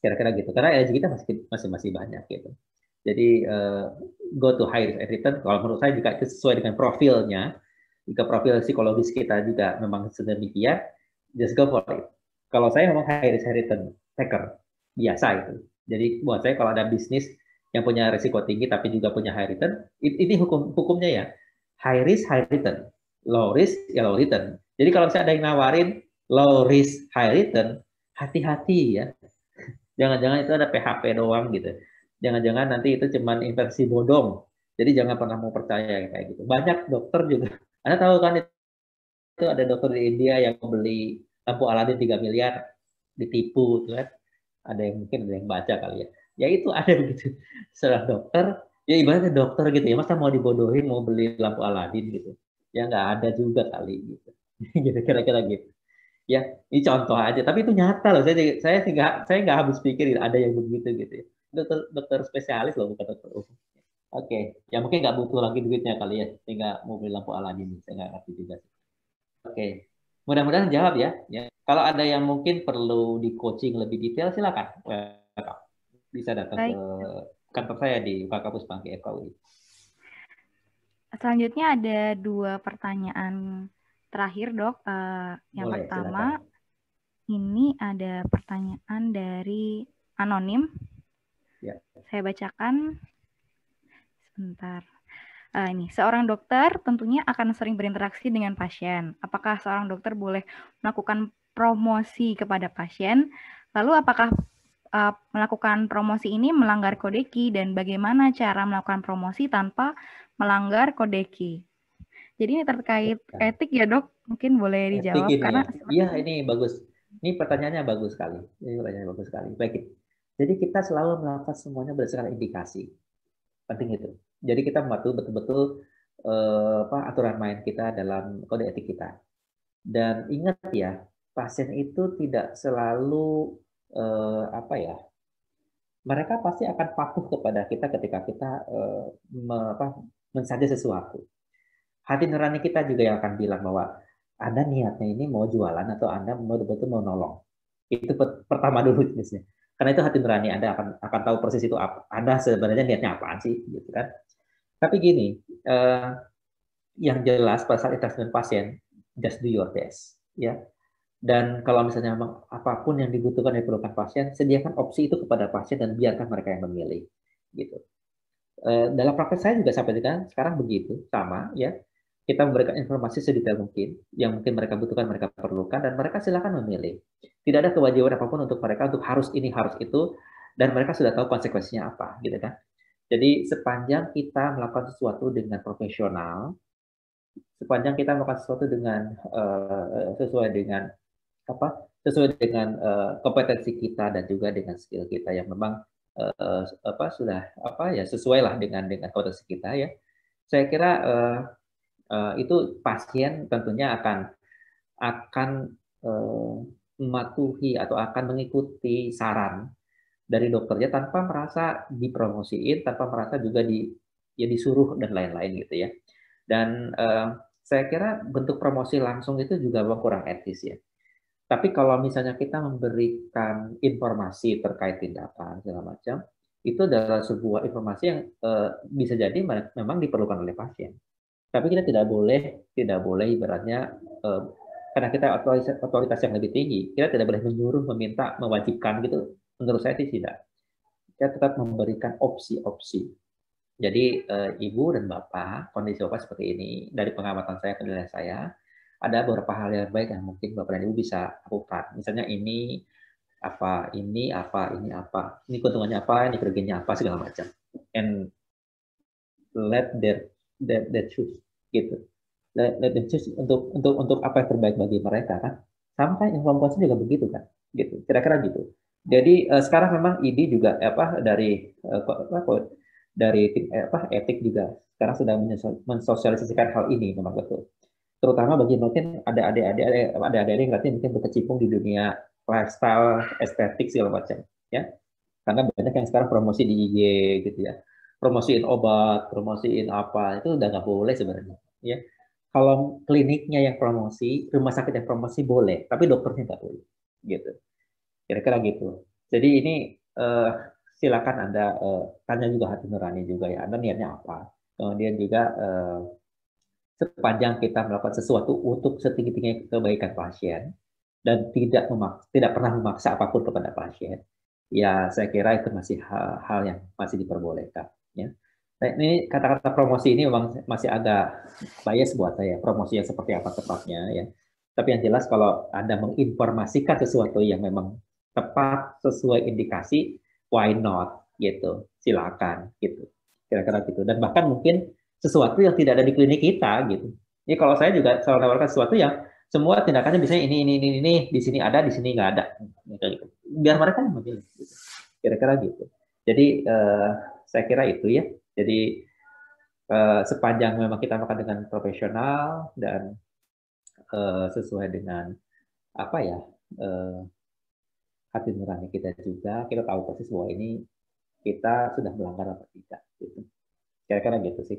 Kira-kira gitu. Karena energi kita masih masih masih banyak gitu. Jadi uh, go to high risk return kalau menurut saya jika sesuai dengan profilnya, jika profil psikologis kita juga memang sedemikian, just go for it. Kalau saya memang high risk high return taker biasa itu. Jadi buat saya kalau ada bisnis yang punya risiko tinggi tapi juga punya high return, ini hukum hukumnya ya high risk high return, low risk ya low return. Jadi kalau misalnya ada yang nawarin low risk high return, hati-hati ya. Jangan-jangan itu ada PHP doang gitu. Jangan-jangan nanti itu cuma inversi bodong. Jadi jangan pernah mau percaya kayak gitu. Banyak dokter juga. Anda tahu kan itu ada dokter di India yang membeli lampu Aladin 3 miliar ditipu tuh kan. Ada yang mungkin ada yang baca kali ya. Ya itu ada begitu. Seorang dokter, ya ibaratnya dokter gitu ya. Masa mau dibodohin mau beli lampu Aladin gitu. Ya nggak ada juga kali gitu. gitu kira-kira gitu. Ya, ini contoh aja. Tapi itu nyata loh. Saya saya nggak saya nggak habis pikir ada yang begitu gitu. Ya. Dokter dokter spesialis loh bukan dokter umum. Oke, okay. ya mungkin nggak butuh lagi duitnya kali ya, sehingga mau beli lampu Aladin. Saya nggak ngerti juga. Oke, okay. mudah-mudahan jawab ya. ya. Kalau ada yang mungkin perlu di coaching lebih detail, silakan. Bisa datang Baik. ke kantor saya di Kampus Bangki FKUI. Selanjutnya ada dua pertanyaan terakhir dok. Uh, yang Boleh, pertama silakan. ini ada pertanyaan dari anonim. Ya. Saya bacakan sebentar. Uh, ini seorang dokter tentunya akan sering berinteraksi dengan pasien. Apakah seorang dokter boleh melakukan promosi kepada pasien? Lalu apakah uh, melakukan promosi ini melanggar kodeki dan bagaimana cara melakukan promosi tanpa melanggar kodeki? Jadi ini terkait etik ya dok, mungkin boleh dijawab etik karena iya ini bagus. Ini pertanyaannya bagus sekali. Ini pertanyaannya bagus sekali. Baik. Jadi kita selalu melakukan semuanya berdasarkan indikasi. Penting itu. Jadi kita mematuhi betul-betul eh, aturan main kita dalam kode etik kita. Dan ingat ya, pasien itu tidak selalu eh, apa ya? Mereka pasti akan patuh kepada kita ketika kita eh, me, apa, mensaja sesuatu hati nurani kita juga yang akan bilang bahwa Anda niatnya ini mau jualan atau Anda betul-betul mau nolong. Itu pertama dulu jenisnya. Karena itu hati nurani Anda akan akan tahu persis itu apa. Anda sebenarnya niatnya apaan sih, gitu kan? Tapi gini, eh, yang jelas pada saat interaksi dengan pasien, just do your best, ya. Dan kalau misalnya apa pun yang dibutuhkan dari diperlukan pasien, sediakan opsi itu kepada pasien dan biarkan mereka yang memilih, gitu. Eh, dalam praktek saya juga sampai sekarang begitu, sama, ya kita memberikan informasi sedetail mungkin yang mungkin mereka butuhkan, mereka perlukan, dan mereka silakan memilih. Tidak ada kewajiban apa pun untuk mereka untuk harus ini, harus itu, dan mereka sudah tahu konsekuensinya apa, gitu kan? Jadi sepanjang kita melakukan sesuatu dengan profesional, sepanjang kita melakukan sesuatu dengan uh, sesuai dengan apa, sesuai dengan uh, kompetensi kita dan juga dengan skill kita yang memang uh, apa sudah apa ya sesuai lah dengan dengan kompetensi kita ya. Saya kira uh, Eh, itu pasien tentunya akan akan uh, mematuhi atau akan mengikuti saran dari dokternya tanpa merasa dipromosiin, tanpa merasa juga di ya disuruh dan lain-lain gitu ya. Dan uh, saya kira bentuk promosi langsung itu juga kurang etis ya. Tapi kalau misalnya kita memberikan informasi terkait tindakan segala macam, itu adalah sebuah informasi yang uh, bisa jadi memang diperlukan oleh pasien. Tapi kita tidak boleh tidak boleh ibaratnya eh, karena kita otoritas, otoritas yang lebih tinggi, kita tidak boleh menyuruh, meminta, mewajibkan gitu. Menurut saya sih tidak. Kita tetap memberikan opsi-opsi. Jadi eh, ibu dan bapak kondisi bapak seperti ini dari pengamatan saya penilaian saya ada beberapa hal yang baik yang mungkin bapak dan ibu bisa lakukan. Misalnya ini apa, ini apa, ini apa, ini keuntungannya apa, ini kerugiannya apa segala macam. And let their that, that choose gitu let, let them choose untuk untuk untuk apa yang terbaik bagi mereka kan sama kan informasi juga begitu kan gitu kira-kira gitu jadi uh, sekarang memang ID juga apa dari uh, dari eh, apa etik juga sekarang sudah mensosialisasikan hal ini memang betul terutama bagi mungkin ada adik-adik ada adik-adik yang nanti mungkin berkecimpung di dunia lifestyle estetik segala macam ya karena banyak yang sekarang promosi di IG gitu ya promosiin obat, promosiin apa, itu udah nggak boleh sebenarnya. Ya, kalau kliniknya yang promosi, rumah sakit yang promosi boleh, tapi dokternya nggak boleh, gitu. Kira-kira gitu. Jadi ini uh, silakan Anda uh, tanya juga hati nurani juga ya, Anda niatnya apa. Kemudian juga uh, sepanjang kita melakukan sesuatu untuk setinggi-tinggi kebaikan pasien dan tidak memaksa, tidak pernah memaksa apa pun kepada pasien, ya saya kira itu masih hal, hal yang masih diperbolehkan. Ya. Nah, ini kata-kata promosi ini memang masih agak bias buat saya. Promosinya seperti apa tepatnya ya. Tapi yang jelas kalau Anda menginformasikan sesuatu yang memang tepat sesuai indikasi, why not gitu. Silakan gitu. Kira-kira gitu. Dan bahkan mungkin sesuatu yang tidak ada di klinik kita gitu. Ini kalau saya juga selalu tawarkan sesuatu yang semua tindakannya bisa ini ini ini ini di sini ada di sini nggak ada gitu. biar mereka yang memilih gitu. kira-kira gitu jadi uh, saya kira itu ya jadi uh, sepanjang memang kita makan dengan profesional dan uh, sesuai dengan apa ya uh, hati nurani kita juga kita tahu persis bahwa ini kita sudah melanggar apa tidak gitu kira-kira gitu sih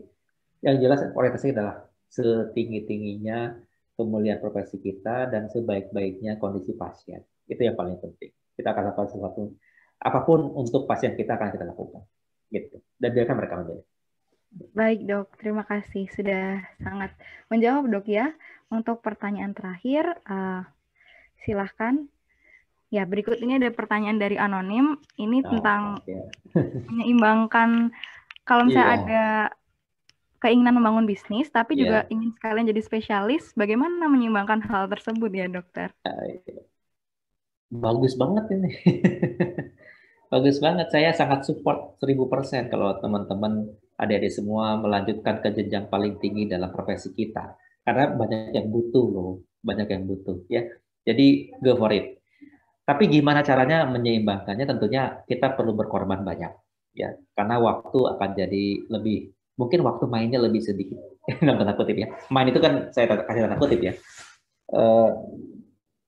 yang jelas orientasi adalah setinggi tingginya pemulihan profesi kita dan sebaik-baiknya kondisi pasien. Itu yang paling penting. Kita akan lakukan sesuatu apa pun untuk pasien kita akan kita lakukan. Gitu. Dan biarkan mereka memilih. Baik dok, terima kasih sudah sangat menjawab dok ya. Untuk pertanyaan terakhir, uh, silahkan. Ya berikut ini ada pertanyaan dari anonim. Ini nah, tentang ya. menyeimbangkan kalau misalnya yeah. ada keinginan membangun bisnis, tapi yeah. juga ingin sekalian jadi spesialis. Bagaimana menyeimbangkan hal tersebut ya, dokter? Bagus banget ini. Bagus banget. Saya sangat support 1000% kalau teman-teman adik-adik semua melanjutkan ke jenjang paling tinggi dalam profesi kita. Karena banyak yang butuh loh, banyak yang butuh ya. Jadi go for it. Tapi gimana caranya menyeimbangkannya? Tentunya kita perlu berkorban banyak ya. Karena waktu akan jadi lebih mungkin waktu mainnya lebih sedikit. Dalam tanda kutip ya. Main itu kan saya kasih tanda kutip ya. Uh,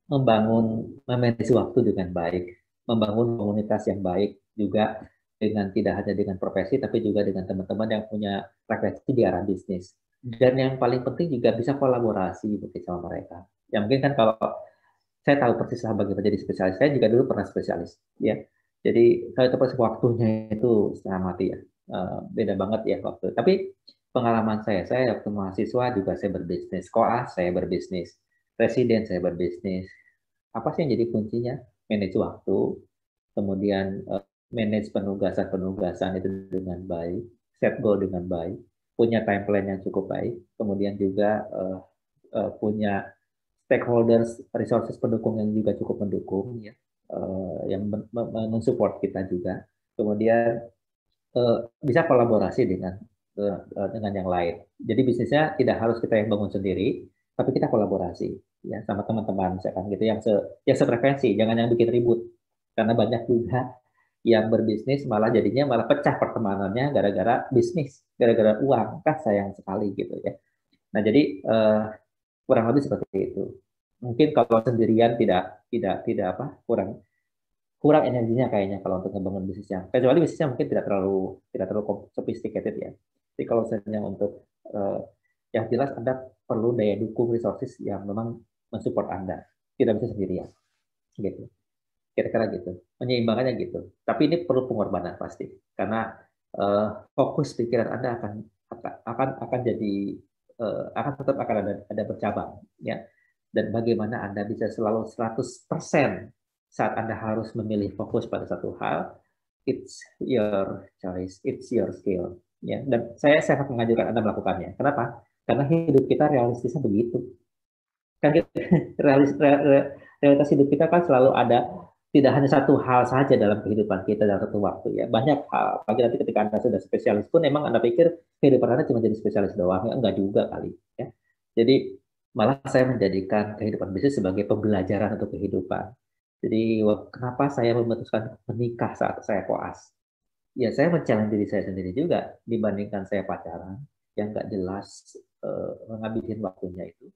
membangun memanage waktu dengan baik membangun komunitas yang baik juga dengan tidak hanya dengan profesi tapi juga dengan teman-teman yang punya referensi di arah bisnis. Dan yang paling penting juga bisa kolaborasi begitu sama mereka. Yang mungkin kan kalau saya tahu persis lah bagaimana jadi spesialis saya juga dulu pernah spesialis ya jadi kalau itu pasti waktunya itu setengah mati ya Eh, beda banget ya waktu. Tapi pengalaman saya, saya waktu mahasiswa juga saya berbisnis, koas saya berbisnis, presiden saya berbisnis. Apa sih yang jadi kuncinya? Manage waktu, kemudian uh, manage penugasan-penugasan itu dengan baik, set goal dengan baik, punya time plan yang cukup baik, kemudian juga uh, punya stakeholders, resources pendukung yang juga cukup mendukung, ya, uh, yang mensupport kita juga. Kemudian Eh, bisa kolaborasi dengan eh, dengan yang lain. Jadi bisnisnya tidak harus kita yang bangun sendiri, tapi kita kolaborasi ya sama teman-teman misalkan gitu yang se yang sefrekuensi, jangan yang bikin ribut. Karena banyak juga yang berbisnis malah jadinya malah pecah pertemanannya gara-gara bisnis, gara-gara uang, kan sayang sekali gitu ya. Nah jadi uh, kurang lebih seperti itu. Mungkin kalau sendirian tidak tidak tidak apa kurang kurang energinya kayaknya kalau untuk ngebangun bisnisnya. Kecuali bisnisnya mungkin tidak terlalu tidak terlalu sophisticated ya. Tapi kalau misalnya untuk uh, yang jelas Anda perlu daya dukung resources yang memang mensupport Anda. Tidak bisa sendirian. Gitu. Kira-kira gitu. Menyeimbangkannya gitu. Tapi ini perlu pengorbanan pasti. Karena uh, fokus pikiran Anda akan akan akan jadi uh, akan tetap akan ada ada bercabang ya. Dan bagaimana Anda bisa selalu 100% saat Anda harus memilih fokus pada satu hal, it's your choice, it's your skill. Ya, dan saya sangat mengajukan Anda melakukannya. Kenapa? Karena hidup kita realistisnya begitu. Kan kita, realis, realitas hidup kita kan selalu ada tidak hanya satu hal saja dalam kehidupan kita dalam satu waktu ya banyak hal apalagi nanti ketika anda sudah spesialis pun emang anda pikir kehidupan anda cuma jadi spesialis doang ya enggak juga kali ya jadi malah saya menjadikan kehidupan bisnis sebagai pembelajaran untuk kehidupan jadi kenapa saya memutuskan menikah saat saya koas? Ya saya mencari diri saya sendiri juga dibandingkan saya pacaran yang nggak jelas uh, menghabisin waktunya itu.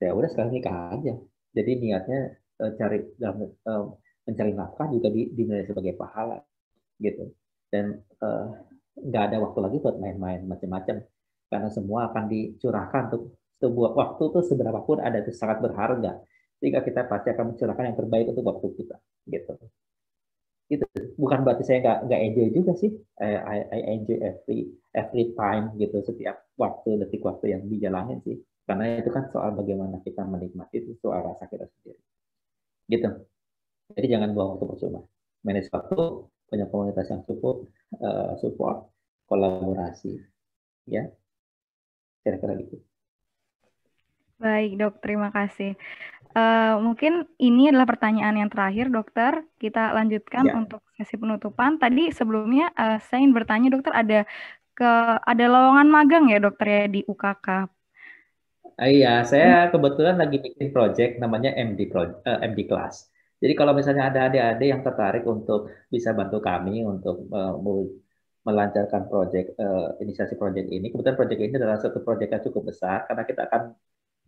Ya udah sekarang nikah aja. Jadi niatnya cari dalam uh, mencari nafkah juga dinilai sebagai pahala gitu. Dan nggak ada waktu lagi buat main-main macam-macam karena semua akan dicurahkan untuk sebuah waktu tuh seberapa pun ada itu sangat berharga sehingga kita pasti akan mencurahkan yang terbaik untuk waktu kita gitu Itu bukan berarti saya nggak nggak enjoy juga sih. I, I, enjoy every every time gitu setiap waktu detik waktu yang dijalanin sih. Karena itu kan soal bagaimana kita menikmati itu soal rasa kita sendiri. Gitu. Jadi jangan buang waktu percuma. Manage waktu, punya komunitas yang cukup, uh, support, kolaborasi. Ya, kira-kira gitu. Baik, dok. Terima kasih. Uh, mungkin ini adalah pertanyaan yang terakhir, dokter. Kita lanjutkan ya. untuk sesi penutupan. Tadi sebelumnya uh, saya ingin bertanya, dokter, ada ke ada lowongan magang ya, dokter ya di UKK. Uh, iya, saya kebetulan lagi bikin project namanya MD Pro, uh, MD Class. Jadi kalau misalnya ada adik-adik yang tertarik untuk bisa bantu kami untuk uh, melancarkan project uh, inisiasi project ini, kebetulan project ini adalah satu project yang cukup besar karena kita akan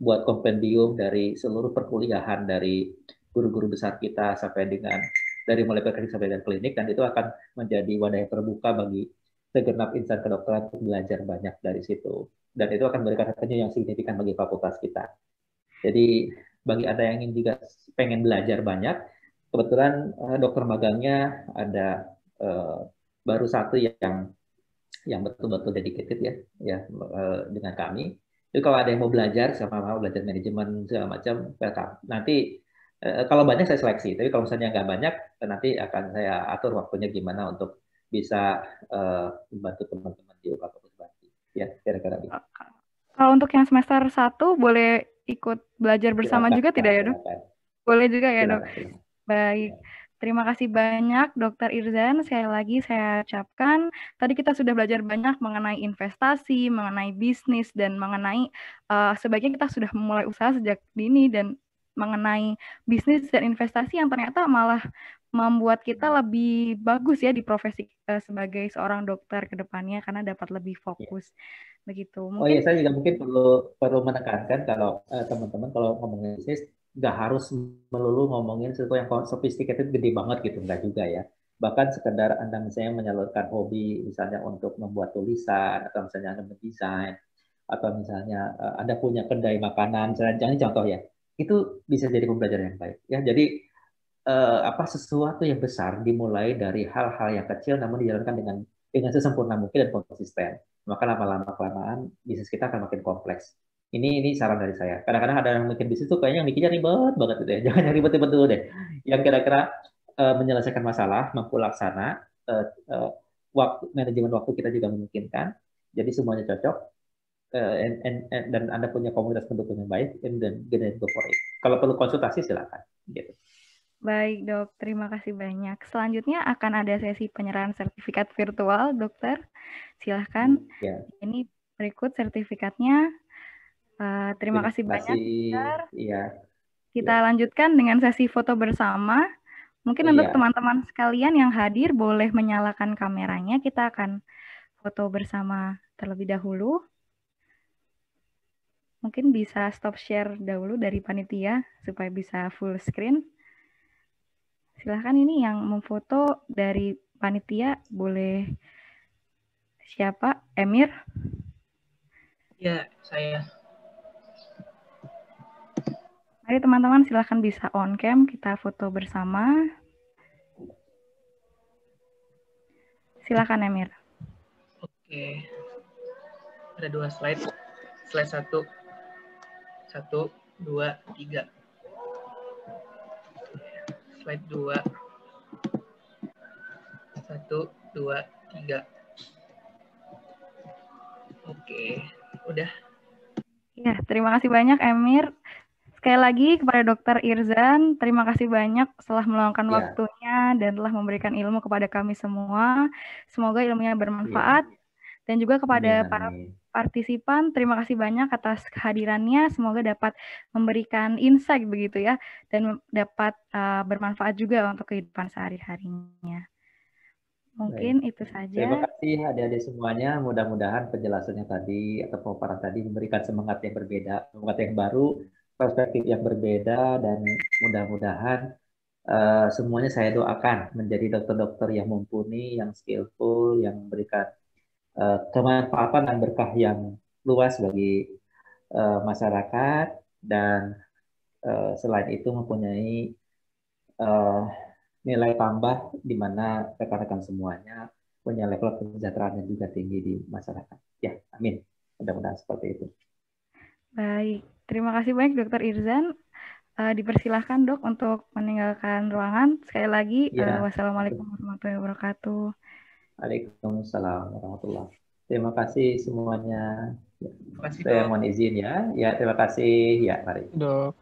buat kompendium dari seluruh perkuliahan dari guru-guru besar kita sampai dengan dari mulai praktik sampai dengan klinik dan itu akan menjadi wadah yang terbuka bagi segenap insan kedokteran untuk belajar banyak dari situ dan itu akan memberikan hasilnya yang signifikan bagi fakultas kita. Jadi bagi anda yang ingin juga pengen belajar banyak, kebetulan uh, dokter magangnya ada uh, baru satu yang yang betul-betul dedicated ya ya uh, dengan kami jadi kalau ada yang mau belajar sama mau belajar manajemen segala macam, welcome. Nanti eh, kalau banyak saya seleksi, tapi kalau misalnya nggak banyak, nanti akan saya atur waktunya gimana untuk bisa uh, membantu teman-teman di Pusbati. Ya, kira-kira gitu. Kalau untuk yang semester satu boleh ikut belajar bersama silakan, juga tidak ya dok? Boleh juga ya dok. Baik. Terima kasih banyak Dokter Irzan. Sekali lagi saya ucapkan, tadi kita sudah belajar banyak mengenai investasi, mengenai bisnis, dan mengenai uh, sebaiknya kita sudah memulai usaha sejak dini dan mengenai bisnis dan investasi yang ternyata malah membuat kita lebih bagus ya di profesi uh, sebagai seorang dokter ke depannya karena dapat lebih iya. fokus. Ya. Begitu. Mungkin... Oh iya, saya juga mungkin perlu perlu menekankan kalau uh, teman-teman kalau ngomongin bisnis nggak harus melulu ngomongin sesuatu yang sophisticated gede banget gitu nggak juga ya bahkan sekedar anda misalnya menyalurkan hobi misalnya untuk membuat tulisan atau misalnya anda mendesain atau misalnya uh, anda punya kedai makanan jangan contoh ya itu bisa jadi pembelajaran yang baik ya jadi uh, apa sesuatu yang besar dimulai dari hal-hal yang kecil namun dijalankan dengan dengan sesempurna mungkin dan konsisten maka lama-lama kelamaan bisnis kita akan makin kompleks ini ini saran dari saya. Kadang-kadang ada yang mikir bisnis tuh kayaknya mikirnya ribet banget gitu ya. Jangan yang ribet-ribet dulu deh. Yang kira-kira uh, menyelesaikan masalah, mampu laksana, uh, uh, waktu manajemen waktu kita juga memungkinkan. Jadi semuanya cocok. Uh, and, and, and, dan Anda punya komunitas pendukung yang baik, and then get go for it. Kalau perlu konsultasi silakan. Gitu. Baik dok, terima kasih banyak. Selanjutnya akan ada sesi penyerahan sertifikat virtual, dokter. Silahkan. Yeah. Ini berikut sertifikatnya. Uh, terima, kasih banyak. Iya. Kita ya. lanjutkan dengan sesi foto bersama. Mungkin ya. untuk teman-teman sekalian yang hadir boleh menyalakan kameranya. Kita akan foto bersama terlebih dahulu. Mungkin bisa stop share dahulu dari panitia supaya bisa full screen. Silahkan ini yang memfoto dari panitia boleh siapa? Emir? Ya, saya. Mari teman-teman silahkan bisa on cam, kita foto bersama. Silahkan Emir. Oke, ada dua slide. Slide satu, satu, dua, tiga. Slide dua, satu, dua, tiga. Oke, udah. Ya, terima kasih banyak Emir. Sekali lagi kepada Dokter Irzan, terima kasih banyak telah meluangkan ya. waktunya dan telah memberikan ilmu kepada kami semua. Semoga ilmunya bermanfaat. Ya. Dan juga kepada ya. para partisipan, terima kasih banyak atas kehadirannya. Semoga dapat memberikan insight begitu ya, dan dapat uh, bermanfaat juga untuk kehidupan sehari-harinya. Mungkin Baik. itu saja. Terima kasih adik-adik semuanya. Mudah-mudahan penjelasannya tadi atau pemaparan tadi memberikan semangat yang berbeda, semangat yang baru perspektif yang berbeda dan mudah-mudahan uh, semuanya saya doakan menjadi dokter-dokter yang mumpuni, yang skillful, yang memberikan uh, kemanfaatan dan berkah yang luas bagi uh, masyarakat dan uh, selain itu mempunyai uh, nilai tambah di mana rekan-rekan semuanya punya level kesejahteraan yang juga tinggi di masyarakat. Ya, amin. Mudah-mudahan seperti itu. Baik, terima kasih banyak Dokter Irzan. Uh, dipersilahkan dok untuk meninggalkan ruangan. Sekali lagi, ya. uh, wassalamualaikum warahmatullahi wabarakatuh. Waalaikumsalam warahmatullahi Terima kasih semuanya. Terima kasih, Saya mohon izin ya. Ya, terima kasih. Ya, mari. Dok.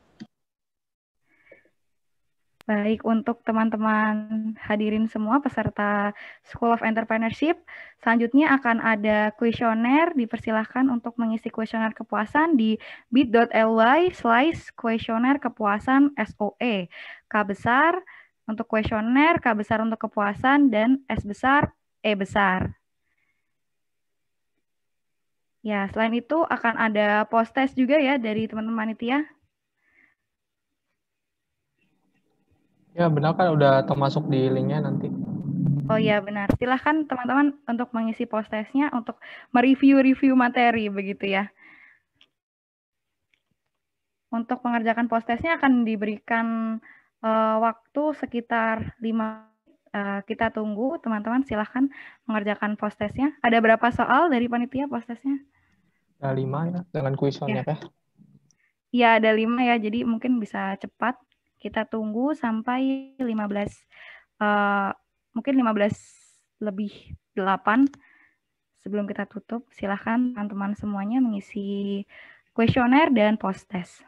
Baik, untuk teman-teman hadirin semua peserta School of Entrepreneurship, selanjutnya akan ada kuesioner. Dipersilahkan untuk mengisi kuesioner kepuasan di bit.ly slice kuesioner kepuasan SOE. K besar untuk kuesioner, K besar untuk kepuasan, dan S besar, E besar. Ya, selain itu akan ada post test juga ya dari teman-teman itu ya. Ya, benar kan udah termasuk di linknya nanti. Oh iya benar. Silahkan teman-teman untuk mengisi post testnya untuk mereview-review materi begitu ya. Untuk mengerjakan post testnya akan diberikan uh, waktu sekitar 5 uh, eh, kita tunggu teman-teman silahkan mengerjakan post testnya. Ada berapa soal dari panitia post testnya? Ada lima ya dengan kuesioner ya. Iya ada lima ya jadi mungkin bisa cepat. Kita tunggu sampai 15 uh, mungkin 15 lebih 8 sebelum kita tutup. Silahkan teman-teman semuanya mengisi kuesioner dan post test.